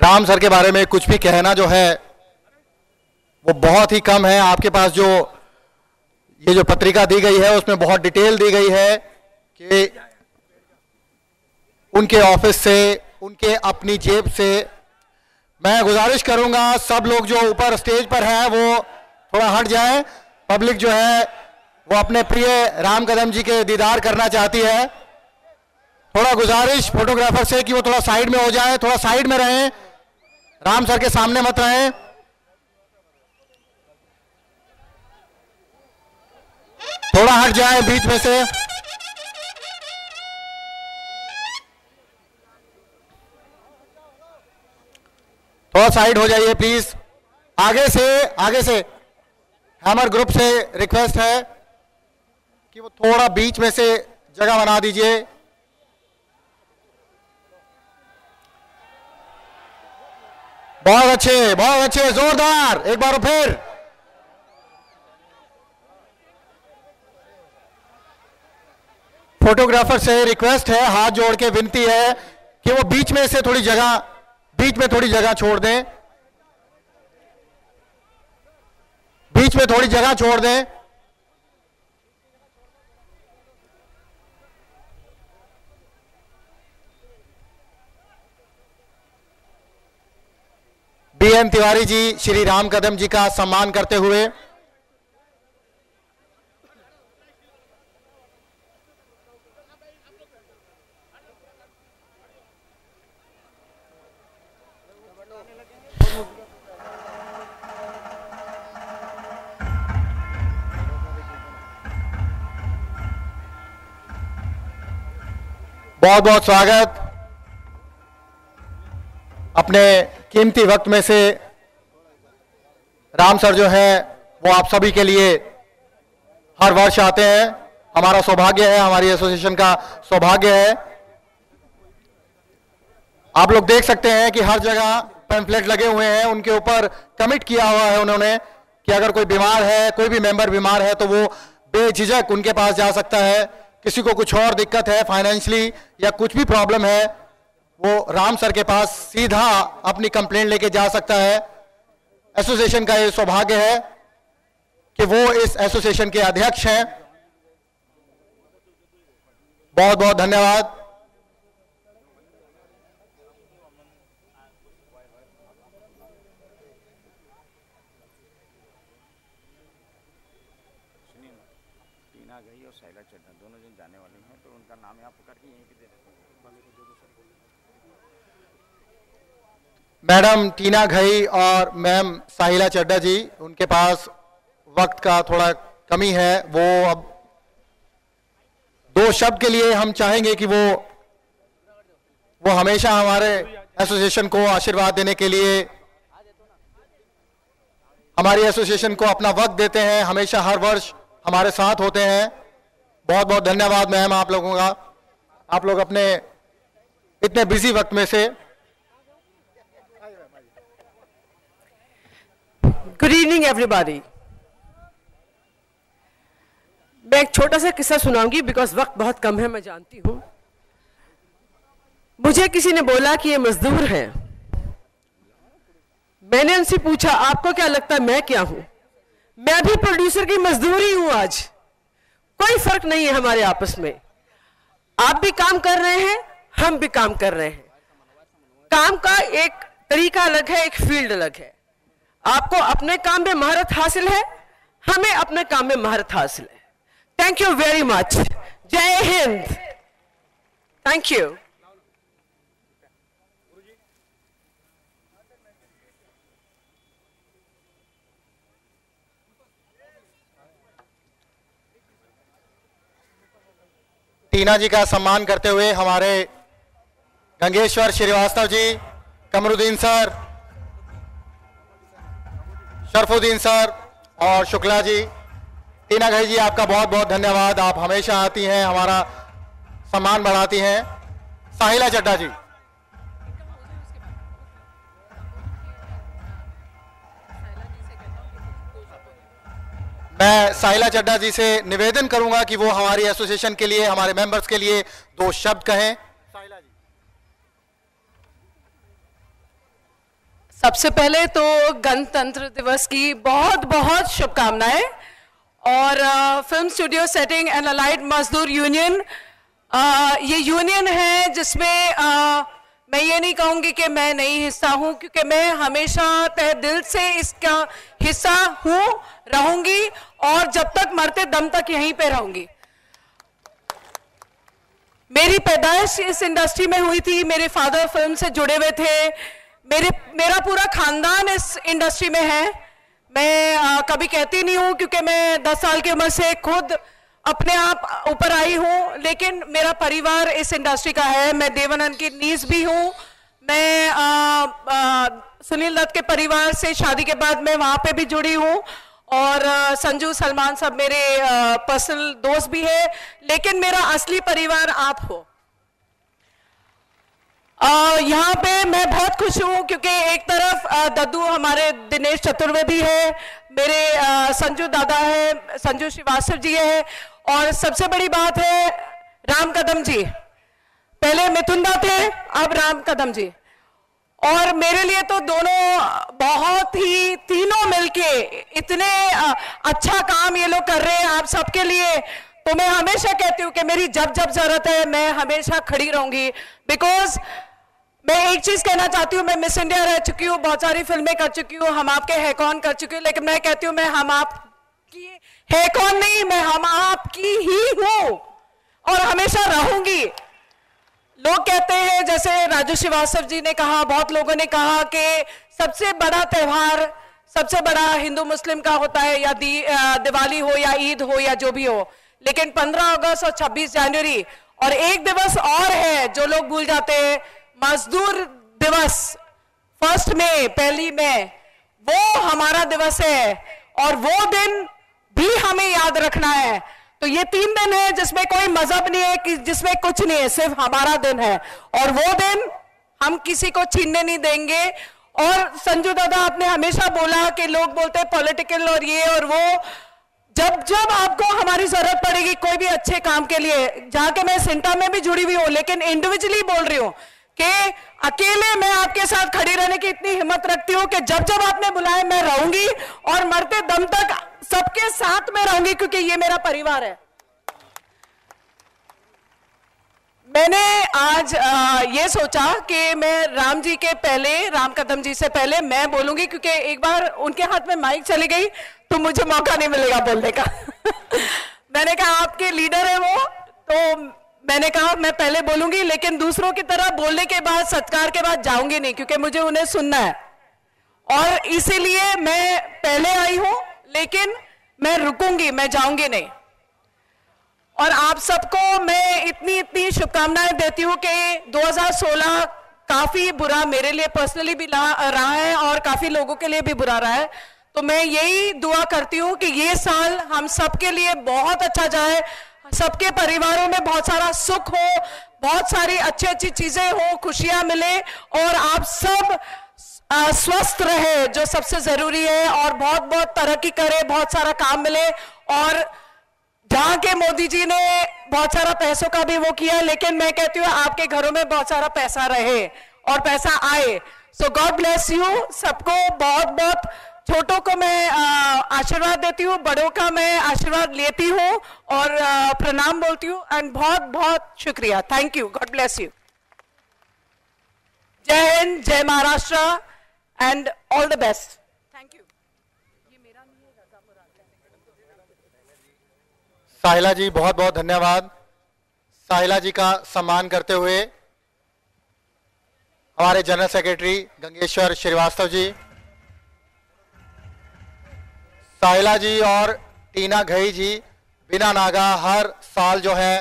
राम सर के बारे में कुछ भी कहना जो है, वो बहुत ही कम है। आपके पास जो, ये जो पत्रिका दी गई है, उसमें बहुत डिटेल दी गई है कि उनके ऑफ़िस से, उनके अपनी जेब से, मैं गुजारिश करूँगा सब लोग जो ऊपर स्टेज पर हैं, वो थोड़ा हट जाएँ। पब्लिक जो है, वो अपने प्रिय राम कदम जी के दीदार करना चाहती है। थोड़ा गुजारिश फोटोग्राफर से कि वो थोड़ा साइड में हो जाए, थोड़ा साइड में रहें। राम सर के सामने मत रहे। थोड़ा हट जाए बीच में से। थोड़ा साइड हो जाइए प्लीज़ आगे से आगे से। हैमर ग्रुप से रिक्वेस्ट है कि वो थोड़ा बीच में से जगह बना दीजिए। बहुत अच्छे बहुत अच्छे, जोरदार। एक बार फिर। फोटोग्राफर से रिक्वेस्ट है, हाथ जोड़ के विनती है कि वो बीच में से थोड़ी जगह, बीच में थोड़ी जगह छोड़ दें। बीच में थोड़ी जगह छोड़ दें। बीएम तिवारी जी, श्री राम कदम जी का सम्मान करते हुए। बहुत बहुत स्वागत। अपने कीमती वक्त में से राम सर जो है, वो आप सभी के लिए हर वर्ष आते हैं। हमारा सौभाग्य है, हमारी एसोसिएशन का सौभाग्य है। आप लोग देख सकते हैं कि हर जगह पैम्फलेट लगे हुए हैं, उनके ऊपर कमिट किया हुआ है उन्होंने कि अगर कोई बीमार है, कोई भी मेंबर बीमार है तो वो बेझिझक उनके पास जा सकता है। किसी को कुछ और दिक्कत है फाइनेंशियली या कुछ भी प्रॉब्लम है वो राम सर के पास सीधा अपनी कंप्लेन लेके जा सकता है। एसोसिएशन का ये सौभाग्य है कि वो इस एसोसिएशन के अध्यक्ष हैं। बहुत बहुत धन्यवाद टीना गई और शैला चड्ढा दोनों जन जाने वाली हैं तो उनका नाम यहाँ पकड़ के यहीं पे दे देते मैडम टीना घई और मैम साहिला चड्डा जी, उनके पास वक्त का थोड़ा कमी है। वो अब दो शब्द के लिए हम चाहेंगे कि वो वो हमेशा हमारे एसोसिएशन को आशीर्वाद देने के लिए, हमारी एसोसिएशन को अपना वक्त देते हैं। हमेशा हर वर्ष हमारे साथ होते हैं। बहुत बहुत धन्यवाद मैम आप लोगों का। आप लोग अपने, इतने बिज़ी वक्त में से गुड इवनिंग एवरीबॉडी मैं एक छोटा सा किस्सा सुनाऊँगी बिकॉज़ वक्त बहुत कम है, मैं जानती हूँ। मुझे किसी ने बोला कि ये मजदूर हैं। मैंने उनसे पूछा, आपको क्या लगता है मैं क्या हूँ? मैं भी प्रोड्यूसर की मजदूर ही हूँ आज। कोई फ़र्क नहीं है हमारे आपस में। आप भी काम कर रहे हैं, हम भी काम कर रहे हैं। काम का एक तरीका अलग है, एक फ़ील्ड अलग है। आपको अपने काम में महारत हासिल है? हमें अपने काम में महारत हासिल है। थैंक यू वेरी मच जय हिंद थैंक यू टीना जी का सम्मान करते हुए हमारे गंगेश्वर श्रीवास्तव जी, कमरुद्दीन सर शरफुद्दीन सर और शुक्ला जी, टीना घई जी, आपका बहुत बहुत धन्यवाद। आप हमेशा आती हैं, हमारा सम्मान बढ़ाती हैं। साहिला चड्डा जी। मैं साहिला चड्डा जी से निवेदन करूँगा कि वो हमारी एसोसिएशन के लिए, हमारे मेंबर्स के लिए दो शब्द कहें। सबसे पहले तो गणतंत्र दिवस की बहुत बहुत शुभकामनाएँ। और film studio setting and allied मजदूर यूनियन ये यूनियन है जिसमें अ, मैं ये नहीं कहूँगी कि मैं नहीं हिस्सा हूँ क्योंकि मैं हमेशा तह दिल से इसका हिस्सा हूँ रहूँगी और जब तक मरते दम तक यहीं पे रहूँगी। मेरी पैदाइश इस इंडस्ट्री में हुई थी मेरे फादर फ़िल्म से जुड़े हुए थे मेरे मेरा पूरा खानदान इस इंडस्ट्री में है। मैं आ, कभी कहती नहीं हूँ क्योंकि मैं 10 साल की उम्र से खुद अपने आप ऊपर आई हूँ लेकिन मेरा परिवार इस इंडस्ट्री का है। मैं देवानंद की नीज भी हूँ। मैं आ, आ, सुनील दत्त के परिवार से शादी के बाद मैं वहाँ पे भी जुड़ी हूँ और संजू सलमान सब मेरे पर्सनल दोस्त भी है लेकिन मेरा असली परिवार आप हो। यहाँ पे मैं बहुत खुश हूँ क्योंकि एक तरफ़ दद्दू हमारे दिनेश चतुर्वेदी है, मेरे संजू दादा है, संजू श्रीवास्तव जी है, और सबसे बड़ी बात है राम कदम जी। पहले मिथुंदा थे, अब राम कदम जी। और मेरे लिए तो दोनों बहुत ही तीनों मिलके इतने अच्छा काम ये लोग कर रहे हैं आप सबके लिए। तो मैं हमेशा कहती हूँ कि मेरी जब जब ज़रूरत है, मैं हमेशा खड़ी रहूँगी। बिकॉज़ मैं एक चीज़ कहना चाहती हूँ, मैं मिस इंडिया रह चुकी हूँ, बहुत सारी फ़िल्में कर चुकी हूँ, हम आपके है, कौन कर चुकी हूँ, लेकिन मैं कहती हूँ, मैं हम आप की है, कौन नहीं, मैं हम आपकी ही हूँ और हमेशा रहूँगी। लोग कहते हैं, जैसे राजू श्रीवास्तव जी ने कहा, बहुत लोगों ने कहा कि सबसे बड़ा त्योहार, सबसे बड़ा हिंदू मुस्लिम का होता है, या दिवाली हो, या ईद हो, या जो भी हो। लेकिन 15 अगस्त और 26 जनवरी, और एक दिवस और है, जो लोग भूल जाते हैं मजदूर दिवस, फ़र्स्ट में पहली में वो हमारा दिवस है और वो दिन भी हमें याद रखना है। तो ये तीन दिन है जिसमें कोई मज़हब नहीं है, कि जिसमें कुछ नहीं है, सिर्फ़ हमारा दिन है। और वो दिन हम किसी को छीनने नहीं देंगे। और संजू दादा, आपने हमेशा बोला कि लोग बोलते हैं पॉलिटिकल और ये और वो। जब जब आपको हमारी ज़रूरत पड़ेगी कोई भी अच्छे काम के लिए, जाके मैं सिंटा में भी जुड़ी हुई हूँ, लेकिन इंडिविजुअली बोल रही हूँ। कि अकेले मैं आपके साथ खड़ी रहने की इतनी हिम्मत रखती हूँ कि जब जब आपने बुलाया मैं रहूँगी और मरते दम तक सबके साथ में रहूँगी क्योंकि ये मेरा परिवार है। मैंने आज आ, ये सोचा कि मैं राम जी के पहले राम कदम जी से पहले मैं बोलूँगी क्योंकि एक बार उनके हाथ में माइक चली गई तो मुझे मौका नहीं मिलेगा बोलने का। मैंने कहा आपके लीडर है वो तो मैंने कहा, मैं पहले बोलूँगी, लेकिन दूसरों की तरह बोलने के बाद, सत्कार के बाद जाऊँगी नहीं, क्योंकि मुझे उन्हें सुनना है। और इसीलिए मैं पहले आई हूँ, लेकिन मैं रुकूँगी, मैं जाऊँगी नहीं। और आप सबको मैं इतनी इतनी शुभकामनाएँ देती हूँ कि 2016 काफ़ी बुरा मेरे लिए पर्सनली भी रहा है और काफ़ी लोगों के लिए भी बुरा रहा है। तो मैं यही दुआ करती हूँ कि ये साल हम सबके लिए बहुत अच्छा जाए सबके परिवारों में बहुत सारा सुख हो, बहुत सारी अच्छी अच्छी चीज़ें हो, खुशियाँ मिले और आप सब स्वस्थ रहे, जो सबसे ज़रूरी है और बहुत बहुत तरक्की करे, बहुत सारा काम मिले और जहाँ के मोदी जी ने बहुत सारा पैसों का भी वो किया, लेकिन मैं कहती हूँ आपके घरों में बहुत सारा पैसा रहे और पैसा आए। सो गॉड ब्लेस यू सबको बहुत बहुत छोटों को मैं आशीर्वाद देती हूँ बड़ों का मैं आशीर्वाद लेती हूँ और प्रणाम बोलती हूँ एंड बहुत बहुत शुक्रिया। Thank you god bless you जय हिंद जय Maharashtra and all the best thank you Sahila ji बहुत बहुत धन्यवाद। साहिला जी का सम्मान करते हुए हमारे जनरल सेक्रेटरी गंगेश्वर श्रीवास्तव जी साहिला जी और टीना घई जी बिना नागा हर साल जो है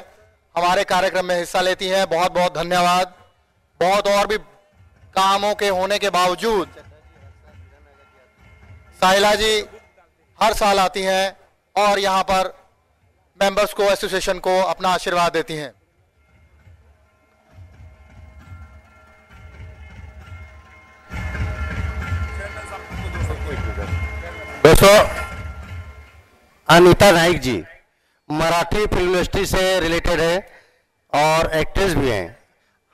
हमारे कार्यक्रम में हिस्सा लेती हैं। बहुत बहुत धन्यवाद। बहुत और भी कामों के होने के बावजूद साहिला जी हर साल आती हैं और यहाँ पर मेंबर्स को, एसोसिएशन को अपना आशीर्वाद देती हैं। दोस्तों अनीता नाइक जी, मराठी फ़िल्म इंडस्ट्री से रिलेटेड है और एक्ट्रेस भी हैं।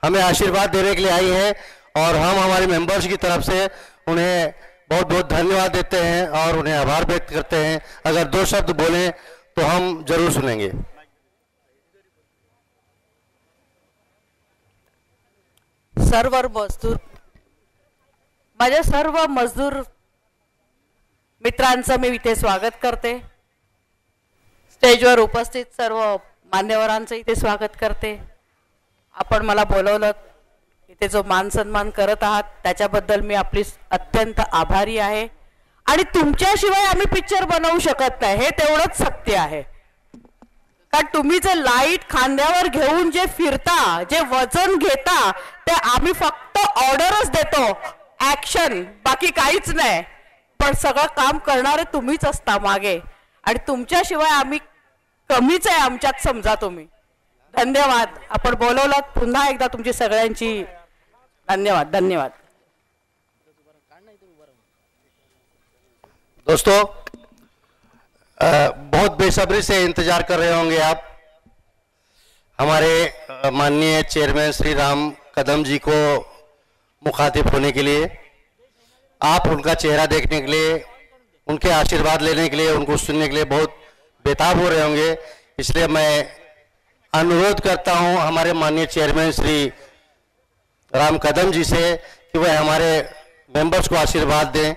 हमें आशीर्वाद देने के लिए आई हैं और हम हमारे मेंबर्स की तरफ़ से उन्हें बहुत बहुत धन्यवाद देते हैं और उन्हें आभार व्यक्त करते हैं। अगर दो शब्द बोलें तो हम ज़रूर सुनेंगे। सर्व मजदूर, माझ्या सर्व मजदूर मित्रांचं मी इथे स्वागत करते. स्टेजवर उपस्थित सर्व मान्यवरांचं इथे स्वागत करते. आपण मला बोलवलं इथे जो मान सन्मान करत आहात त्याच्याबद्दल मी आपली अत्यंत आभारी आहे. आणि तुमच्याशिवाय आम्ही पिक्चर बनवू शकत नाही हे तेवढंच सत्य आहे. कारण तुम्ही जे लाइट खांद्यावर घेऊन जे फिरता जे वजन घेता ते आम्ही फक्त ऑर्डरच देतो. ऍक्शन बाकी काहीच नाही. पण सगळं काम करणारे तुम्हीच असता मागे. आणि तुमच्याशिवाय कमीच आहे आमच्यात, समजा तुम्ही. धन्यवाद. आपण बोलवलं, पुन्हा एकदा तुमची सगळ्यांची धन्यवाद धन्यवाद. दोस्तों बहुत बेसब्री से इंतज़ार कर रहे होंगे आप। हमारे माननीय चेयरमैन श्री राम कदम जी को मुखातिब होने के लिए, आप उनका चेहरा देखने के लिए उनके आशीर्वाद लेने के लिए उनको सुनने के लिए बहुत बेताब हो रहे होंगे। इसलिए मैं अनुरोध करता हूँ हमारे माननीय चेयरमैन श्री राम कदम जी से कि वह हमारे मेंबर्स को आशीर्वाद दें।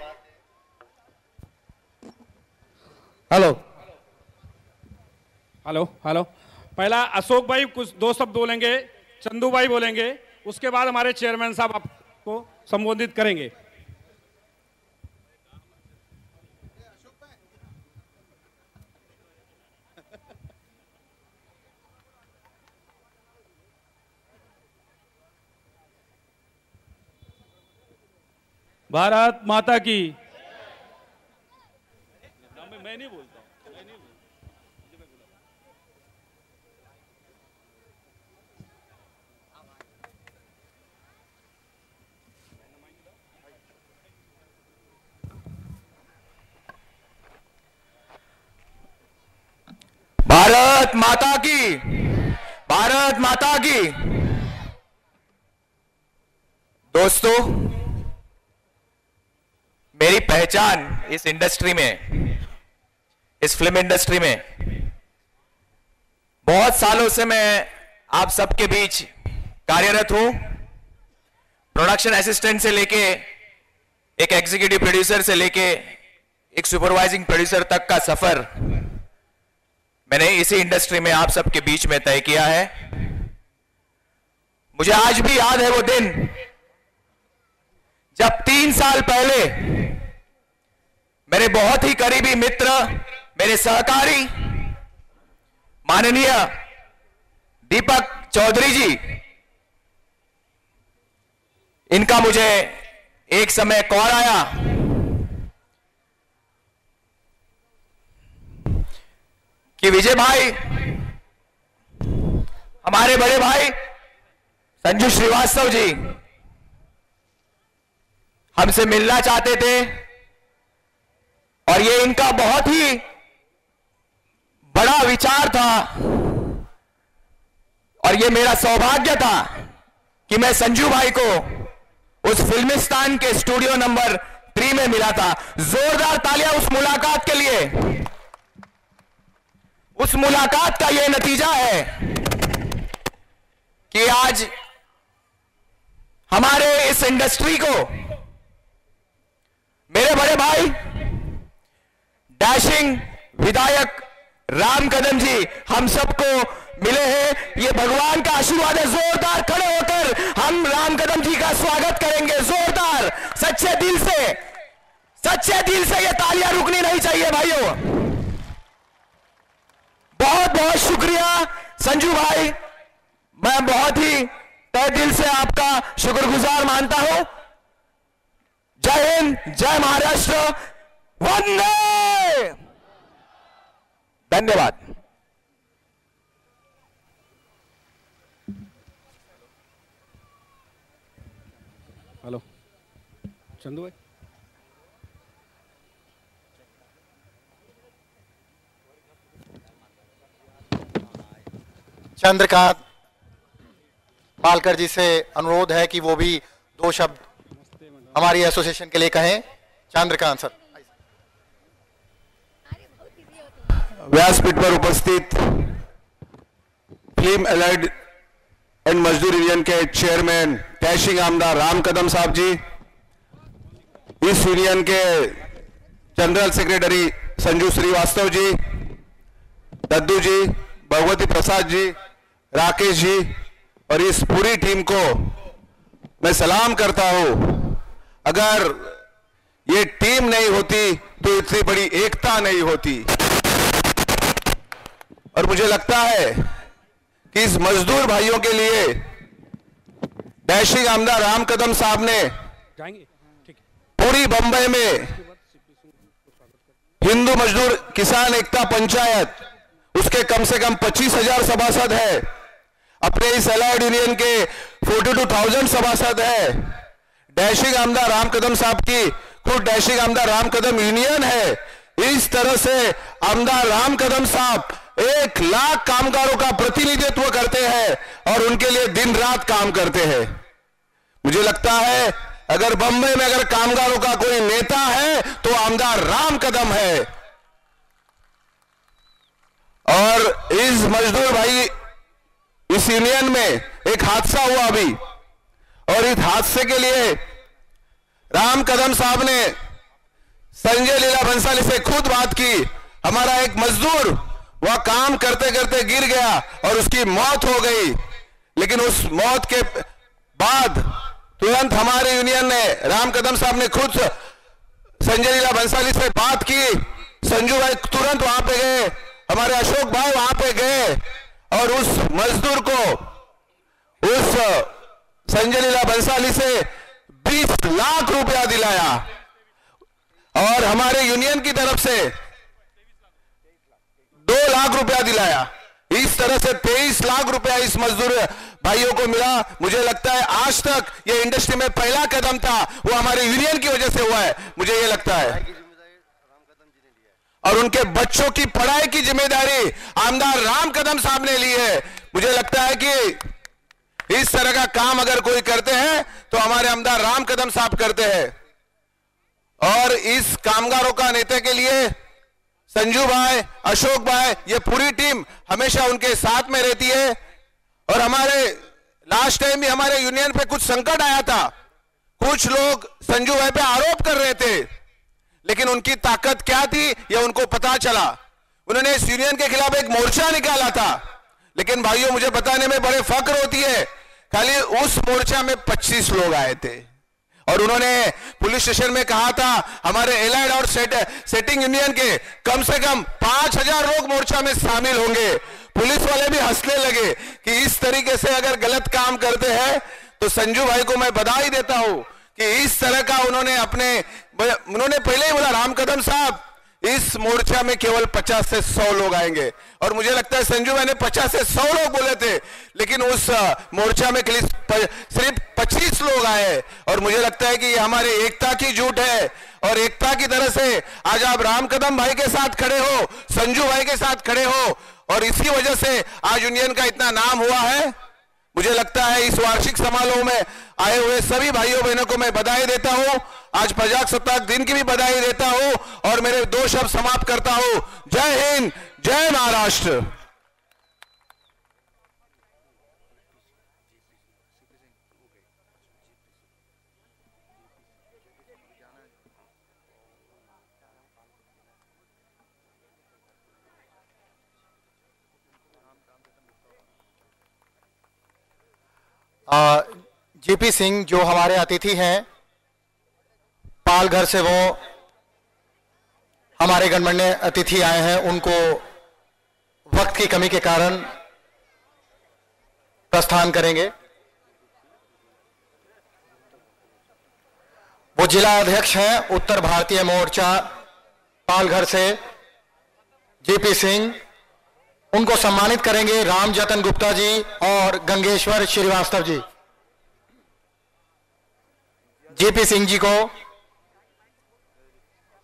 हेलो। Hello hello. पहला अशोक भाई कुछ दो शब्द बोलेंगे चंदू भाई बोलेंगे उसके बाद हमारे चेयरमैन साहब आपको संबोधित करेंगे। भारत माता की। मैं नहीं बोलता भारत माता की। भारत माता की। दोस्तों मेरी पहचान इस इंडस्ट्री में, इस फ़िल्म इंडस्ट्री में। बहुत सालों से मैं आप सबके बीच कार्यरत हूँ। प्रोडक्शन असिस्टेंट से लेके, एक एग्जीक्यूटिव प्रोड्यूसर से लेके, एक सुपरवाइजिंग प्रोड्यूसर तक का सफ़र मैंने इसी इंडस्ट्री में आप सबके बीच में तय किया है। मुझे आज भी याद है वो दिन, जब तीन साल पहले मेरे बहुत ही करीबी मित्र, मेरे सहकारी, माननीय दीपक चौधरी जी। इनका मुझे एक समय कॉल आया। कि विजय भाई, हमारे बड़े भाई, संजू श्रीवास्तव जी, हमसे मिलना चाहते थे। और ये इनका बहुत ही बड़ा विचार था। और ये मेरा सौभाग्य था कि मैं संजू भाई को उस फिल्मिस्तान के स्टूडियो नंबर थ्री में मिला था। जोरदार तालियाँ उस मुलाकात के लिए। उस मुलाकात का यह नतीजा है कि आज हमारे इस इंडस्ट्री को मेरे बड़े भाई डैशिंग विधायक राम कदम जी, हम सबको मिले हैं। ये भगवान का आशीर्वाद है। जोरदार खड़े होकर हम राम कदम जी का स्वागत करेंगे। जोरदार, सच्चे दिल से, सच्चे दिल से ये तालियाँ रुकनी नहीं चाहिए भाइयों। बहुत बहुत शुक्रिया संजू भाई। मैं बहुत ही तय दिल से आपका शुक्रगुजार मानता हूँ। जय हिंद, जय महाराष्ट्र। वंदे धन्यवाद। हेलो चंदू भाई। चंद्रकांत पालकर जी से अनुरोध है कि वो भी दो शब्द हमारी एसोसिएशन के लिए कहें। चंद्रकांत सर। व्यासपीठ पर उपस्थित फ़िल्म एलाइड एंड मजदूर यूनियन के चेयरमैन कैशिंग आमदार राम कदम साहब जी इस यूनियन के जनरल सेक्रेटरी संजू श्रीवास्तव जी, दद्दू जी, भगवती प्रसाद जी, राकेश जी और इस पूरी टीम को मैं सलाम करता हूँ। अगर ये टीम नहीं होती तो इतनी बड़ी एकता नहीं होती। और मुझे लगता है कि इस मजदूर भाइयों के लिए डैशिंग आमदार राम कदम साहब ने पूरी बंबई में हिंदू मजदूर किसान एकता पंचायत उसके कम से कम पच्चीस हज़ार सभासद है। अपने इस एलाइड यूनियन के फोर्टी टू थाउज़ेंड सभासद है। डैशिंग आमदार राम कदम साहब की खुद डैशिंग आमदार राम कदम यूनियन है। इस तरह से आमदार राम कदम साहब एक लाख कामगारों का प्रतिनिधित्व करते हैं और उनके लिए दिन रात काम करते हैं। मुझे लगता है, अगर बंबई में अगर कामगारों का कोई नेता है तो आमदार राम कदम है। और इस मजदूर भाई, इस यूनियन में एक हादसा हुआ अभी। और इस हादसे के लिए राम कदम साहब ने संजय लीला भंसाली से खुद बात की। हमारा एक मजदूर वह काम करते करते गिर गया और उसकी मौत हो गई। लेकिन उस मौत के बाद तुरंत हमारे यूनियन ने, राम कदम साहब ने खुद संजय लीला बंसाली से बात की। संजू भाई तुरंत वहाँ पे गए। हमारे अशोक भाई वहाँ पे गए और उस मजदूर को, उस संजय लीला बंसाली से 20 लाख रुपया दिलाया। और हमारे यूनियन की तरफ़ से दो लाख रुपया दिलाया। इस तरह से 23 लाख रुपया इस मजदूर भाइयों को मिला। मुझे लगता है आज तक ये इंडस्ट्री में पहला कदम था। वो हमारे यूनियन की वजह से हुआ है। मुझे ये लगता है। और उनके बच्चों की पढ़ाई की ज़िम्मेदारी आमदार राम कदम साहब ने ली है। मुझे लगता है कि इस तरह का काम अगर कोई करते हैं तो हमारे आमदार राम कदम साहब करते हैं। और इस कामगारों का नेता के लिए संजू भाई, अशोक भाई, ये पूरी टीम हमेशा उनके साथ में रहती है। और हमारे लास्ट टाइम भी हमारे यूनियन पे कुछ संकट आया था। कुछ लोग संजू भाई पे आरोप कर रहे थे। लेकिन उनकी ताकत क्या थी यह उनको पता चला। उन्होंने इस यूनियन के खिलाफ एक मोर्चा निकाला था। लेकिन भाइयों, मुझे बताने में बड़े फक्र होती है, खाली उस मोर्चा में 25 लोग आए थे। और उन्होंने पुलिस स्टेशन में कहा था हमारे एलाइड और सेट, सेटिंग यूनियन के कम से कम पाँच हज़ार लोग मोर्चा में शामिल होंगे। पुलिस वाले भी हंसने लगे कि इस तरीके से अगर गलत काम करते हैं तो संजू भाई को मैं बधाई देता हूँ कि इस तरह का उन्होंने अपने उन्होंने पहले ही बोला राम कदम साहब इस मोर्चा में केवल 50 से 100 लोग आएँगे। और मुझे लगता है संजू मैंने 50 से 100 लोग बोले थे, लेकिन उस मोर्चा में सिर्फ़ 25 लोग आए। और मुझे लगता है कि ये हमारे एकता की झूठ है। और एकता की तरह से आज आप राम कदम भाई के साथ खड़े हो, संजू भाई के साथ खड़े हो, और इसी वजह से आज यूनियन का इतना नाम हुआ है। मुझे लगता है इस वार्षिक समारोह में आए हुए सभी भाइयों बहनों को मैं बधाई देता हूँ। आज प्रजासत्ताक दिन की भी बधाई देता हूँ और मेरे दो शब्द समाप्त करता हूँ। जय हिंद, जय महाराष्ट्र। जीपी सिंह जो हमारे अतिथि हैं, पाल घर से वो हमारे गणमान्य अतिथि आए हैं, उनको वक्त की कमी के कारण प्रस्थान करेंगे। वो जिला अध्यक्ष हैं, उत्तर भारतीय मोर्चा पालघर से जीपी सिंह उनको सम्मानित करेंगे राम जतन गुप्ता जी और गंगेश्वर श्रीवास्तव जी। जेपी सिंह जी को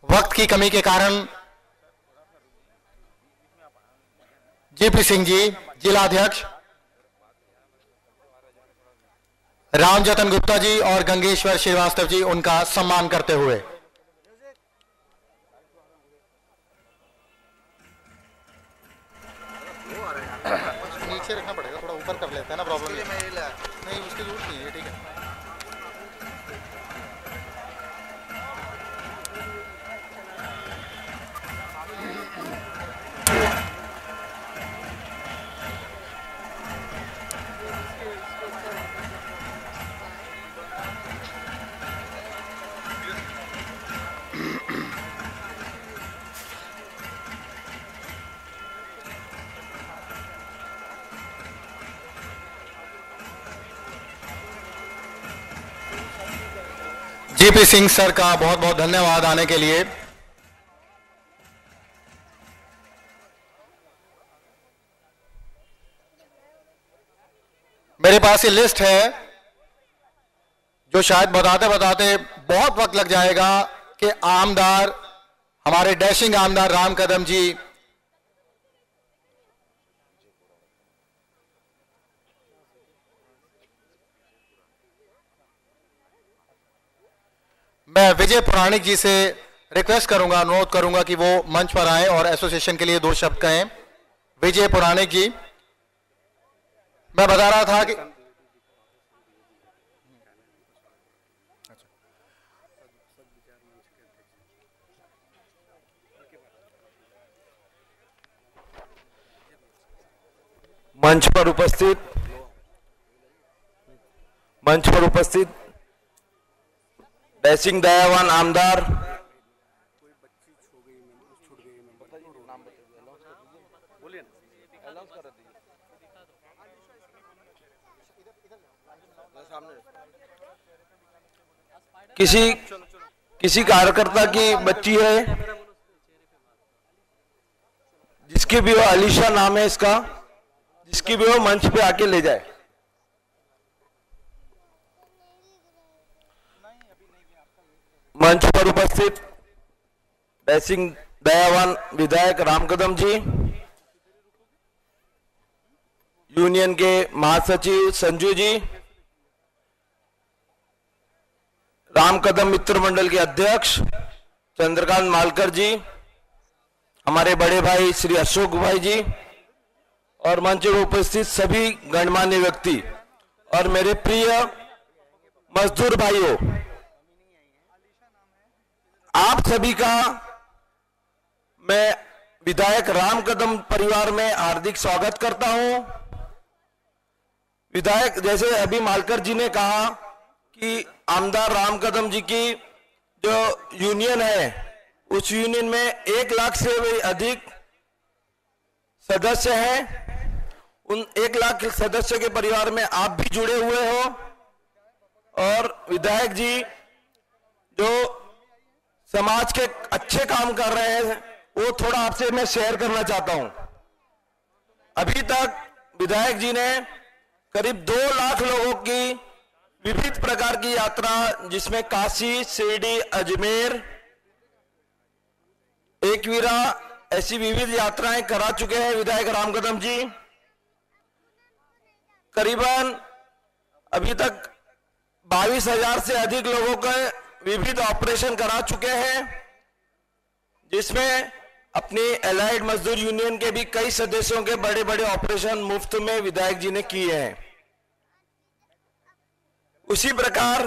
वक्त की कमी के कारण जेपी सिंह जी, जिलाध्यक्ष राम जतन गुप्ता जी और गंगेश्वर श्रीवास्तव जी उनका सम्मान करते हुए। जीपी सिंह सर का बहुत बहुत धन्यवाद आने के लिए। मेरे पास ये लिस्ट है, जो शायद बताते बताते बहुत वक्त लग जाएगा कि आमदार, हमारे डैशिंग आमदार राम कदम जी मैं विजय पुराणिक जी से रिक्वेस्ट करूँगा, अनुरोध करूँगा कि वो मंच पर आए और एसोसिएशन के लिए दो शब्द कहें। विजय पुराणिक जी, मैं बता रहा था कि मंच पर उपस्थित। मंच पर उपस्थित। डैशिंग दयावान आमदार किसी किसी कार्यकर्ता की बच्ची है, जिसकी भी वो अलीशा नाम है इसका, जिसकी भी वो मंच पे आके ले जाए। मंच पर उपस्थित बैसिंग दयावान विधायक राम कदम जी, यूनियन के महासचिव संजू जी, राम कदम मित्र मंडल के अध्यक्ष चंद्रकांत मालकर जी, हमारे बड़े भाई श्री अशोक भाई जी, और मंच पर उपस्थित सभी गणमान्य व्यक्ति और मेरे प्रिय मजदूर भाइयों आप सभी का मैं विधायक राम कदम परिवार में हार्दिक स्वागत करता हूँ। विधायक, जैसे अभी मालकर जी ने कहा कि आमदार राम कदम जी की जो यूनियन है, उस यूनियन में एक लाख से भी अधिक सदस्य हैं। उन एक लाख सदस्य के परिवार में आप भी जुड़े हुए हो। और विधायक जी, जो समाज के अच्छे काम कर रहे हैं, वो थोड़ा आपसे मैं शेयर करना चाहता हूँ। अभी तक विधायक जी ने करीब दो लाख लोगों की विविध प्रकार की यात्रा, जिसमें काशी, शिरडी, अजमेर, एकवीरा, ऐसी विविध यात्राएँ करा चुके हैं विधायक राम कदम जी। करीबन अभी तक बाईस हज़ार से अधिक लोगों का विविध ऑपरेशन करा चुके हैं, जिसमें अपनी एलाइड मजदूर यूनियन के भी कई सदस्यों के बड़े बड़े ऑपरेशन मुफ़्त में विधायक जी ने किए हैं। उसी प्रकार,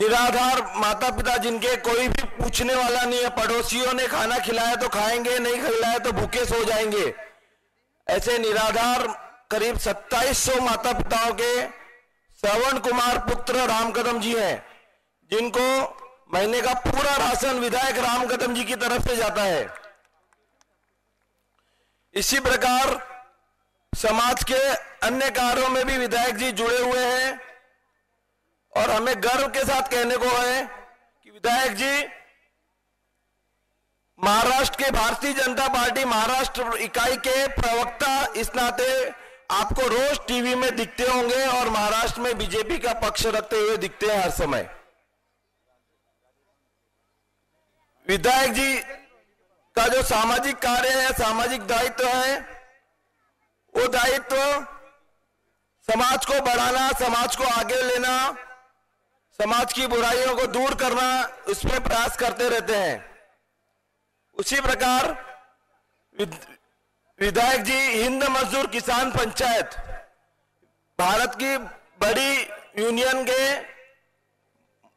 निराधार माता पिता जिनके कोई भी पूछने वाला नहीं है, पड़ोसियों ने खाना खिलाया तो खाएँगे, नहीं खिलाया तो भूखे सो जाएँगे। ऐसे निराधार करीब 2700 माता पिताओं के श्रवण कुमार पुत्र राम कदम जी हैं। जिनको महीने का पूरा राशन विधायक राम कदम जी की तरफ़ से जाता है। इसी प्रकार समाज के अन्य कार्यों में भी विधायक जी जुड़े हुए हैं और हमें गर्व के साथ कहने को है कि विधायक जी, महाराष्ट्र के भारतीय जनता पार्टी महाराष्ट्र इकाई के प्रवक्ता इस नाते आपको रोज टीवी में दिखते होंगे और महाराष्ट्र में बीजेपी का पक्ष रखते हुए दिखते हैं हर समय। विधायक जी का जो सामाजिक कार्य है, सामाजिक दायित्व तो है, वो दायित्व तो समाज को बढ़ाना, समाज को आगे लेना, समाज की बुराइयों को दूर करना, उसमें प्रयास करते रहते हैं। उसी प्रकार विधायक जी, हिंद मजदूर किसान पंचायत, भारत की बड़ी यूनियन के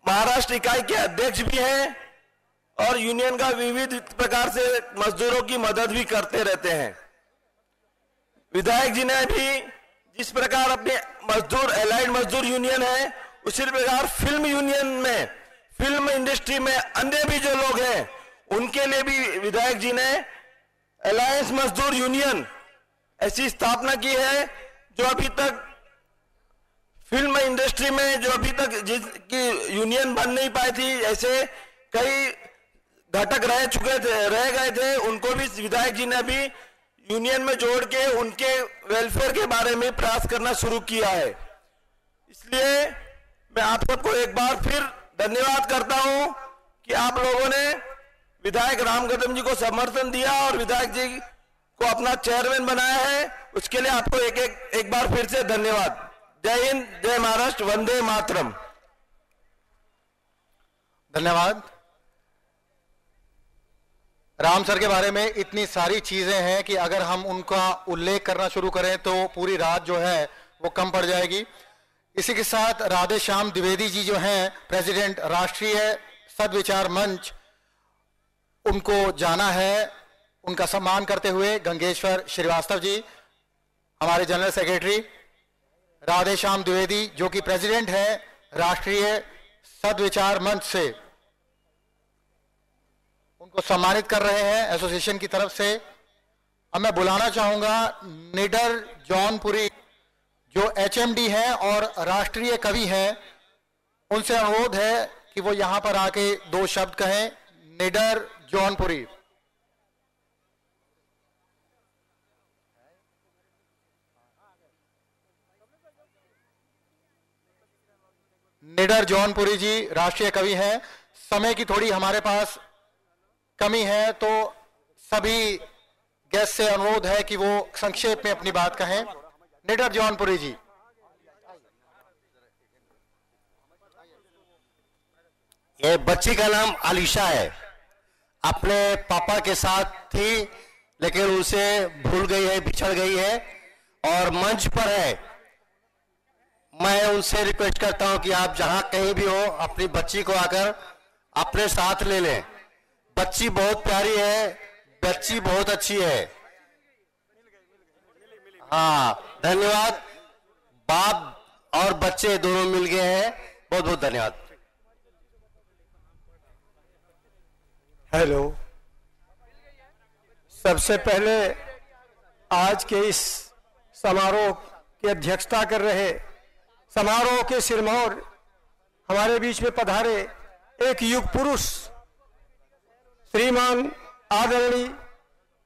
महाराष्ट्र इकाई के अध्यक्ष भी हैं। और यूनियन का विविध प्रकार से मजदूरों की मदद भी करते रहते हैं। विधायक जी ने भी जिस प्रकार अपने मजदूर एलाइड मजदूर यूनियन है, उसी प्रकार फ़िल्म यूनियन में फ़िल्म इंडस्ट्री में अन्य भी जो लोग हैं, उनके लिए भी विधायक जी ने अलायंस मजदूर यूनियन ऐसी स्थापना की है, जो अभी तक फ़िल्म इंडस्ट्री में, जो अभी तक जिसकी यूनियन बन नहीं पाई थी, ऐसे कई घटक रह चुके थे, रह गए थे। उनको भी विधायक जी ने भी यूनियन में जोड़ के उनके वेलफेयर के बारे में प्रयास करना शुरू किया है। इसलिए मैं आप सबको एक बार फिर धन्यवाद करता हूँ कि आप लोगों ने विधायक राम कदम जी को समर्थन दिया और विधायक जी को अपना चेयरमैन बनाया है। उसके लिए आपको एक एक एक बार फिर से धन्यवाद। जय हिंद, जय महाराष्ट्र, वंदे मातरम। धन्यवाद। राम सर के बारे में इतनी सारी चीज़ें हैं कि अगर हम उनका उल्लेख करना शुरू करें तो पूरी रात जो है वो कम पड़ जाएगी। इसी के साथ राधे श्याम द्विवेदी जी जो हैं, प्रेसिडेंट राष्ट्रीय सदविचार मंच, उनको जाना है। उनका सम्मान करते हुए गंगेश्वर श्रीवास्तव जी, हमारे जनरल सेक्रेटरी राधे श्याम द्विवेदी जो कि प्रेसिडेंट है, राष्ट्रीय सदविचार मंच से। उनको सम्मानित कर रहे हैं एसोसिएशन की तरफ़ से। अब मैं बुलाना चाहूँगा निडर जौनपुरी, जो एचएमडी हैं और राष्ट्रीय कवि हैं। उनसे अनुरोध है कि वो यहाँ पर आके दो शब्द कहें, निडर जौनपुरी। निडर जौनपुरी जी, राष्ट्रीय कवि हैं। समय की थोड़ी हमारे पास कमी है तो सभी गेस्ट से अनुरोध है कि वो संक्षेप में अपनी बात कहें। निडर जौनपुरी जी। ये बच्ची का नाम अलीशा है। अपने पापा के साथ थी, लेकिन उसे भूल गई है, बिछड़ गई है, और मंच पर है। मैं उनसे रिक्वेस्ट करता हूँ कि आप जहाँ कहीं भी हो, अपनी बच्ची को आकर अपने साथ ले लें। बच्ची बहुत प्यारी है, बच्ची बहुत अच्छी है। हाँ धन्यवाद। बाप और बच्चे दोनों मिल गए हैं। बहुत बहुत धन्यवाद। हेलो सबसे पहले आज के इस समारोह की अध्यक्षता कर रहे समारोह के सिरमौर, हमारे बीच में पधारे एक युग पुरुष श्रीमान आदरणीय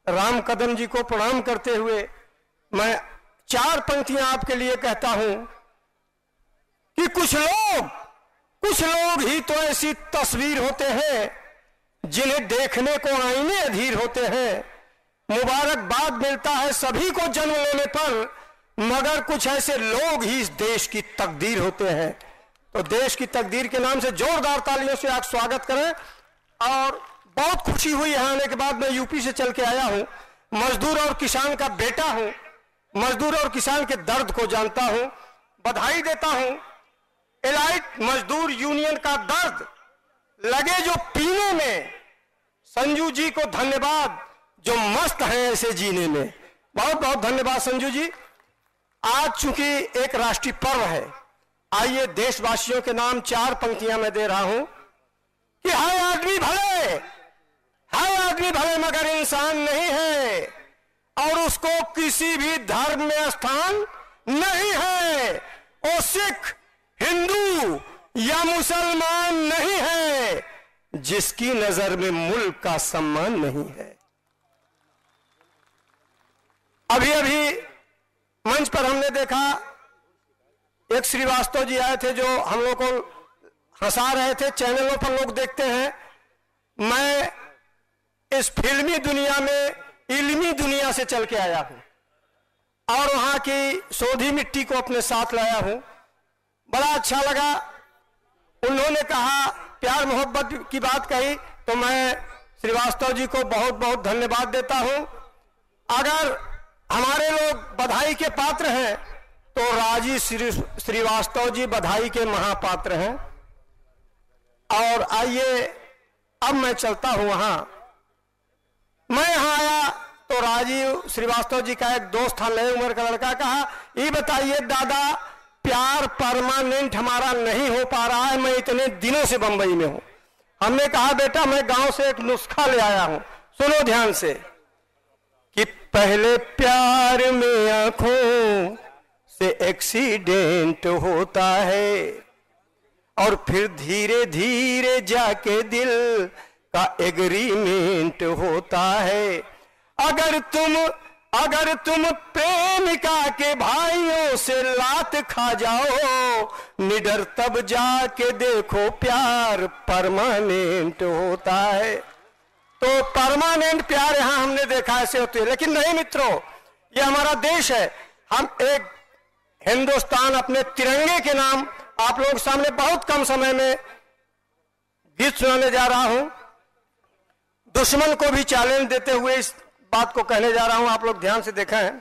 राम कदम जी को प्रणाम करते हुए मैं चार पंक्तियाँ आपके लिए कहता हूँ कि कुछ लोग कुछ लोग ही तो ऐसी तस्वीर होते हैं जिन्हें देखने को आईने अधीर होते हैं। मुबारकबाद मिलता है सभी को जन्म लेने पर, मगर कुछ ऐसे लोग ही इस देश की तकदीर होते हैं। तो देश की तकदीर के नाम से जोरदार तालियों से आप स्वागत करें और बहुत खुशी हुई यहाँ आने के बाद मैं यूपी से चल के आया हूँ। मजदूर और किसान का बेटा हूँ। मजदूर और किसान के दर्द को जानता हूँ। बधाई देता हूँ। एलाइट मजदूर यूनियन का दर्द लगे जो पीने में। संजू जी को धन्यवाद, जो मस्त है ऐसे जीने में। बहुत बहुत धन्यवाद संजू जी। आज चूँकि एक राष्ट्रीय पर्व है, आइए देशवासियों के नाम चार पंक्तियाँ मैं दे रहा हूँ कि हर आदमी भले। हर आदमी भले मगर इंसान नहीं है और उसको किसी भी धर्म में स्थान नहीं है। वो सिख, हिंदू या मुसलमान नहीं है, जिसकी नज़र में मुल्क का सम्मान नहीं है। अभी अभी मंच पर हमने देखा, एक श्रीवास्तव जी आए थे जो हम लोग को हंसा रहे थे, चैनलों पर लोग देखते हैं। मैं इस फिल्मी दुनिया में, इल्मी दुनिया से चल के आया हूँ। और वहाँ की सोधी मिट्टी को अपने साथ लाया हूँ। बड़ा अच्छा लगा। उन्होंने कहा, प्यार मोहब्बत की बात कही। तो मैं श्रीवास्तव जी को बहुत बहुत धन्यवाद देता हूँ। अगर हमारे लोग बधाई के पात्र हैं तो राज़ी श्री, श्रीवास्तव जी बधाई के महापात्र हैं। और आइए, अब मैं चलता हूँ वहाँ। मैं यहाँ आया तो राजीव श्रीवास्तव जी का एक दोस्त था, नए उम्र का लड़का कहा, ये बताइए दादा, प्यार परमानेंट हमारा नहीं हो पा रहा है, मैं इतने दिनों से बंबई में हूँ। हमने कहा, बेटा, मैं गाँव से एक नुस्खा ले आया हूँ। सुनो ध्यान से कि पहले प्यार में आँखों से एक्सीडेंट होता है और फिर धीरे धीरे जाके दिल का एग्रीमेंट होता है। अगर तुम अगर तुम प्रेमिका के भाइयों से लात खा जाओ, निडर तब जाके देखो प्यार परमानेंट होता है। तो परमानेंट प्यार यहाँ हमने देखा ऐसे होते हैं। लेकिन नहीं मित्रों, ये हमारा देश है। हम एक हिंदुस्तान अपने तिरंगे के नाम आप लोगों के सामने बहुत कम समय में गीत सुनाने जा रहा हूँ। दुश्मन को भी चैलेंज देते हुए इस बात को कहने जा रहा हूँ, आप लोग ध्यान से देखें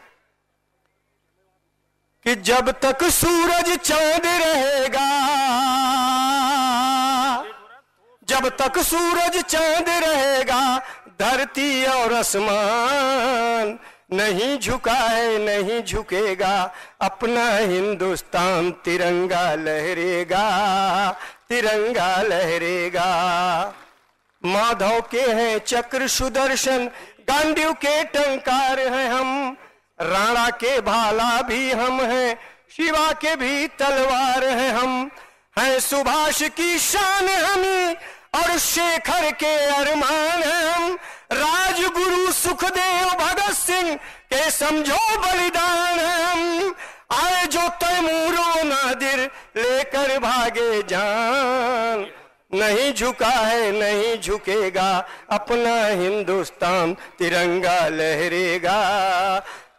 कि जब तक सूरज चाँद रहेगा, जब तक सूरज चाँद रहेगा, धरती और आसमान नहीं झुका है नहीं झुकेगा, अपना हिंदुस्तान तिरंगा लहरेगा तिरंगा लहरेगा। माधव के हैं चक्र सुदर्शन गांधी के टंकार हैं हम। राणा के भाला भी हम हैं, शिवा के भी तलवार हैं हम। है सुभाष की शान हम और शेखर के अरमान हम। राजगुरु सुखदेव भगत सिंह के समझो बलिदान हम। आए जो तैमूरो नादिर लेकर भागे जान। नहीं झुका है नहीं झुकेगा अपना हिंदुस्तान तिरंगा लहरेगा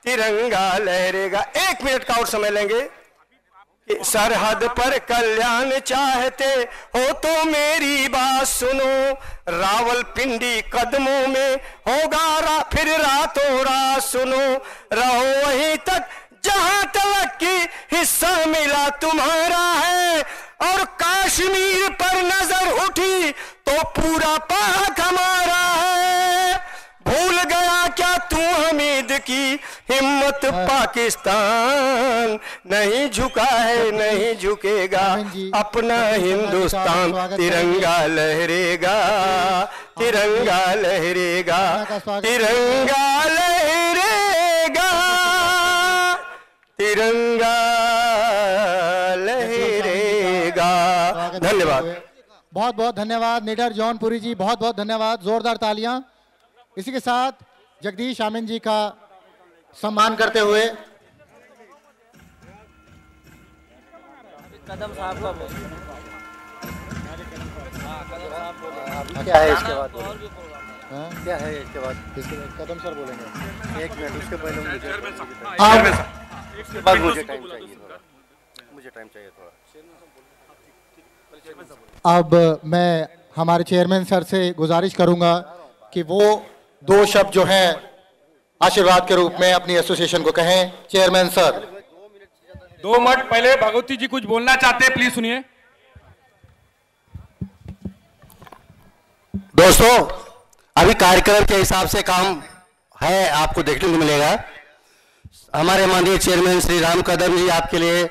तिरंगा लहरेगा। एक मिनट का और समय लेंगे। सरहद पर कल्याण चाहते हो तो मेरी बात सुनो। रावल पिंडी कदमों में होगा रा, फिर रातों रात सुनो। रहो वहीं तक जहाँ तलक की हिस्सा मिला तुम्हारा है। और कश्मीर पर नज़र उठी तो पूरा पाक हमारा है। भूल गया क्या तू हमीद की? हिम्मत पाकिस्तान नहीं झुका है नहीं झुकेगा। अपना हिंदुस्तान तिरंगा लहरेगा तिरंगा लहरेगा तिरंगा लहरेगा तिरंगा धन्यवाद। बहुत बहुत धन्यवाद निडर जौनपुरी जी बहुत बहुत धन्यवाद जोरदार तालियाँ। इसी के साथ जगदीश आमिन जी का सम्मान करते हुए कदम साहब का क्या है इसके बाद हाँ? क्या है इसके बाद? इसके बाद कदम सर बोलेंगे। एक मिनट उसके पहले मुझे आप बाद मुझे टाइम चाहिए थोड़ा। मुझे टाइम चाहिए थोड़ा। अब मैं हमारे चेयरमैन सर से गुजारिश करूँगा कि वो दो शब्द जो हैं आशीर्वाद के रूप में अपनी एसोसिएशन को कहें। चेयरमैन सर दो मिनट पहले भगवती जी कुछ बोलना चाहते हैं प्लीज़ सुनिए। दोस्तों अभी कार्यक्रम के हिसाब से काम है आपको देखने को मिलेगा। हमारे माननीय चेयरमैन श्री राम कदम जी आपके लिए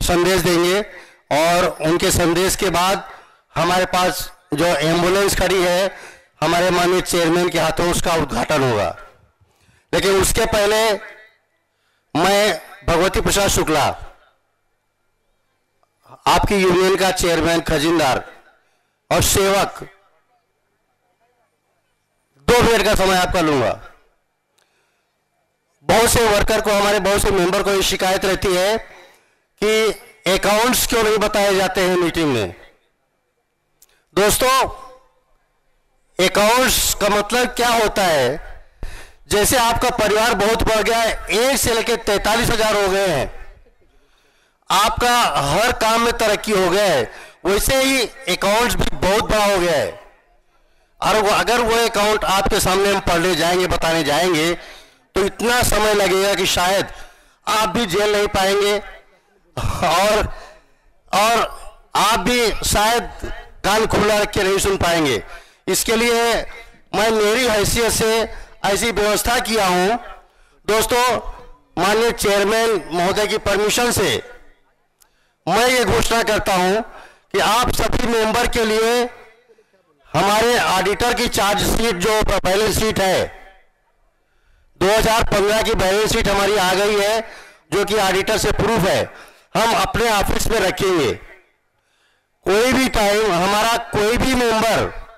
संदेश देंगे। और उनके संदेश के बाद हमारे पास जो एंबुलेंस खड़ी है, हमारे माननीय चेयरमैन के हाथों उसका उद्घाटन होगा। लेकिन उसके पहले मैं भगवती प्रसाद शुक्ला, आपकी यूनियन का चेयरमैन खजीनदार और सेवक, दो मिनट का समय आपका लूँगा। बहुत से वर्कर को, हमारे बहुत से मेंबर को ये शिकायत रहती है कि अकाउंट्स क्यों नहीं बताए जाते हैं मीटिंग में? दोस्तों अकाउंट्स का मतलब क्या होता है? जैसे आपका परिवार बहुत बढ़ गया है, एक से लेकर तैतालीस हज़ार हो गए हैं। आपका हर काम में तरक्की हो गया है। वैसे ही अकाउंट्स भी बहुत बड़ा हो गया है। और वो अगर वो अकाउंट आपके सामने हम पढ़ने जाएँगे, बताने जाएँगे तो इतना समय लगेगा कि शायद आप भी जेल नहीं पाएँगे। और और आप भी शायद कान खुला के नहीं सुन पाएँगे। इसके लिए मैं मेरी हैसियत से ऐसी व्यवस्था किया हूँ। दोस्तों, माननीय चेयरमैन महोदय की परमिशन से मैं ये घोषणा करता हूँ कि आप सभी मेंबर के लिए हमारे ऑडिटर की चार्ज शीट, जो बैलेंस शीट है 2015 की बैलेंस शीट हमारी आ गई है, जो कि ऑडिटर से प्रूफ है। हम अपने ऑफ़िस में रखेंगे। कोई भी टाइम हमारा कोई भी मेंबर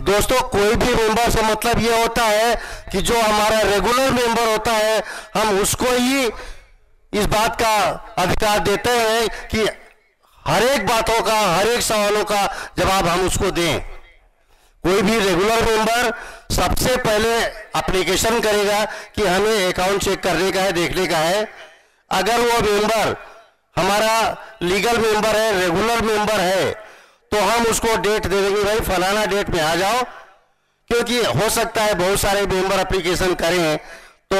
दोस्तों, कोई भी मेंबर से मतलब ये होता है कि जो हमारा रेगुलर मेंबर होता है, हम उसको ही इस बात का अधिकार देते हैं कि हर एक बातों का, हर एक सवालों का जवाब हम उसको दें। कोई भी रेगुलर मेंबर सबसे पहले एप्लीकेशन करेगा कि हमें अकाउंट चेक करने का है, देखने का है। अगर वो मेंबर हमारा लीगल मेंबर है, रेगुलर मेंबर है तो हम उसको डेट दे देंगे, भाई, फलाना डेट में आ जाओ। क्योंकि हो सकता है बहुत सारे मेंबर एप्लीकेशन करें तो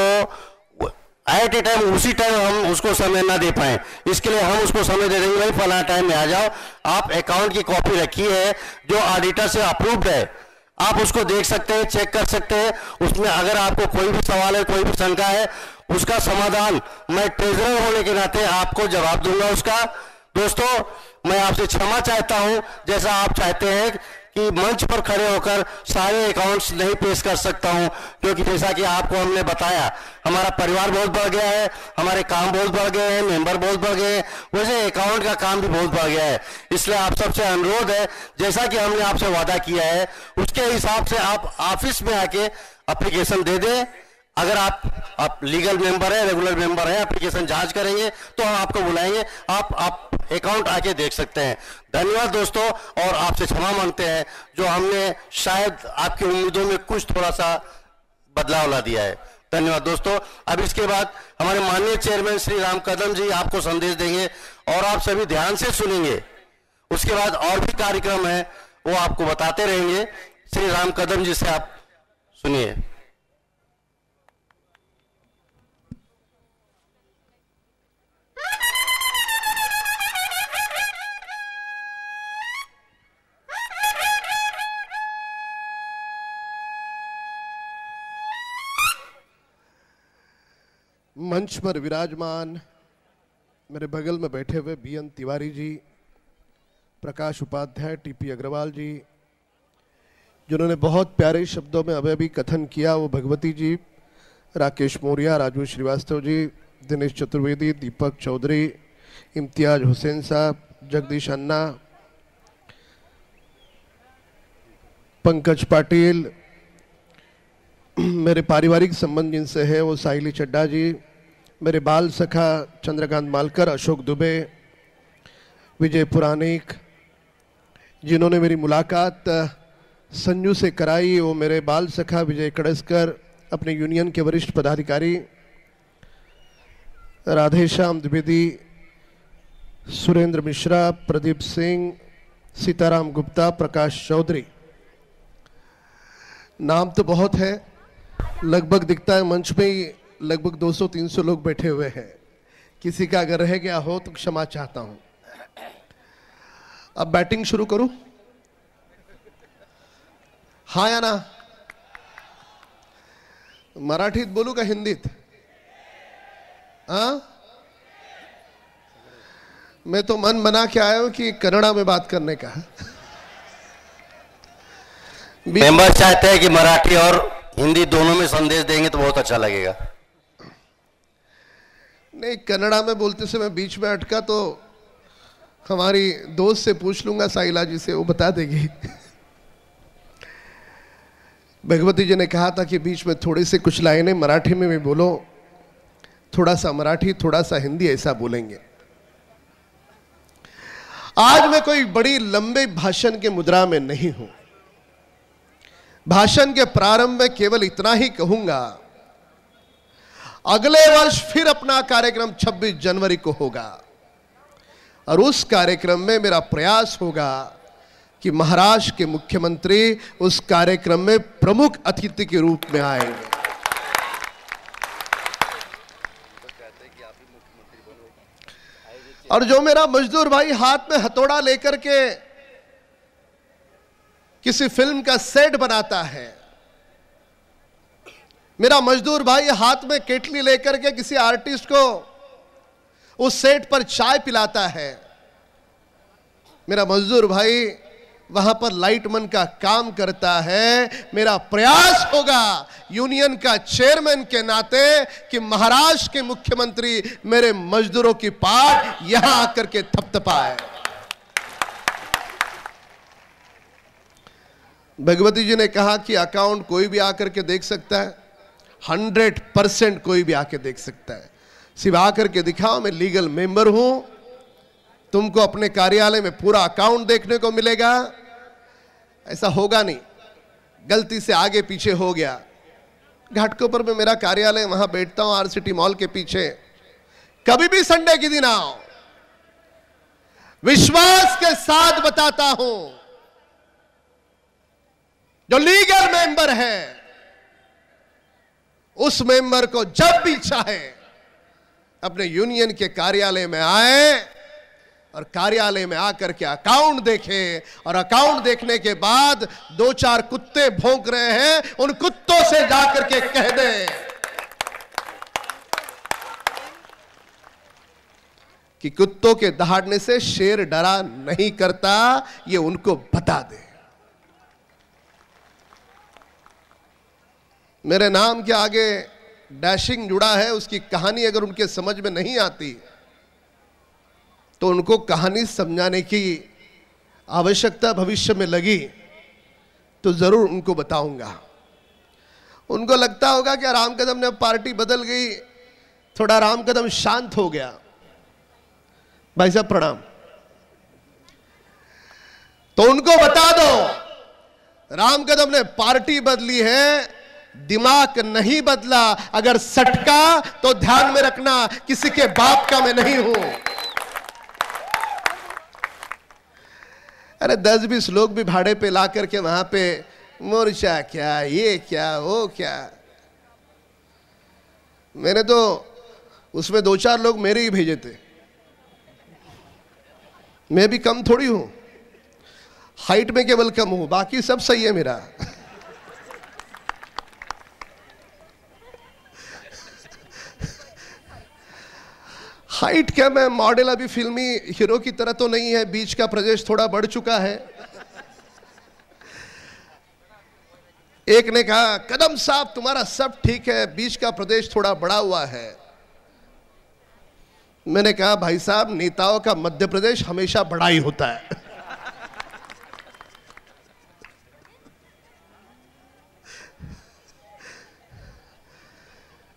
एट ए टाइम उसी टाइम हम उसको समय ना दे पाए। इसके लिए हम उसको समय दे देंगे, भाई, फलाना टाइम में आ जाओ। आप अकाउंट की कॉपी रखी है, जो ऑडिटर से अप्रूव्ड है, आप उसको देख सकते हैं चेक कर सकते हैं। उसमें अगर आपको कोई भी सवाल है, कोई भी शंका है उसका समाधान मैं ट्रेजरर होने के नाते आपको जवाब दूँगा उसका। दोस्तों, मैं आपसे क्षमा चाहता हूँ, जैसा आप चाहते हैं कि मंच पर खड़े होकर सारे अकाउंट्स नहीं पेश कर सकता हूँ, क्योंकि जैसा कि आपको हमने बताया, हमारा परिवार बहुत बढ़ गया है, हमारे काम बहुत बढ़ गए हैं मेंबर बहुत बढ़ गए हैं, वैसे अकाउंट का काम भी बहुत बढ़ गया है। इसलिए आप सबसे अनुरोध है, जैसा कि हमने आपसे वादा किया है, उसके हिसाब से आप ऑफ़िस में आके अप्लीकेशन दे दें। अगर आप आप लीगल मेंबर है रेगुलर मेंबर है एप्लीकेशन जाँच करेंगे तो हम आपको बुलाएँगे, आप आप अकाउंट आके देख सकते हैं। धन्यवाद दोस्तों, और आपसे क्षमा मांगते हैं, जो हमने शायद आपकी उम्मीदों में कुछ थोड़ा सा बदलाव ला दिया है। धन्यवाद दोस्तों। अब इसके बाद हमारे माननीय चेयरमैन श्री राम कदम जी आपको संदेश देंगे, और आप सभी ध्यान से सुनेंगे। उसके बाद और भी कार्यक्रम है, वो आपको बताते रहेंगे। श्री राम कदम जी से आप सुनिए। मंच पर विराजमान मेरे बगल में बैठे हुए B N Tiwari ji, Prakash Upadhyay, TP Agarwal ji, जिन्होंने बहुत प्यारे शब्दों में अभी अभी कथन किया, वो भगवती जी, राकेश मौर्या, राजू श्रीवास्तव जी, दिनेश चतुर्वेदी, दीपक चौधरी, इम्तियाज़ हुसैन साहब, जगदीश अन्ना, पंकज पाटिल, मेरे पारिवारिक संबंध जिनसे है, वो साहिली चड्डा जी मेरे बाल सखा चंद्रकांत मालकर, अशोक दुबे, विजय पुराणिक, जिन्होंने मेरी मुलाकात संजू से कराई, वो मेरे बाल सखा विजय कड़स्कर, अपने यूनियन के वरिष्ठ पदाधिकारी, राधेश्याम द्विवेदी, सुरेंद्र मिश्रा, प्रदीप सिंह, सीताराम गुप्ता, प्रकाश चौधरी। नाम तो बहुत है, लगभग दिखता है मंच में ही लगभग 200-300 लोग बैठे हुए हैं। किसी का अगर रह गया हो तो क्षमा चाहता हूँ। अब बैटिंग शुरू करूँ? हाँ या ना? मराठीत बोलू का हिंदीत हाँ? मैं तो मन बना के आया हूँ कि कन्नड़ा में बात करने का। मेंबर चाहते हैं कि मराठी और हिंदी दोनों में संदेश देंगे तो बहुत अच्छा लगेगा। नहीं कन्नड़ा में बोलते समय बीच में अटका तो हमारी दोस्त से पूछ लूँगा साइला जी से, वो बता देगी। भगवती जी ने कहा था कि बीच में थोड़ी से कुछ लाइनें मराठी में भी बोलो, थोड़ा सा मराठी, थोड़ा सा हिंदी, ऐसा बोलेंगे। आज मैं कोई बड़ी लंबे भाषण के मुद्रा में नहीं हूँ। भाषण के प्रारंभ में केवल इतना ही कहूँगा अगले वर्ष फिर अपना कार्यक्रम 26 जनवरी को होगा। और उस कार्यक्रम में मेरा प्रयास होगा कि महाराष्ट्र के मुख्यमंत्री उस कार्यक्रम में प्रमुख अतिथि के रूप में आएँगे और जो मेरा मजदूर भाई हाथ में हथौड़ा लेकर के किसी फ़िल्म का सेट बनाता है मेरा मजदूर भाई हाथ में केटली लेकर के किसी आर्टिस्ट को उस सेट पर चाय पिलाता है। मेरा मजदूर भाई वहाँ पर लाइटमैन का काम करता है। मेरा प्रयास होगा यूनियन का चेयरमैन के नाते कि महाराष्ट्र के मुख्यमंत्री मेरे मजदूरों की पार यहाँ आकर के थपथपाए। भगवती जी ने कहा कि अकाउंट कोई भी आकर के देख सकता है। हंड्रेड परसेंट कोई भी आके देख सकता है। सिर्फ़ आकर के दिखाओ, मैं लीगल मेंबर हूँ। तुमको अपने कार्यालय में पूरा अकाउंट देखने को मिलेगा। ऐसा होगा नहीं। गलती से आगे पीछे हो गया। घाटकोपर में मेरा कार्यालय वहाँ बैठता हूँ आर सिटी मॉल के पीछे। कभी भी संडे के दिन आओ। विश्वास के साथ बताता हूँ। जो लीगल मेंबर है उस मेंबर को जब भी चाहे, अपने यूनियन के कार्यालय में आए और कार्यालय में आकर के अकाउंट देखे और अकाउंट देखने के बाद दो चार कुत्ते भौंक रहे हैं, उन कुत्तों से जाकर के कह दे। कि कुत्तों के दहाड़ने से शेर डरा नहीं करता, ये उनको बता दे। मेरे नाम के आगे डैशिंग जुड़ा है, उसकी कहानी अगर उनके समझ में नहीं आती तो उनको कहानी समझाने की आवश्यकता भविष्य में लगी तो ज़रूर उनको बताऊँगा। उनको लगता होगा कि राम कदम ने पार्टी बदल गई, थोड़ा राम कदम शांत हो गया। भाई साहब, प्रणाम। तो उनको बता दो, राम कदम ने पार्टी बदली है दिमाग नहीं बदला, अगर सटका तो ध्यान में रखना, किसी के बाप का मैं नहीं हूँ। अरे, दस बीस लोग भी भाड़े पे ला करके वहाँ पे, मोर्चा क्या, ये क्या, वो क्या। मैंने तो उसमें दो चार लोग मेरे ही भेजे थे। मैं भी कम थोड़ी हूँ। हाइट में केवल कम हूँ, बाकी सब सही है मेरा। हाइट क्या मैं मॉडल अभी फिल्मी हीरो की तरह तो नहीं है, बीच का प्रदेश थोड़ा बढ़ चुका है। एक ने कहा, कदम साहब तुम्हारा सब ठीक है, बीच का प्रदेश थोड़ा बड़ा हुआ है। मैंने कहा, भाई साहब, नेताओं का मध्य प्रदेश हमेशा बड़ा ही होता है।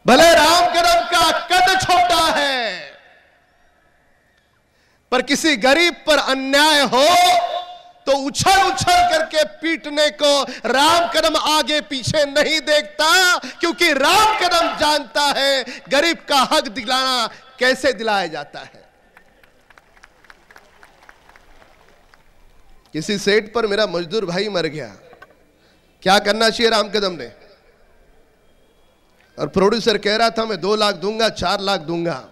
भले राम कदम का कद छोटा है पर किसी गरीब पर अन्याय हो तो उछल उछल करके पीटने को राम कदम आगे पीछे नहीं देखता, क्योंकि राम कदम जानता है गरीब का हक दिलाना कैसे दिलाया जाता है। किसी सेट पर मेरा मजदूर भाई मर गया, क्या करना चाहिए राम कदम ने? और प्रोड्यूसर कह रहा था, मैं दो लाख दूँगा, चार लाख दूँगा।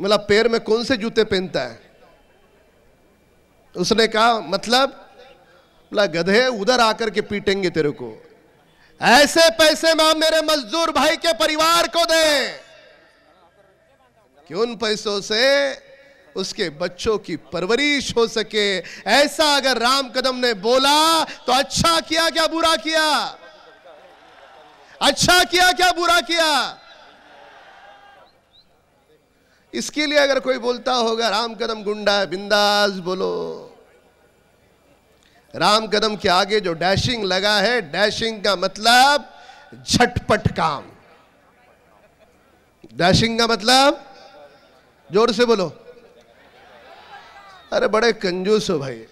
मतलब पैर में कौन से जूते पहनता है? उसने कहा मतलब? बोला, गधे, उधर आकर के पीटेंगे तेरे को। ऐसे पैसे में मेरे मजदूर भाई के परिवार को दे। कि उन पैसों से उसके बच्चों की परवरिश हो सके। ऐसा अगर राम कदम ने बोला तो अच्छा किया क्या, बुरा किया? अच्छा किया क्या, बुरा किया? इसके लिए अगर कोई बोलता होगा, राम कदम गुंडा है, बिंदास बोलो। राम कदम के आगे जो डैशिंग लगा है, डैशिंग का मतलब झटपट काम। डैशिंग का मतलब ज़ोर से बोलो। अरे बड़े कंजूस हो भाई।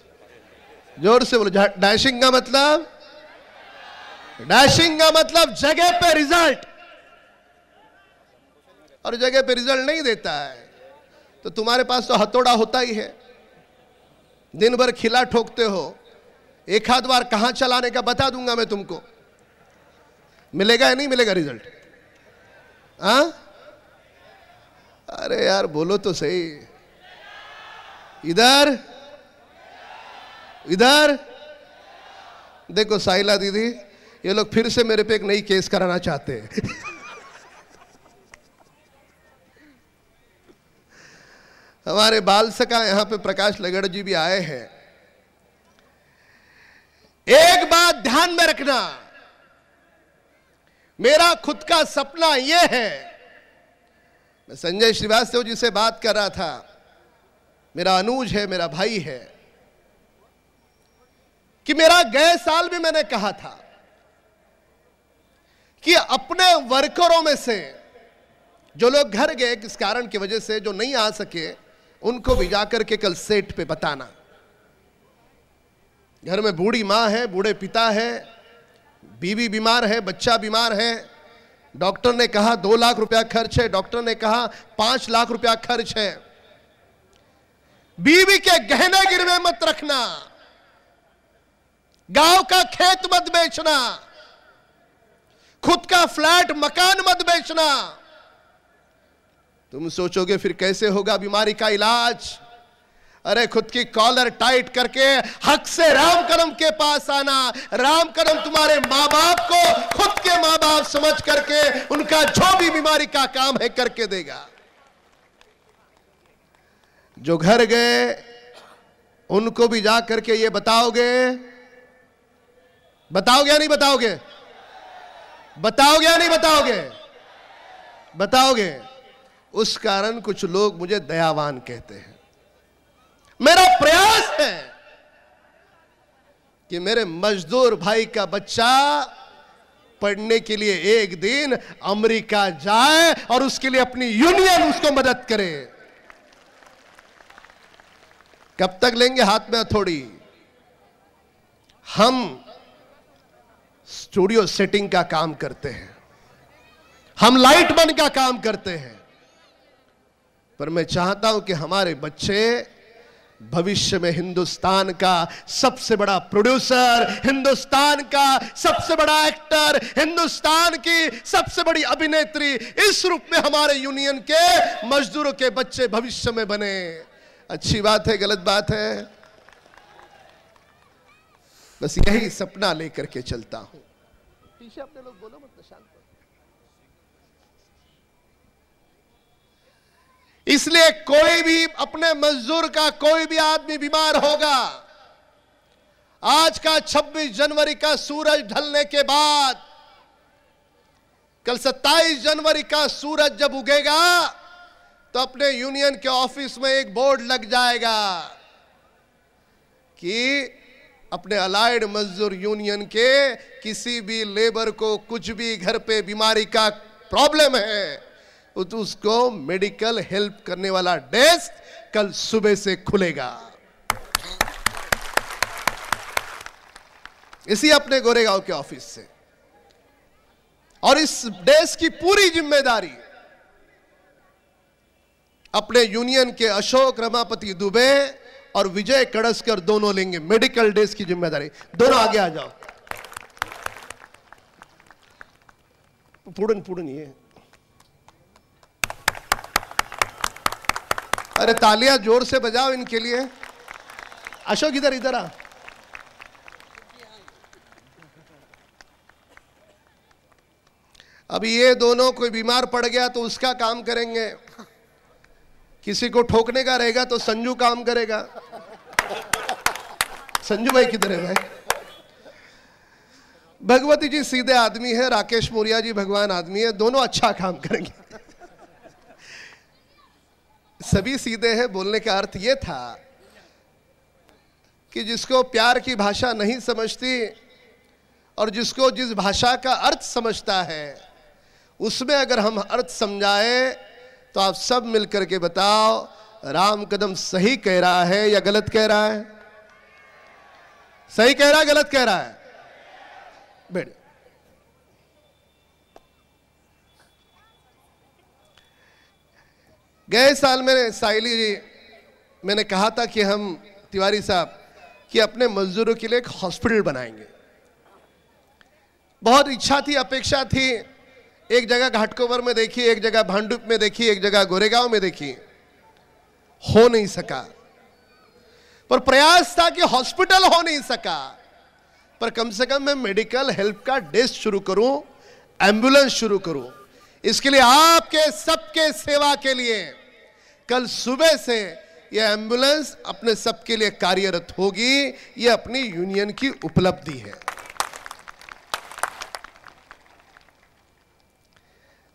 ज़ोर से बोलो, डैशिंग का मतलब डैशिंग का मतलब जगह पे रिज़ल्ट। और जगह पे रिज़ल्ट नहीं देता है। तो तुम्हारे पास तो हथौड़ा होता ही है। दिन भर खिला ठोकते हो। एक आध बार कहाँ चलाने का बता दूँगा मैं तुमको। मिलेगा या नहीं मिलेगा रिज़ल्ट हाँ? अरे यार, बोलो तो सही। इधर। इधर। देखो साइला दीदी, ये लोग फिर से मेरे पे एक नई केस कराना चाहते हैं। हमारे बाल सका यहाँ पे प्रकाश लगड़ जी भी आए हैं। एक बात ध्यान में रखना, मेरा खुद का सपना यह है। मैं संजय श्रीवास्तव जी से बात कर रहा था। मेरा अनुज है, मेरा भाई है, कि मेरा गए साल भी मैंने कहा था कि अपने वर्करों में से जो लोग घर गए, किस कारण की वजह से जो नहीं आ सके उनको भी जाकर के कल सेट पे बताना। घर में बूढ़ी माँ है, बूढ़े पिता है, बीवी बीमार है, बच्चा बीमार है। डॉक्टर ने कहा, दो लाख रुपया खर्च है। डॉक्टर ने कहा, पाँच लाख रुपया खर्च है। बीवी के गहने गिरवे मत रखना। गाँव का खेत मत बेचना। खुद का फ्लैट, मकान मत बेचना। तुम सोचोगे फिर कैसे होगा बीमारी का इलाज? अरे खुद की कॉलर टाइट करके हक से राम करम के पास आना। राम करम तुम्हारे माँ बाप को खुद के माँ बाप समझ करके उनका जो भी बीमारी का काम है करके देगा। जो घर गए, उनको भी जा करके ये बताओगे? बताओगे या नहीं बताओगे? बताओगे या नहीं बताओगे? बताओगे। उस कारण कुछ लोग मुझे दयावान कहते हैं। मेरा प्रयास है कि मेरे मजदूर भाई का बच्चा पढ़ने के लिए एक दिन अमेरिका जाए और उसके लिए अपनी यूनियन उसको मदद करे। कब तक लेंगे हाथ में हथौड़ी? हम स्टूडियो सेटिंग का काम करते हैं। हम लाइट बन का काम करते हैं। पर मैं चाहता हूँ कि हमारे बच्चे भविष्य में हिंदुस्तान का सबसे बड़ा प्रोड्यूसर हिंदुस्तान का सबसे बड़ा एक्टर हिंदुस्तान की सबसे बड़ी अभिनेत्री इस रूप में हमारे यूनियन के मजदूरों के बच्चे भविष्य में बने। अच्छी बात है, गलत बात है? बस यही सपना लेकर के चलता हूँ। पीछे अपने लोग बोलो मत शांत इसलिए कोई भी अपने मजदूर का कोई भी आदमी बीमार होगा। आज का 26 जनवरी का सूरज ढलने के बाद, कल 27 जनवरी का सूरज जब उगेगा तो अपने यूनियन के ऑफ़िस में एक बोर्ड लग जाएगा कि अपने अलाइड मजदूर यूनियन के किसी भी लेबर को कुछ भी घर पे बीमारी का प्रॉब्लम है। तो उसको मेडिकल हेल्प करने वाला डेस्क कल सुबह से खुलेगा। इसी अपने गोरेगांव के ऑफ़िस से। और इस डेस्क की पूरी ज़िम्मेदारी अपने यूनियन के अशोक रमापति दुबे और विजय कड़स्कर दोनों लेंगे मेडिकल डेस्क की ज़िम्मेदारी। दोनों आगे आ जाओ। पुड़न पुड़न ये। अरे तालियाँ ज़ोर से बजाओ इनके लिए। अशोक, इधर इधर आ। अब ये दोनों कोई बीमार पड़ गया तो उसका काम करेंगे। किसी को ठोकने का रहेगा तो संजू काम करेगा। संजू भाई किधर है भाई? भगवती जी सीधे आदमी है, राकेश मौर्या जी भगवान आदमी है, दोनों अच्छा काम करेंगे। सभी सीधे हैं, बोलने का अर्थ यह था कि जिसको प्यार की भाषा नहीं समझती और जिसको जिस भाषा का अर्थ समझता है, उसमें अगर हम अर्थ समझाए तो आप सब मिलकर के बताओ, राम कदम सही कह रहा है या गलत कह रहा है? सही कह रहा है, गलत कह रहा है? बैठ। गए साल मैंने साइली जी, मैंने कहा था कि हम तिवारी साहब, कि अपने मजदूरों के लिए एक हॉस्पिटल बनाएँगे। बहुत इच्छा थी, अपेक्षा थी। एक जगह घाटकोवर में देखी, एक जगह भांडुप में देखी, एक जगह गोरेगांव में देखी। हो नहीं सका। पर प्रयास था कि हॉस्पिटल हो नहीं सका। पर कम से कम मैं मेडिकल हेल्प का डेस्क शुरू करूँ, एंबुलेंस शुरू करूँ। इसके लिए आपके, सबके सेवा के लिए कल सुबह से यह एंबुलेंस अपने सबके लिए कार्यरत होगी, यह अपनी यूनियन की उपलब्धि है।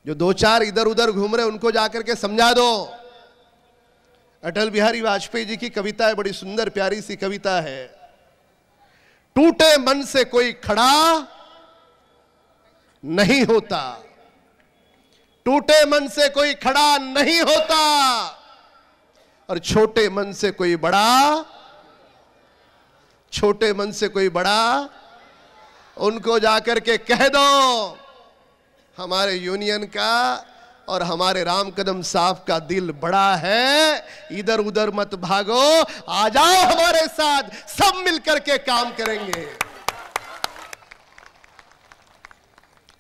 जो दो चार इधर उधर घूम रहे उनको जाकर के समझा दो। अटल बिहारी वाजपेयी जी की कविता है, बड़ी सुंदर प्यारी सी कविता है। टूटे मन से कोई खड़ा नहीं होता। टूटे मन से कोई खड़ा नहीं होता। और छोटे मन से कोई बड़ा, छोटे मन से कोई बड़ा, उनको जाकर के कह दो, हमारे यूनियन का और हमारे राम कदम साहब का दिल बड़ा है इधर उधर मत भागो, आ जाओ हमारे साथ, सब मिलकर के काम करेंगे।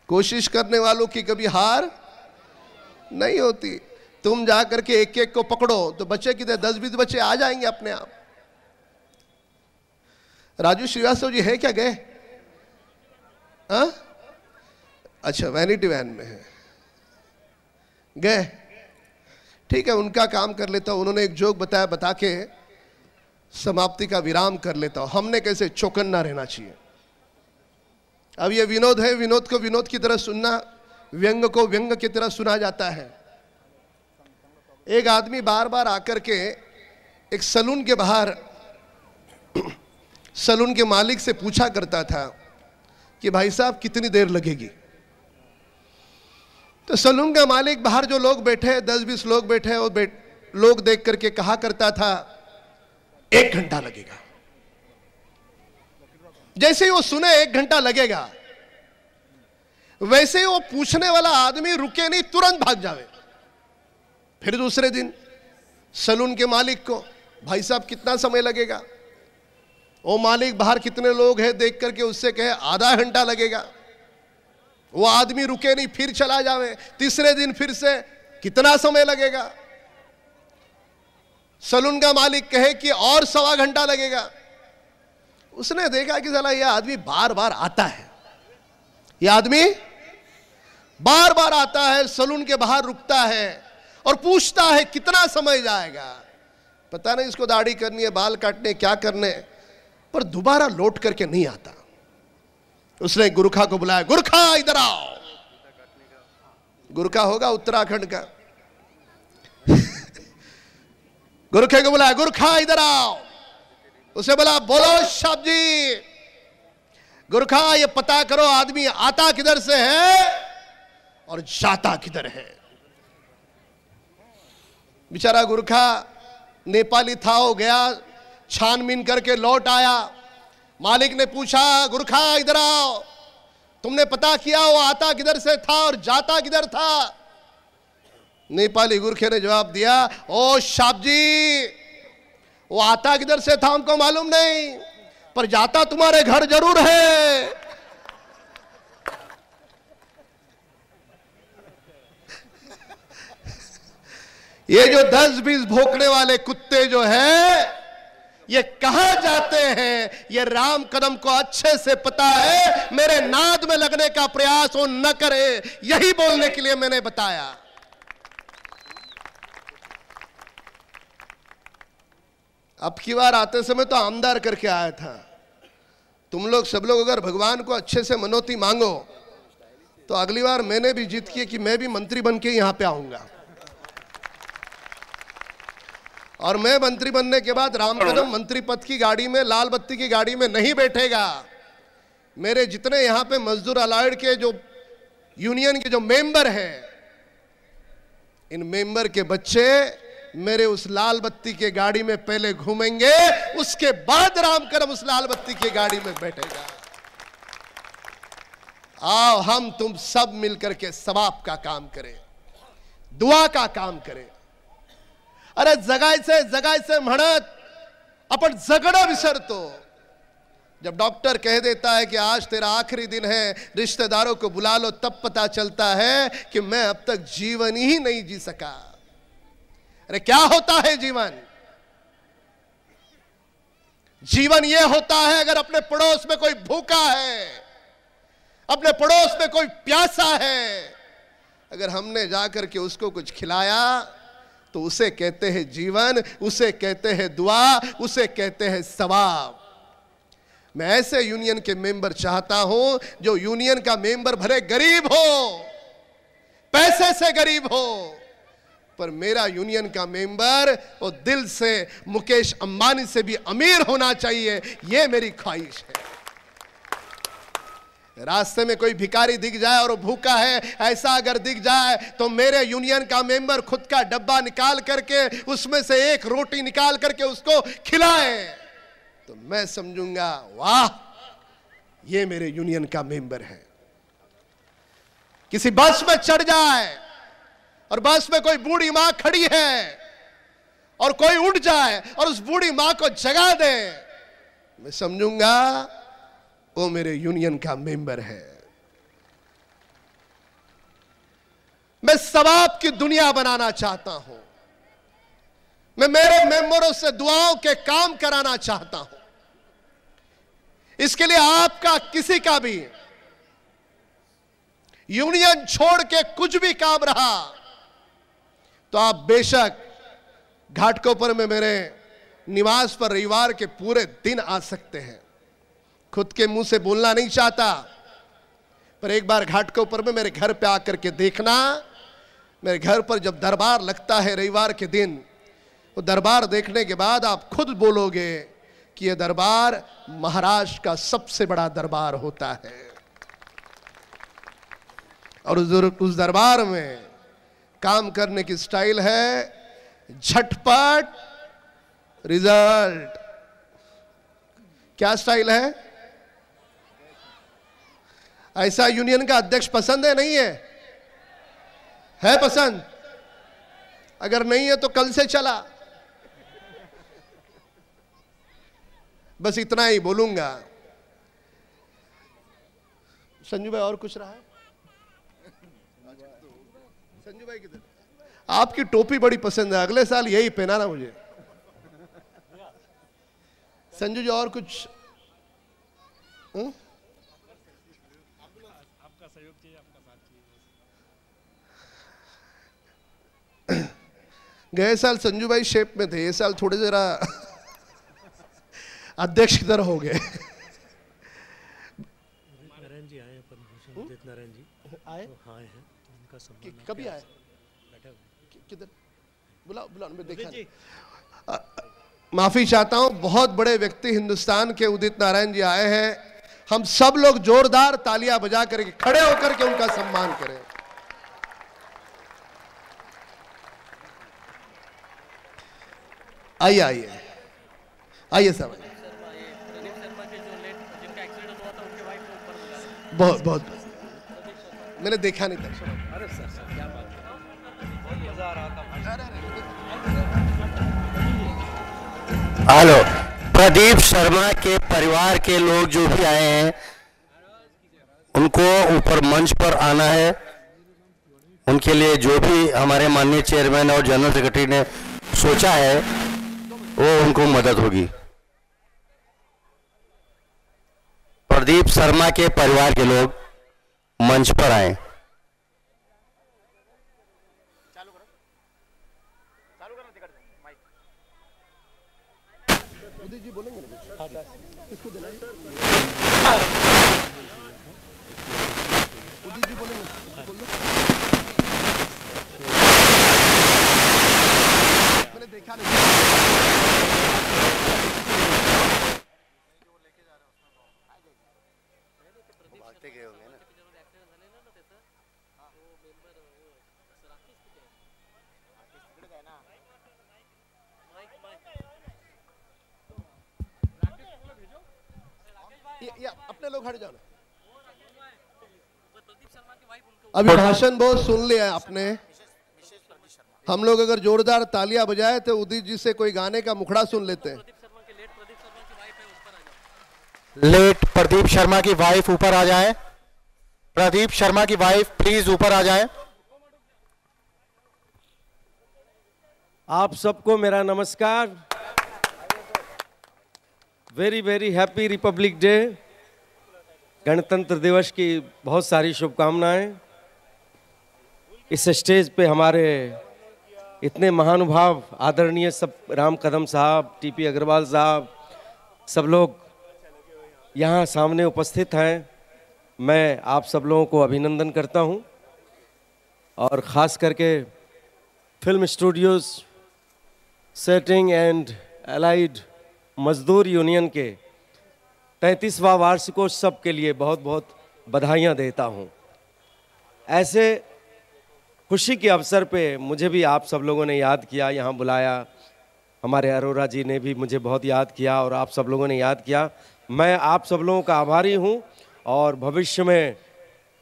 कोशिश करने वालों की कभी हार नहीं होती। तुम जा करके एक एक को पकड़ो तो बच्चे कितने, दस बीस बच्चे आ जाएँगे अपने आप। राजू श्रीवास्तव जी है क्या गए? हाँ? अच्छा वैनिटी वैन में है। गए? ठीक है, उनका काम कर लेता हूँ। उन्होंने एक जोक बताया, बता के समाप्ति का विराम कर लेता हूँ। हमने कैसे चौकन्ना रहना चाहिए? अब ये विनोद है, विनोद को विनोद की तरह सुनना, व्यंग को व्यंग की तरह सुना जाता है। एक आदमी बार बार आकर के एक सलून के बाहर सलून के मालिक से पूछा करता था कि भाई साहब, कितनी देर लगेगी? तो सलून का मालिक बाहर जो लोग बैठे हैं, दस बीस लोग बैठे हैं, वो बैठ, लोग देख करके कहा करता था, एक घंटा लगेगा। जैसे ही वो सुने, एक घंटा लगेगा। वैसे ही वो पूछने वाला आदमी रुके नहीं, तुरंत भाग जावे। फिर दूसरे दिन सलून के मालिक को, भाई साहब, कितना समय लगेगा? वो मालिक, बाहर कितने लोग हैं? देख करके उससे कहे, आधा घंटा लगेगा। वो आदमी रुके नहीं, फिर चला जावे। तीसरे दिन फिर से, कितना समय लगेगा? सलून का मालिक कहे कि, और सवा घंटा लगेगा। उसने देखा कि साला यह आदमी बार बार आता है। यह आदमी बार बार आता है, सलून के बाहर रुकता है। और पूछता है, कितना समय जाएगा? पता नहीं इसको दाढ़ी करनी है, बाल काटने क्या करने पर दोबारा लौट करके नहीं आता। उसने गुरखा को बुलाया, गुरखा, इधर आओ। गुरखा होगा उत्तराखंड का। गुरखे को बुलाया, गुरखा, इधर आओ। उसे बोला, बोलो साहब जी। गुरखा, ये पता करो, आदमी आता किधर से है और जाता किधर है। बेचारा गुरखा नेपाली था हो गया, छानबीन करके लौट आया। मालिक ने पूछा, गुरखा, इधर आओ। तुमने पता किया वो आता किधर से था और जाता किधर था? नेपाली गुरखे ने जवाब दिया, ओ साहब जी, वो आता किधर से था हमको मालूम नहीं, पर जाता तुम्हारे घर ज़रूर है। ये जो दस बीस भोंकने वाले कुत्ते जो है, ये कहा जाते हैं? ये राम कदम को अच्छे से पता है, मेरे नाद में लगने का प्रयास वो न करे। यही बोलने के लिए मैंने बताया। अब की बार आते समय तो आमदार करके आया था। तुम लोग सब लोग अगर भगवान को अच्छे से मनोती मांगो तो अगली बार मैंने भी जीत किया कि मैं भी मंत्री बन के यहाँ पे आऊँगा। और मैं मंत्री बनने के बाद राम कदम मंत्री पद की गाड़ी में लाल बत्ती की गाड़ी में नहीं बैठेगा। मेरे जितने यहाँ पे मजदूर अलाइड के जो यूनियन के जो मेंबर हैं इन मेंबर के बच्चे मेरे उस लाल बत्ती के गाड़ी में पहले घूमेंगे उसके बाद राम करम उस लाल बत्ती की गाड़ी में बैठेगा। आओ हम तुम सब मिलकर के सवाब का काम करें दुआ का काम करें। अरे जगायचे जगायचे म्हणत आपण जगणं विसरतो. जब डॉक्टर कह देता है कि आज तेरा आखिरी दिन है, रिश्तेदारों को बुला लो तब पता चलता है कि मैं अब तक जीवन ही नहीं जी सका। अरे क्या होता है जीवन? जीवन यह होता है अगर अपने पड़ोस में कोई भूखा है, अपने पड़ोस में कोई प्यासा है, अगर हमने जाकर के उसको कुछ खिलाया तो उसे कहते हैं जीवन, उसे कहते हैं दुआ, उसे कहते हैं सवाब। मैं ऐसे यूनियन के मेंबर चाहता हूँ, जो यूनियन का मेंबर भले गरीब हो, पैसे से गरीब हो, पर मेरा यूनियन का मेंबर वो दिल से मुकेश अंबानी से भी अमीर होना चाहिए, ये मेरी ख्वाहिश है। रास्ते में कोई भिकारी दिख जाए और भूखा है, ऐसा अगर दिख जाए तो मेरे यूनियन का मेंबर खुद का डब्बा निकाल करके, उसमें से एक रोटी निकाल करके उसको खिलाए। तो मैं समझूँगा, वाह, ये मेरे यूनियन का मेंबर है। किसी बस में चढ़ जाए और बस में कोई बूढ़ी माँ खड़ी है और कोई उठ जाए और उस बूढ़ी माँ को जगा दे, मैं समझूँगा वो मेरे यूनियन का मेंबर है। मैं सवाब की दुनिया बनाना चाहता हूँ। मैं मेरे मेंबरों से दुआओं के काम कराना चाहता हूँ। इसके लिए आपका, किसी का भी यूनियन छोड़ के कुछ भी काम रहा तो आप बेशक घाटकोपर में मेरे निवास पर रविवार के पूरे दिन आ सकते हैं। खुद के मुँह से बोलना नहीं चाहता। पर एक बार घाट के ऊपर में मेरे घर पे आकर के देखना, मेरे घर पर जब दरबार लगता है रविवार के दिन, वो दरबार देखने के बाद आप खुद बोलोगे कि ये दरबार महाराष्ट्र का सबसे बड़ा दरबार होता है। और उस उस दरबार में काम करने की स्टाइल है झटपट रिज़ल्ट। क्या स्टाइल है? ऐसा यूनियन का अध्यक्ष पसंद है, नहीं है? है पसंद? अगर नहीं है तो कल से चला। बस इतना ही बोलूँगा। संजू भाई, और कुछ रहा है? संजू भाई किधर? आपकी टोपी बड़ी पसंद है, अगले साल यही पहनाना मुझे। संजू जी, और कुछ? हम्म? आपका सहयोग चाहिए आपका साथ चाहिए गए साल संजू भाई शेप में थे ये साल थोड़े जरा अध्यक्ष की तरह हो गए। नारायण जी आए हैं पद्मभूषण उदित नारायण जी। आए? हाँ आए हैं। उनका सम्मान कि- कभी आए? किधर? बुलाओ बुलाओ मैं देखा माफ़ी चाहता हूँ बहुत बड़े व्यक्ति हिंदुस्तान के उदित नारायण जी आए हैं। हम सब लोग जोरदार तालियाँ बजा करके खड़े होकर के उनका सम्मान करें। आइए आइए। आइए सब। आइए। बहुत बहुत। मैंने देखा नहीं था। अरे सर सर क्या बात बहुत मज़ा आ रहा था हेलो प्रदीप शर्मा के परिवार के लोग जो भी आए हैं उनको ऊपर मंच पर आना है। उनके लिए जो भी हमारे माननीय चेयरमैन और जनरल सेक्रेटरी ने सोचा है वो उनको मदद होगी। प्रदीप शर्मा के परिवार के लोग मंच पर आए उदित जी बोलेंगे ना कुछ किसको दिलाएँ उदित जी बोलेंगे बोल दो मैंने देखा नहीं भागते गए होंगे ना ये, अपने लोग हट जाओ ना अभी भाषण बहुत सुन लिया है आपने। हम लोग अगर जोरदार तालियाँ बजाए तो उदित जी से कोई गाने का मुखड़ा सुन लेते हैं। लेट प्रदीप शर्मा की वाइफ ऊपर आ जाए। प्रदीप शर्मा की वाइफ प्लीज़ ऊपर आ जाए। आप सबको मेरा नमस्कार। Very very happy republic day गणतंत्र दिवस की बहुत सारी शुभकामनाएँ। इस स्टेज पे हमारे इतने महानुभाव, आदरणीय सब राम कदम साहब, टीपी अग्रवाल साहब, सब लोग यहाँ सामने उपस्थित हैं। मैं आप सब लोगों को अभिनंदन करता हूँ। और ख़ास करके film studios setting and allied मजदूर यूनियन के तैंतीसवां वार्षिकोत्सव के लिए बहुत बहुत बधाइयाँ देता हूँ। ऐसे खुशी के अवसर पे मुझे भी आप सब लोगों ने याद किया, यहाँ बुलाया। हमारे अरोरा जी ने भी मुझे बहुत याद किया और आप सब लोगों ने याद किया। मैं आप सब लोगों का आभारी हूँ और भविष्य में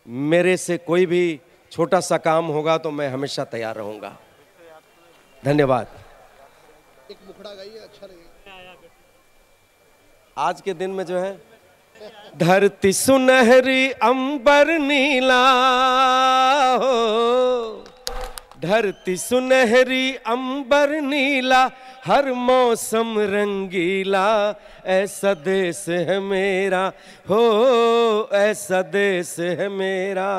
मेरे से कोई भी छोटा सा काम होगा तो मैं हमेशा तैयार रहूँगा। धन्यवाद। एक मुखड़ा गाइए अच्छा लगेगा आज के दिन में जो है, धरती सुनहरी, अंबर नीला हो। धरती सुनहरी, अंबर नीला, हर मौसम रंगीला, ऐसा देश है मेरा, हो, ऐसा देश है मेरा।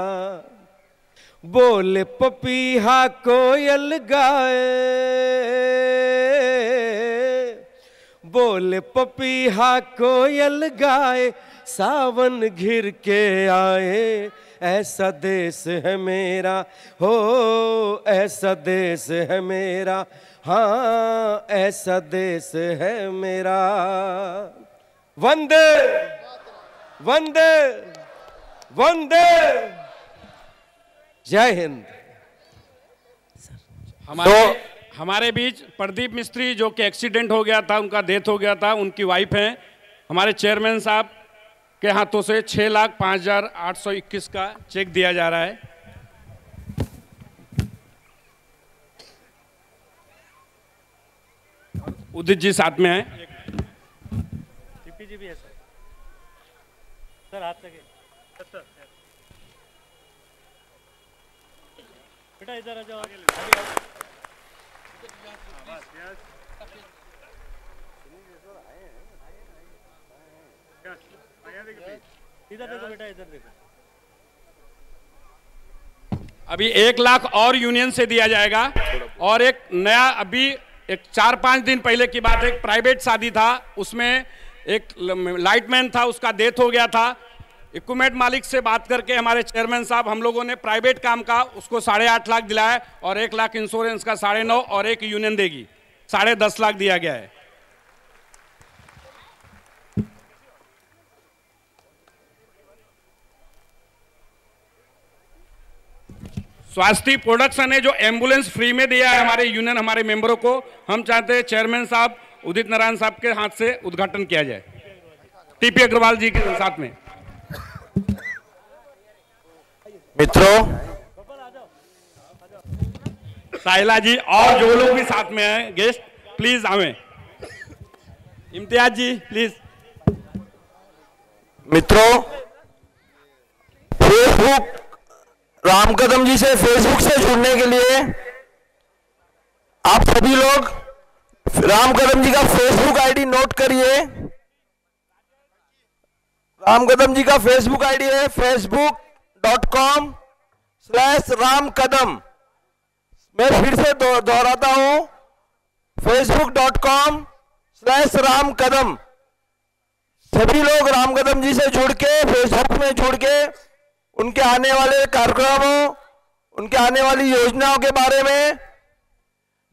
बोले पपीहा कोयल गाए। बोले पपीहा कोयल गाए, सावन घिर के आए। ऐसा देश है मेरा, हो, ऐसा देश है मेरा। हाँ ऐसा देश है मेरा। वंदे वंदे वंदे। जय हिंद। हमारे हमारे बीच प्रदीप मिस्त्री जो कि एक्सीडेंट हो गया था उनका डेथ हो गया था उनकी वाइफ हैं। हमारे चेयरमैन साहब के हाथों से छः लाख पाँच हज़ार आठ सौ इक्कीस का चेक दिया जा रहा है। उदित जी साथ में हैं। जी भी है सर। सर हाथ लगे सर सर बेटा इधर आ जाओ। इधर देखो बेटा, इधर देखो अभी एक लाख और यूनियन से दिया जाएगा और एक नया, अभी एक चार पाँच दिन पहले की बात, एक प्राइवेट शादी था, उसमें एक लाइटमैन था, उसका डेथ हो गया था इक्विपमेंट मालिक से बात करके हमारे चेयरमैन साहब, हम लोगों ने प्राइवेट काम का उसको साढ़े आठ लाख दिलाया और एक लाख इंश्योरेंस का साढ़े नौ और एक यूनियन देगी। साढ़े दस लाख दिया गया है। स्वास्थ्य प्रोडक्शन है जो एंबुलेंस फ्री में दिया है हमारे यूनियन हमारे मेंबरों को, हम चाहते हैं चेयरमैन साहब, उदित नारायण साहब के हाथ से उद्घाटन किया जाए। टीपी अग्रवाल जी के साथ में। मित्रों। साहिला जी और जो लोग भी साथ में हैं गेस्ट प्लीज़ आवे। इम्तियाज़ जी प्लीज़ मित्रों फेसबुक राम कदम जी से फेसबुक से जुड़ने के लिए आप सभी लोग राम कदम जी का फेसबुक आईडी नोट करिए। राम कदम जी का फेसबुक आईडी है Facebook dot com slash Ram Kadam मैं फिर से दोहराता हूँ। Facebook dot com slash Ram Kadam सभी लोग राम कदम जी से जुड़ के फेसबुक में जुड़ के, उनके आने वाले कार्यक्रमों, उनके आने वाली योजनाओं के बारे में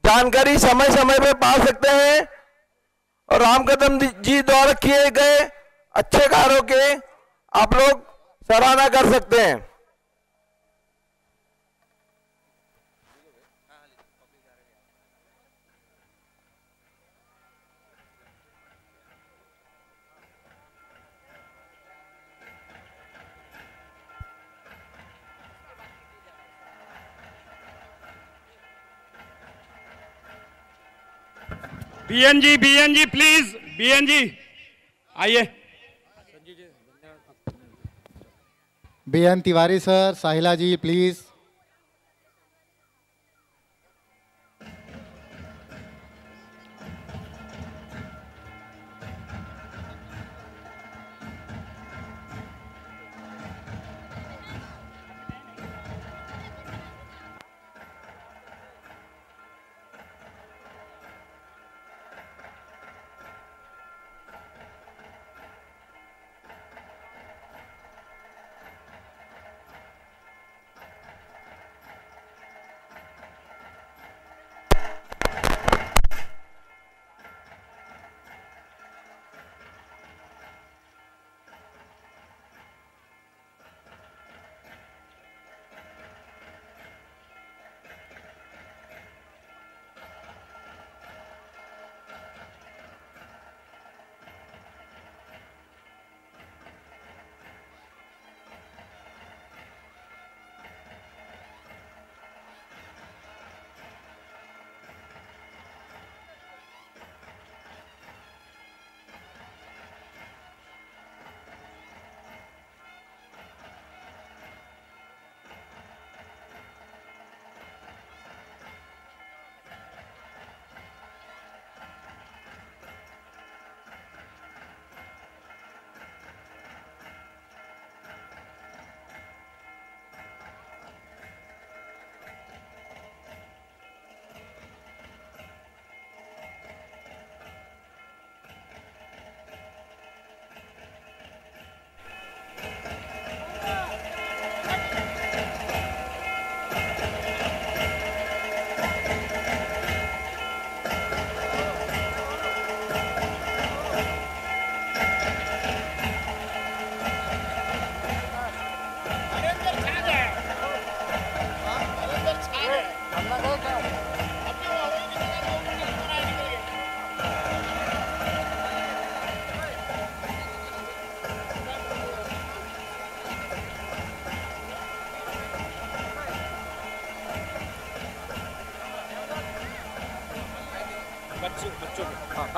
जानकारी समय समय पे पा सकते हैं। और राम कदम जी द्वारा किए गए अच्छे कार्यों के आप लोग सराहना कर सकते हैं। BN ji BN ji please BN ji आइए। B Tiwari sir Sahila ji please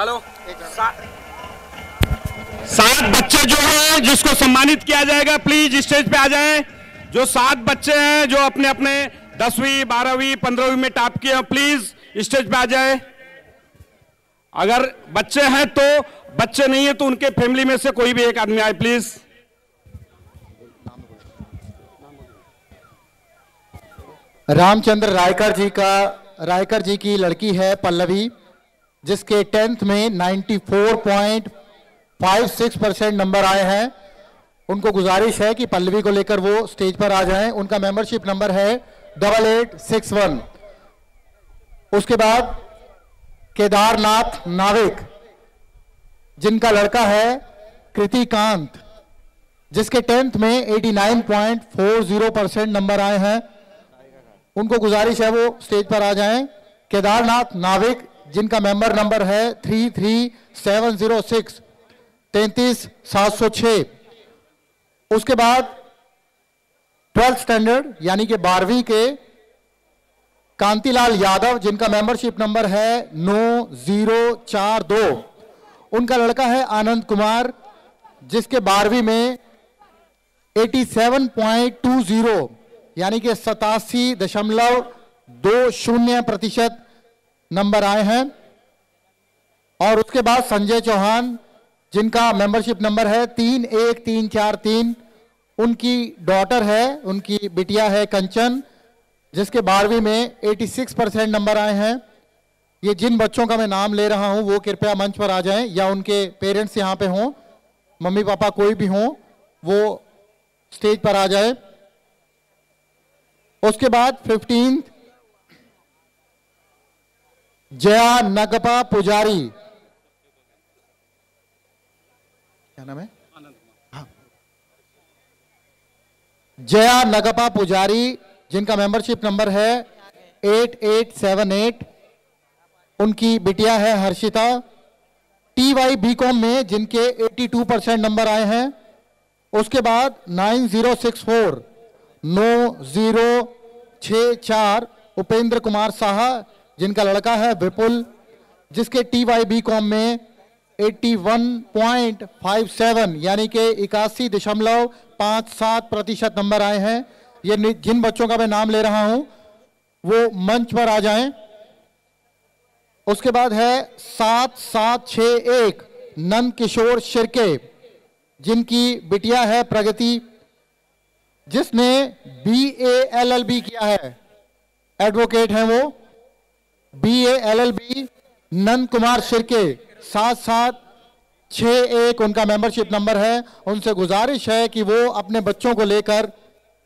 hello. सात बच्चे जो हैं जिसको सम्मानित किया जाएगा प्लीज़ स्टेज पे आ जाएँ। जो सात बच्चे हैं जो अपने अपने दसवीं बारहवीं पंद्रहवीं में टॉप किए हैं प्लीज़ स्टेज पे आ जाए। अगर बच्चे हैं तो बच्चे नहीं है तो उनके फैमिली में से कोई भी एक आदमी आए प्लीज़ रामचंद्र रायकर जी का रायकर जी की लड़की है पल्लवी। जिसके टेंथ में 94.56 परसेंट नंबर आए हैं। उनको गुजारिश है कि पल्लवी को लेकर वो स्टेज पर आ जाएँ। उनका मेंबरशिप नंबर है डबल एट सिक्स वन उसके बाद केदारनाथ नाविक, जिनका लड़का है कृतिकांत, जिसके टेंथ में 89.40 परसेंट नंबर आए हैं। उनको गुजारिश है वो स्टेज पर आ जाएँ। केदारनाथ नाविक जिनका मेंबर नंबर है three three seven zero six तैतीस सात सौ छ उसके बाद ट्वेल्थ स्टैंडर्ड यानी कि बारहवीं के कांतिलाल यादव, जिनका मेंबरशिप नंबर है नौ ज़ीरो चार दो। उनका लड़का है आनंद कुमार, जिसके बारहवीं में 87.20 यानी कि सतासी दशमलव दो शून्य प्रतिशत नंबर आए हैं और उसके बाद संजय चौहान, जिनका मेंबरशिप नंबर है तीन एक तीन चार तीन, उनकी डॉटर है, उनकी बिटिया है कंचन, जिसके बारहवीं में 86 परसेंट नंबर आए हैं। ये जिन बच्चों का मैं नाम ले रहा हूँ, वो कृपया मंच पर आ जाएँ, या उनके पेरेंट्स यहाँ पे हों, मम्मी पापा कोई भी हों, वो स्टेज पर आ जाए। उसके बाद फिफ्टीन जया नगपा पुजारी। क्या नाम है? हाँ। जया नगपा पुजारी, जिनका मेंबरशिप नंबर है एट एट सेवन एट उनकी बिटिया है Harshita. T Y B com में जिनके 82 परसेंट नंबर आए हैं। उसके बाद नाइन ज़ीरो सिक्स फोर नौ ज़ीरो छ चार उपेंद्र कुमार साहा जिनका लड़का है विपुल, जिसके टी वाई बी कॉम में 81.57 यानी कि इक्यासी दशमलव पाँच सात प्रतिशत नंबर आए हैं। ये जिन बच्चों का मैं नाम ले रहा हूँ, वो मंच पर आ जाएँ। उसके बाद है सात सात छ एक नंद किशोर शिरके, जिनकी बिटिया है प्रगति, जिसने B A L L B किया है। एडवोकेट हैं वो। B A L L B Nand Kumar Shirke सात सात छ एक उनका मेंबरशिप नंबर है। उनसे गुजारिश है कि वो अपने बच्चों को लेकर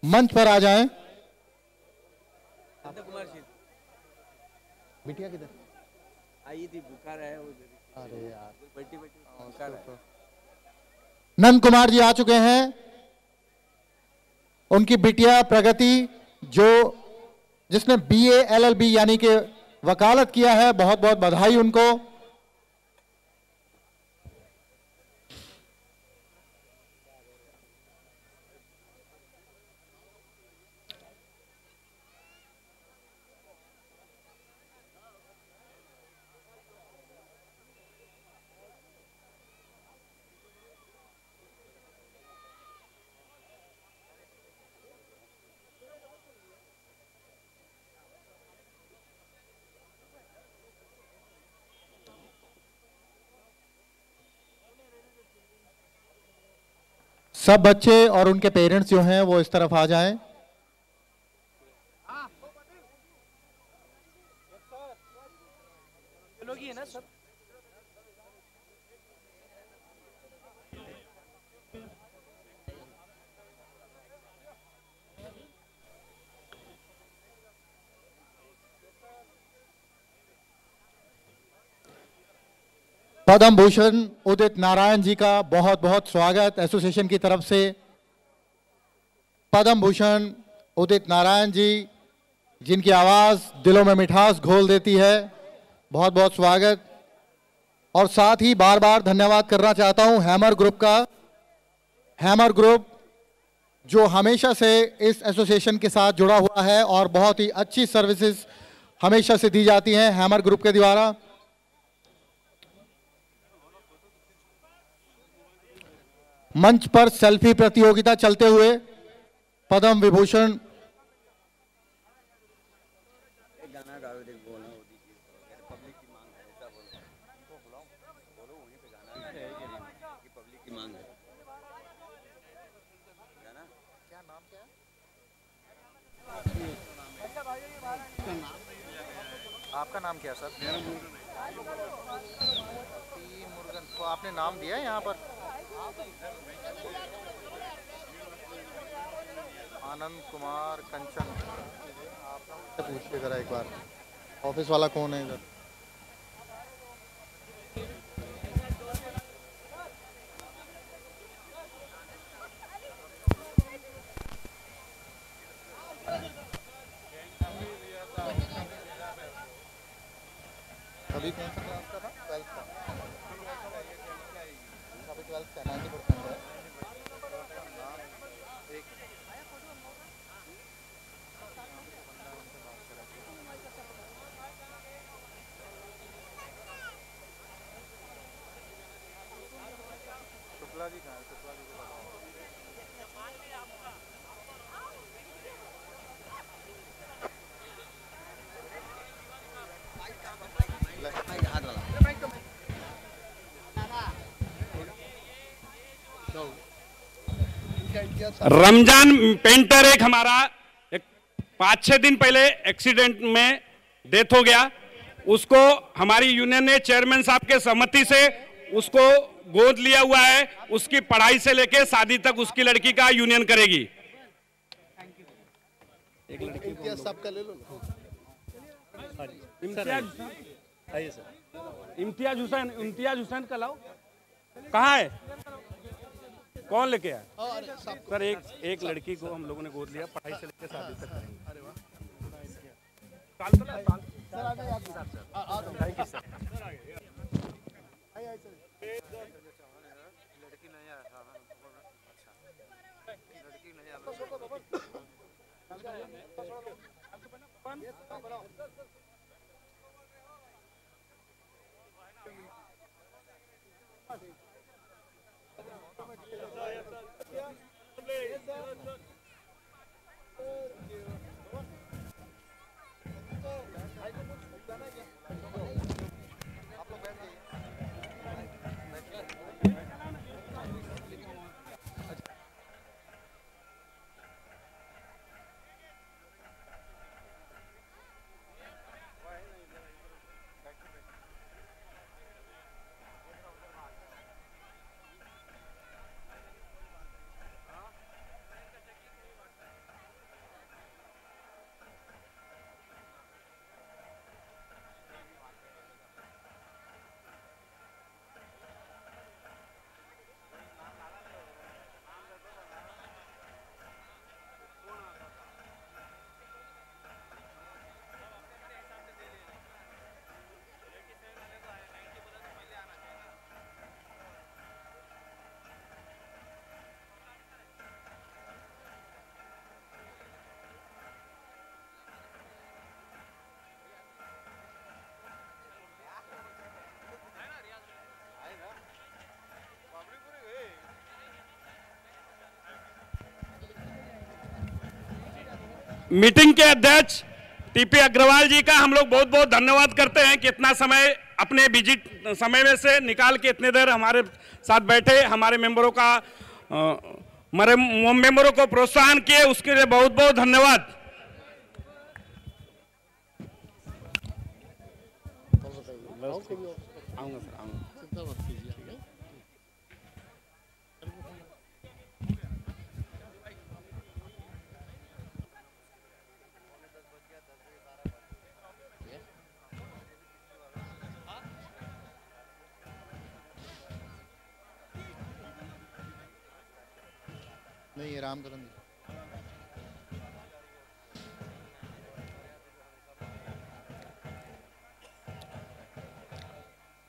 मंच पर आ जाएँ। बिटिया किधर? आई थी बुखार है अरे यार। बैठी बैठी नंद कुमार जी आ चुके हैं। उनकी बिटिया प्रगति जो जिसने B A L L B यानी कि वकालत किया है बहुत बहुत बधाई उनको। सब बच्चे और उनके पेरेंट्स जो हैं वो इस तरफ़ आ जाएँ। पद्म भूषण उदित नारायण जी का बहुत बहुत स्वागत एसोसिएशन की तरफ़ से। पद्म भूषण उदित नारायण जी, जिनकी आवाज़ दिलों में मिठास घोल देती है, बहुत बहुत स्वागत। और साथ ही बार बार धन्यवाद करना चाहता हूँ हैमर ग्रुप का। हैमर ग्रुप, जो हमेशा से इस एसोसिएशन के साथ जुड़ा हुआ है और बहुत ही अच्छी सर्विसेज़ हमेशा से दी जाती हैं हैमर ग्रुप के द्वारा। मंच पर सेल्फी प्रतियोगिता चलते हुए पद्म विभूषण आपका नाम क्या है सर? मुर्गन तो आपने नाम दिया है यहाँ पर? आनंद कुमार कंचन। आप पूछिए जरा एक बार। ऑफ़िस वाला कौन है इधर? अभी कौन सा क्लास का था? ट्वेल्थ का। अभी ट्वेल्थ का नाइन्टी परसेंट शुक्ला जी कहाँ शुक्ला जी रमज़ान पेंटर एक हमारा एक पाँच छः दिन पहले एक्सीडेंट में डेथ हो गया। उसको हमारी यूनियन ने चेयरमैन साहब के सहमति से उसको गोद लिया हुआ है उसकी पढ़ाई से लेके शादी तक उसकी लड़की का यूनियन करेगी। इम्तियाज़ साहब का ले लो इम्तियाज़ इम्तियाज़ हुसैन इम्तियाज़ हुसैन का लाओ। कहाँ है? कौन लेके आया? सर एक एक लड़की को हम लोगों ने गोद लिया पढ़ाई से लेकर शादी तक करेंगे। अरे वाह। साल तो। Sir sir. आ छप्पन Yes, sir. मीटिंग के अध्यक्ष टीपी अग्रवाल जी का हम लोग बहुत बहुत धन्यवाद करते हैं कि इतना समय अपने बिज़ी समय में से निकाल के इतने देर हमारे साथ बैठे, हमारे मेंबरों का हमारे मेंबरों को प्रोत्साहन किए, उसके लिए बहुत बहुत धन्यवाद। नहीं, ये रामकरण जी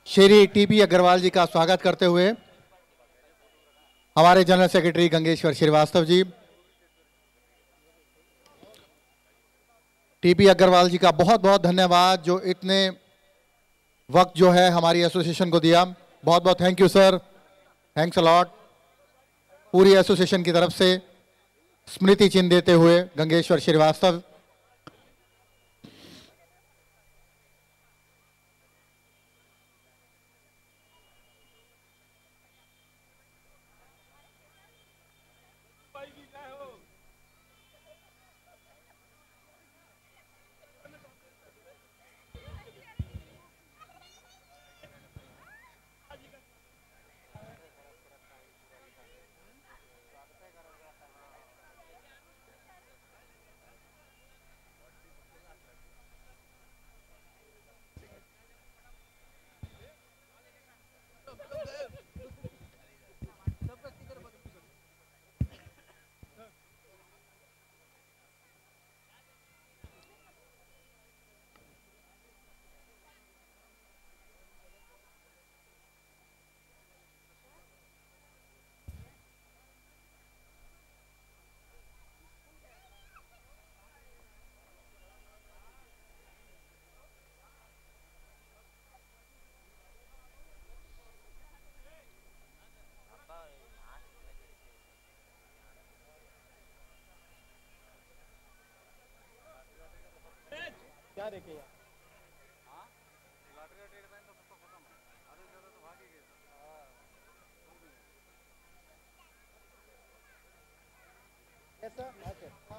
श्री टीपी अग्रवाल जी का स्वागत करते हुए हमारे general secretary Gangeshwar Shrivastava ji, TP Agarwal ji का बहुत बहुत धन्यवाद जो इतने वक्त जो है हमारी एसोसिएशन को दिया। बहुत बहुत thank you sir thanks a lot पूरी एसोसिएशन की तरफ़ से स्मृति चिन्ह देते हुए गंगेश्वर श्रीवास्तव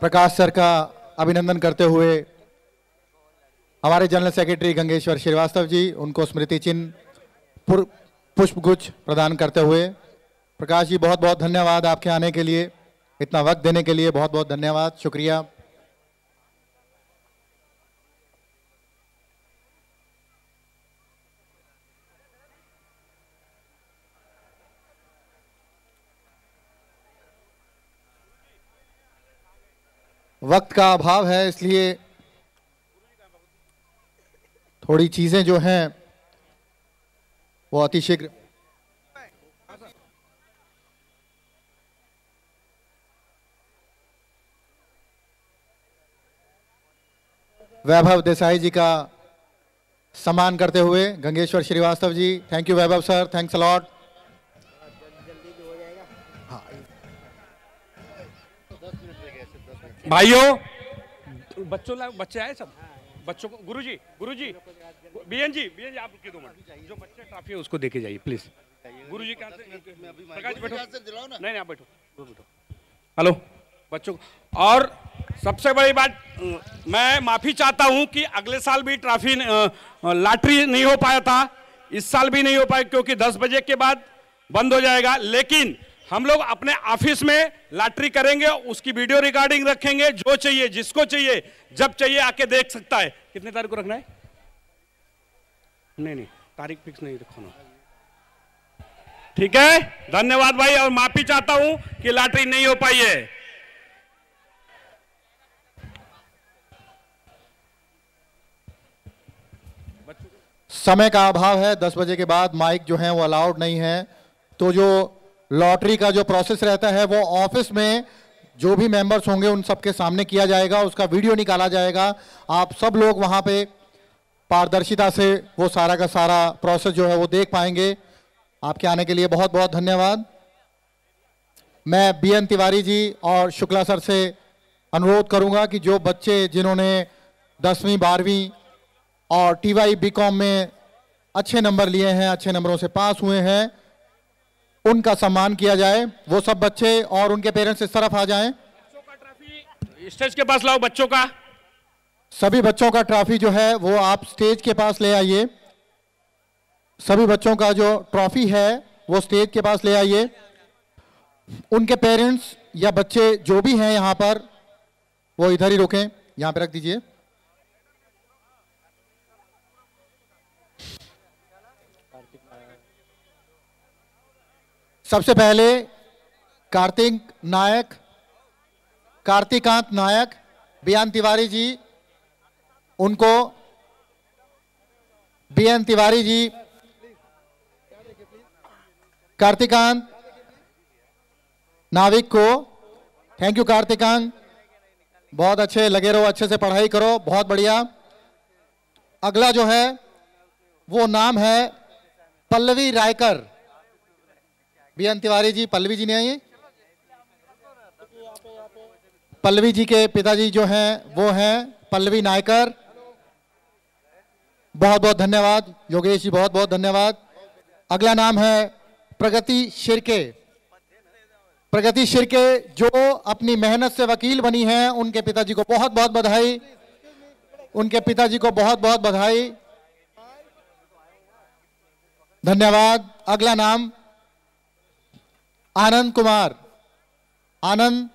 प्रकाश सर का अभिनंदन करते हुए हमारे जनरल सेक्रेटरी गंगेश्वर श्रीवास्तव जी, उनको स्मृति चिन्ह पुष्पगुच्छ प्रदान करते हुए। प्रकाश जी बहुत बहुत धन्यवाद आपके आने के लिए, इतना वक्त देने के लिए बहुत बहुत धन्यवाद, शुक्रिया। वक्त का अभाव है, इसलिए थोड़ी चीज़ें जो हैं, वो अतिशीघ्र। वैभव देसाई जी का सम्मान करते हुए Gangeshwar Shrivastava ji thank you Vaibhav sir thanks a lot भाइयों। बच्चों बच्चे आए सब? बच्चों को गुरु जी बीएन जी बीएन जी आप रुकिए दो मिनट। जो बच्चे ट्रॉफी है उसको देके जाइए प्लीज़ गुरुजी कहाँ से प्रकाश बैठो। नहीं नहीं आप बैठो। बैठो हेलो। बच्चों को और सबसे बड़ी बात मैं माफ़ी चाहता हूँ कि अगले साल भी ट्रॉफी लॉटरी नहीं हो पाया था। इस साल भी नहीं हो पाया क्योंकि 10 बजे के बाद बंद हो जाएगा। लेकिन हम लोग अपने ऑफ़िस में लॉटरी करेंगे, उसकी वीडियो रिकॉर्डिंग रखेंगे, जो चाहिए, जिसको चाहिए, जब चाहिए आके देख सकता है। कितने तारीख को रखना है? नहीं नहीं, तारीख फिक्स नहीं रखना। ठीक है? धन्यवाद भाई, और माफ़ी चाहता हूँ कि लॉटरी नहीं हो पाई है। समय का अभाव है, दस बजे के बाद माइक जो है वो अलाउड नहीं है। तो जो लॉटरी का जो प्रोसेस रहता है, वो ऑफ़िस में जो भी मेंबर्स होंगे, उन सबके सामने किया जाएगा, उसका वीडियो निकाला जाएगा। आप सब लोग वहाँ पे पारदर्शिता से वो सारा का सारा प्रोसेस जो है, वो देख पाएँगे। आपके आने के लिए बहुत बहुत धन्यवाद। मैं बी एन तिवारी जी और शुक्ला सर से अनुरोध करूँगा कि जो बच्चे जिन्होंने दसवीं, बारहवीं और टी वाई बी कॉम में अच्छे नंबर लिए हैं, अच्छे नंबरों से पास हुए हैं उनका सम्मान किया जाए वो सब बच्चे और उनके पेरेंट्स इस तरफ़ आ जाएँ। स्टेज के पास लाओ बच्चों का। सभी बच्चों का ट्रॉफी जो है वो आप स्टेज के पास ले आइए। सभी बच्चों का जो ट्रॉफी है वो स्टेज के पास ले आइए। उनके पेरेंट्स या बच्चे जो भी हैं यहाँ पर वो इधर ही रुकें। यहाँ पे रख दीजिए। सबसे पहले कार्तिक नायक, कार्तिकांत नायक बयान तिवारी जी, उनको बी तिवारी जी, कार्तिकांत नाविक को, थैंक यू कार्तिकांत, बहुत अच्छे, लगे रहो, अच्छे से पढ़ाई करो, बहुत बढ़िया। अगला जो है, वो नाम है पल्लवी रायकर। बी तिवारी जी, पल्लवी जी ने आइए पल्लवी जी के पिताजी जो हैं, वो हैं पल्लवी नायकर। बहुत बहुत धन्यवाद। योगेश जी बहुत बहुत धन्यवाद। अगला नाम है प्रगति शिरके। प्रगति शिरके जो अपनी मेहनत से वकील बनी हैं, उनके पिताजी को बहुत बहुत बधाई। उनके पिताजी को बहुत बहुत बधाई। धन्यवाद। अगला नाम आनंद कुमार। आनंद।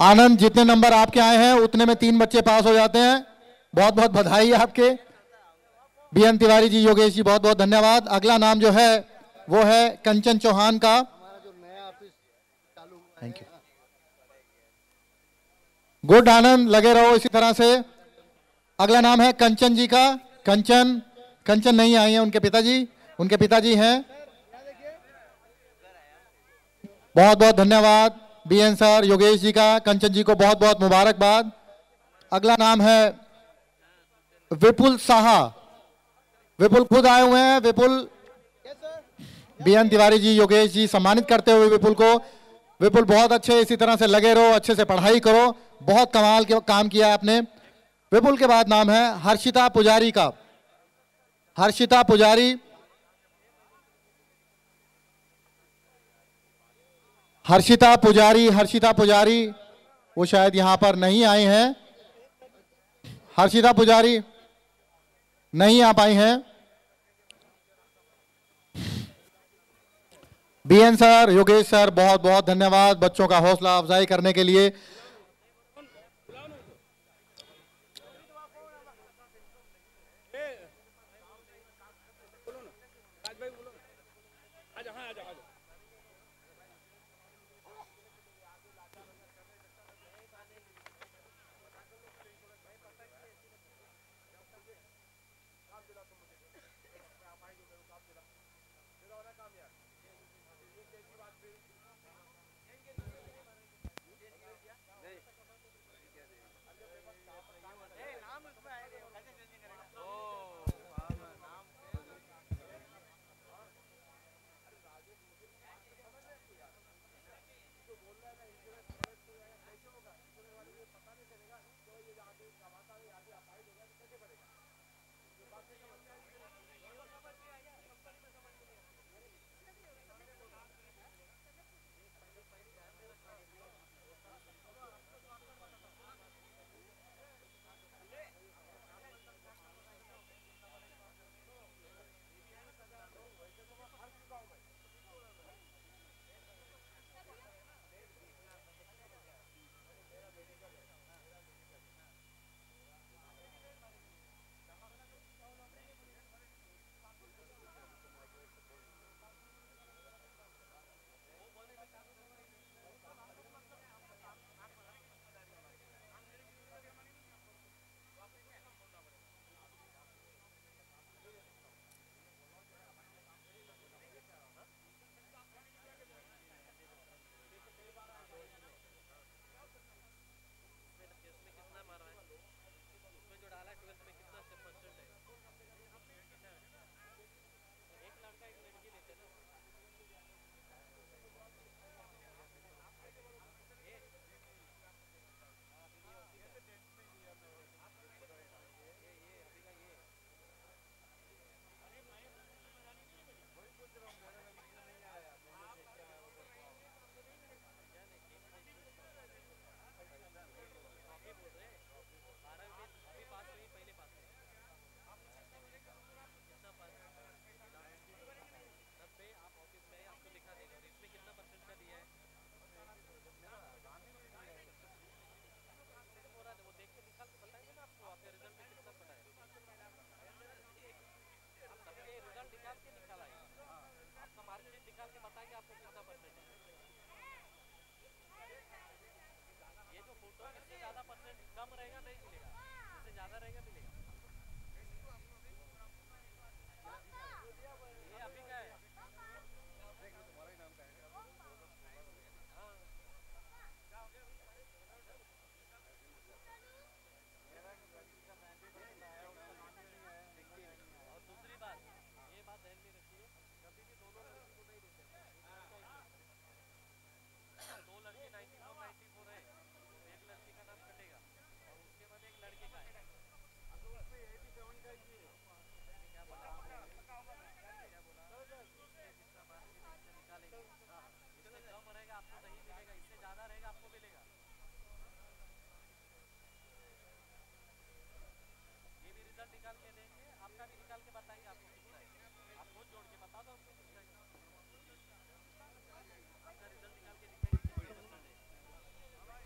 आनंद, जितने नंबर आपके आए हैं, उतने में तीन बच्चे पास हो जाते हैं। बहुत बहुत बधाई आपके। बी एन तिवारी जी, योगेश जी बहुत बहुत धन्यवाद। अगला नाम जो है, वो है कंचन चौहान का। थैंक यू गुड आनंद, लगे रहो इसी तरह से। अगला नाम है कंचन जी का। कंचन कंचन नहीं आई है उनके पिताजी? उनके पिताजी हैं? बहुत बहुत धन्यवाद B N sir Yogesh ji का, कंचन जी को बहुत बहुत मुबारकबाद। अगला नाम है विपुल साहा। विपुल खुद आए हुए हैं, विपुल। बी एन तिवारी जी, योगेश जी, सम्मानित करते हुए विपुल को। विपुल बहुत अच्छे इसी तरह से लगे रहो, अच्छे से पढ़ाई करो। बहुत कमाल के काम किया आपने। विपुल के बाद नाम है हर्षिता पुजारी का। हर्षिता पुजारी हर्षिता पुजारी हर्षिता पुजारी, वो शायद यहाँ पर नहीं आए हैं। हर्षिता पुजारी, नहीं आ पाई हैं। बीएन सर योगेश सर बहुत बहुत धन्यवाद बच्चों का हौसला अफजाई करने के लिए। दूसरी बात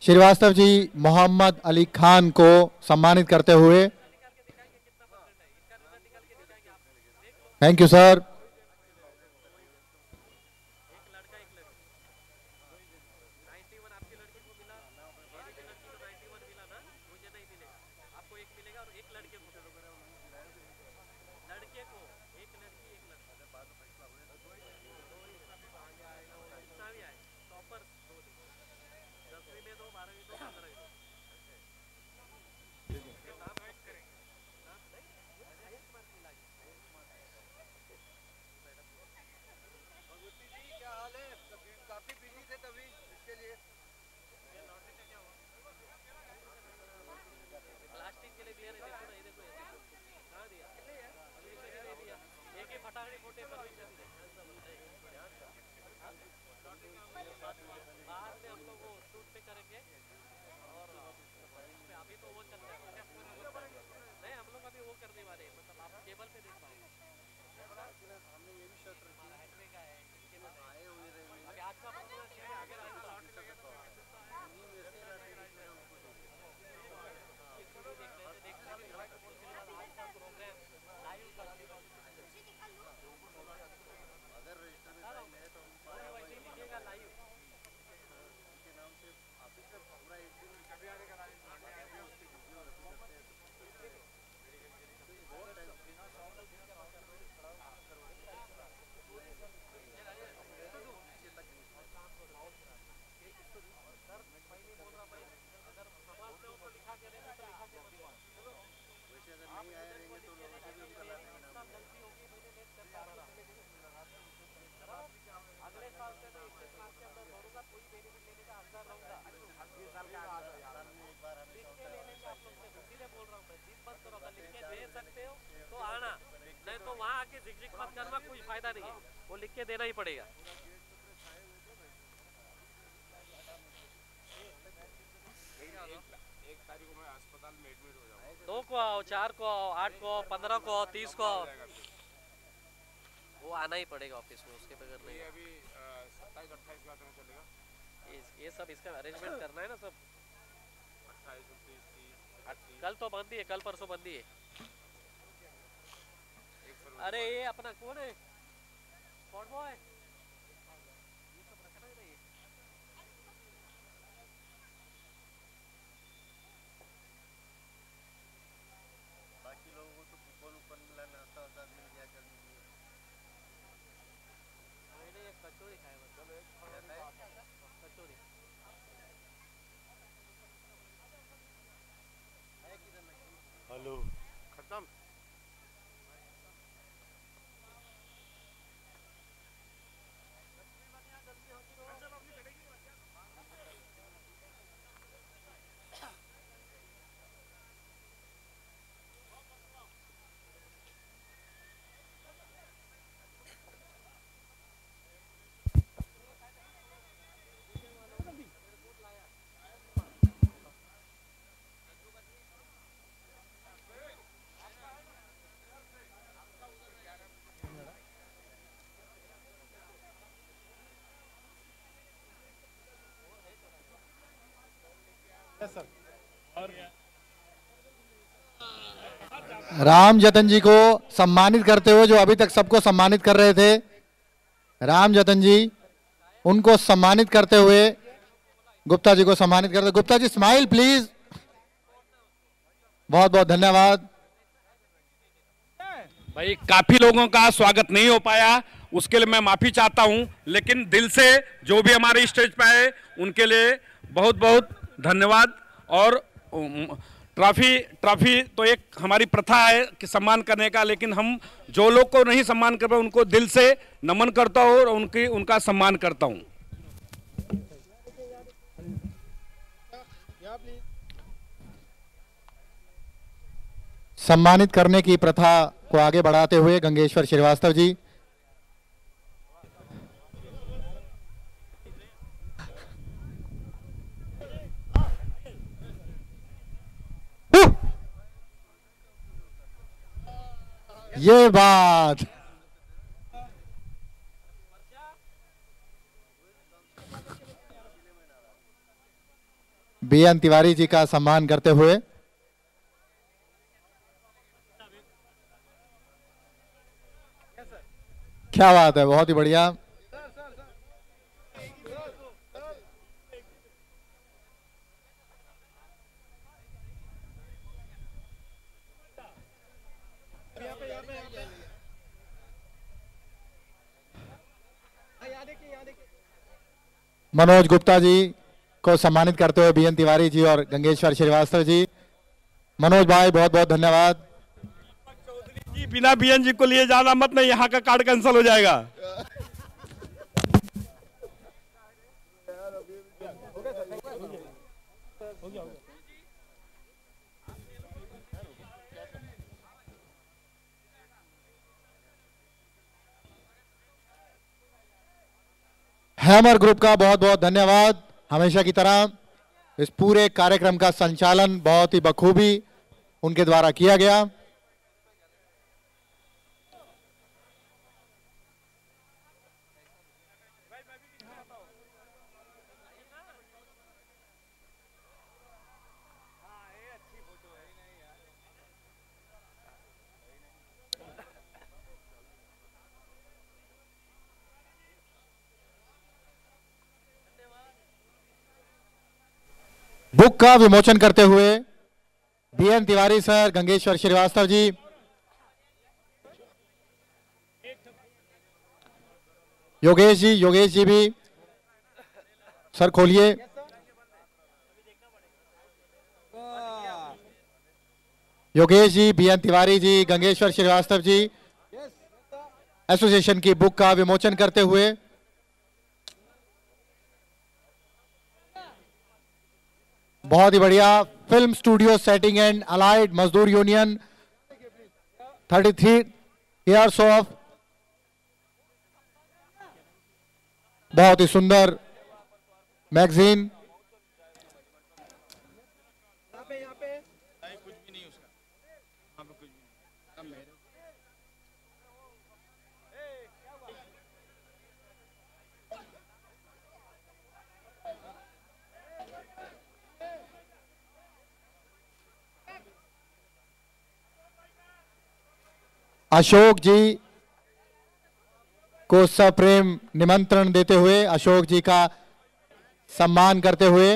श्रीवास्तव जी मोहम्मद अली खान को सम्मानित करते हुए थैंक यू सर चार को आओ आठ को आओ पंद्रह को आओ तीस को। आओ वो आना ही पड़ेगा ऑफ़िस में उसके बगैर नहीं। ये अभी सत्ताईस अट्ठाईस का चलेगा। ये, ये सब इसका अरेंजमेंट करना है ना सब? कल तो बंदी है कल परसों बंदी है अरे ये अपना कौन है? कौन बॉय ये सब रखना है ना ये बाकी लोगों को तो कूपन ऊपन मिला नाश्ता वास्ता मिल गया करने के लिए मैंने एक कचौड़ी खाया मतलब कचौड़ी हेलो खत्म राम जतन जी को सम्मानित करते हुए जो अभी तक सबको सम्मानित कर रहे थे, राम जतन जी, उनको सम्मानित करते हुए गुप्ता जी को सम्मानित करते गुप्ता जी स्माइल प्लीज़ बहुत बहुत धन्यवाद। भाई, काफ़ी लोगों का स्वागत नहीं हो पाया। उसके लिए मैं माफ़ी चाहता हूँ, लेकिन दिल से जो भी हमारे स्टेज पे आए, उनके लिए बहुत बहुत धन्यवाद। और ट्रॉफी ट्रॉफी तो एक हमारी प्रथा है कि सम्मान करने का, लेकिन हम जो लोग को नहीं सम्मान कर पाए, उनको दिल से नमन करता हूँ और उनकी, उनका सम्मान करता हूँ। सम्मानित करने की प्रथा को आगे बढ़ाते हुए गंगेश्वर श्रीवास्तव जी ये बात। बी एन तिवारी जी का सम्मान करते हुए क्या बात है, बहुत ही बढ़िया। मनोज गुप्ता जी को सम्मानित करते हुए बीएन तिवारी जी और गंगेश्वर श्रीवास्तव जी। मनोज भाई बहुत बहुत धन्यवाद जी, बिना बीएन जी को लिए जाना मत, नहीं, यहाँ का कार्ड कैंसिल हो जाएगा। हैमर ग्रुप का बहुत बहुत धन्यवाद। हमेशा की तरह इस पूरे कार्यक्रम का संचालन बहुत ही बखूबी उनके द्वारा किया गया। बुक का विमोचन करते हुए बीएन तिवारी सर, गंगेश्वर श्रीवास्तव जी। योगेश जी योगेश जी भी सर खोलिए। योगेश जी, बीएन तिवारी जी, गंगेश्वर श्रीवास्तव जी, एसोसिएशन की बुक का विमोचन करते हुए बहुत ही बढ़िया film studio setting and allied मजदूर यूनियन 33 ईयर्स ऑफ़ बहुत ही सुंदर मैगजीन अशोक जी को सप्रेम निमंत्रण देते हुए, अशोक जी का सम्मान करते हुए,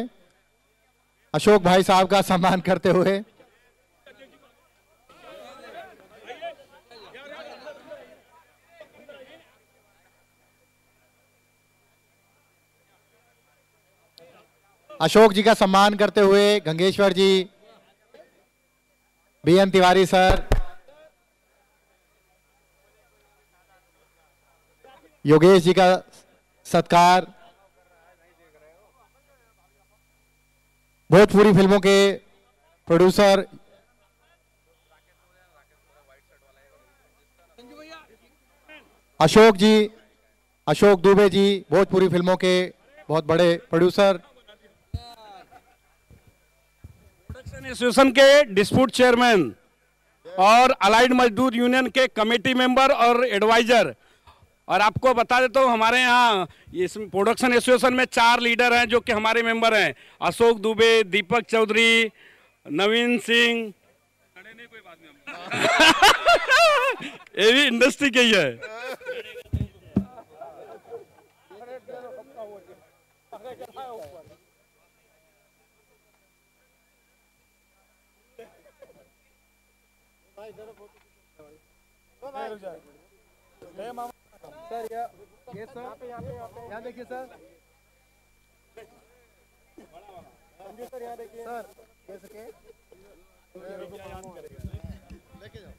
अशोक भाई साहब का सम्मान करते हुए। अशोक जी का सम्मान करते हुए Gangeshwar ji, B N Tiwari sir Yogesh ji का सत्कार। भोजपुरी फ़िल्मों के प्रोड्यूसर। अशोक जी, अशोक दुबे जी, भोजपुरी फ़िल्मों के बहुत बड़े प्रोड्यूसर। प्रोडक्शन एसोसिएशन के डिस्प्यूट चेयरमैन और अलाइड मजदूर यूनियन के कमेटी मेंबर और एडवाइजर और आपको बता देता हूँ, हमारे यहाँ इस प्रोडक्शन एसोसिएशन में चार लीडर हैं जो कि हमारे मेंबर हैं। अशोक दुबे, दीपक चौधरी, नवीन सिंह। ये भी इंडस्ट्री के ही है। सर ये ये सर यहाँ देखिए सर सर यहाँ देखिए सर ये सके लेके जाओ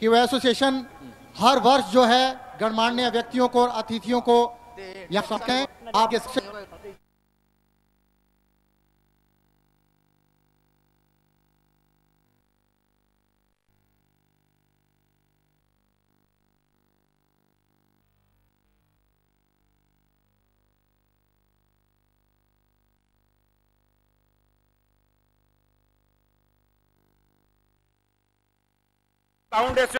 कि वह एसोसिएशन हर वर्ष जो है गणमान्य व्यक्तियों को और अतिथियों को यहाँ हैं। आपके sound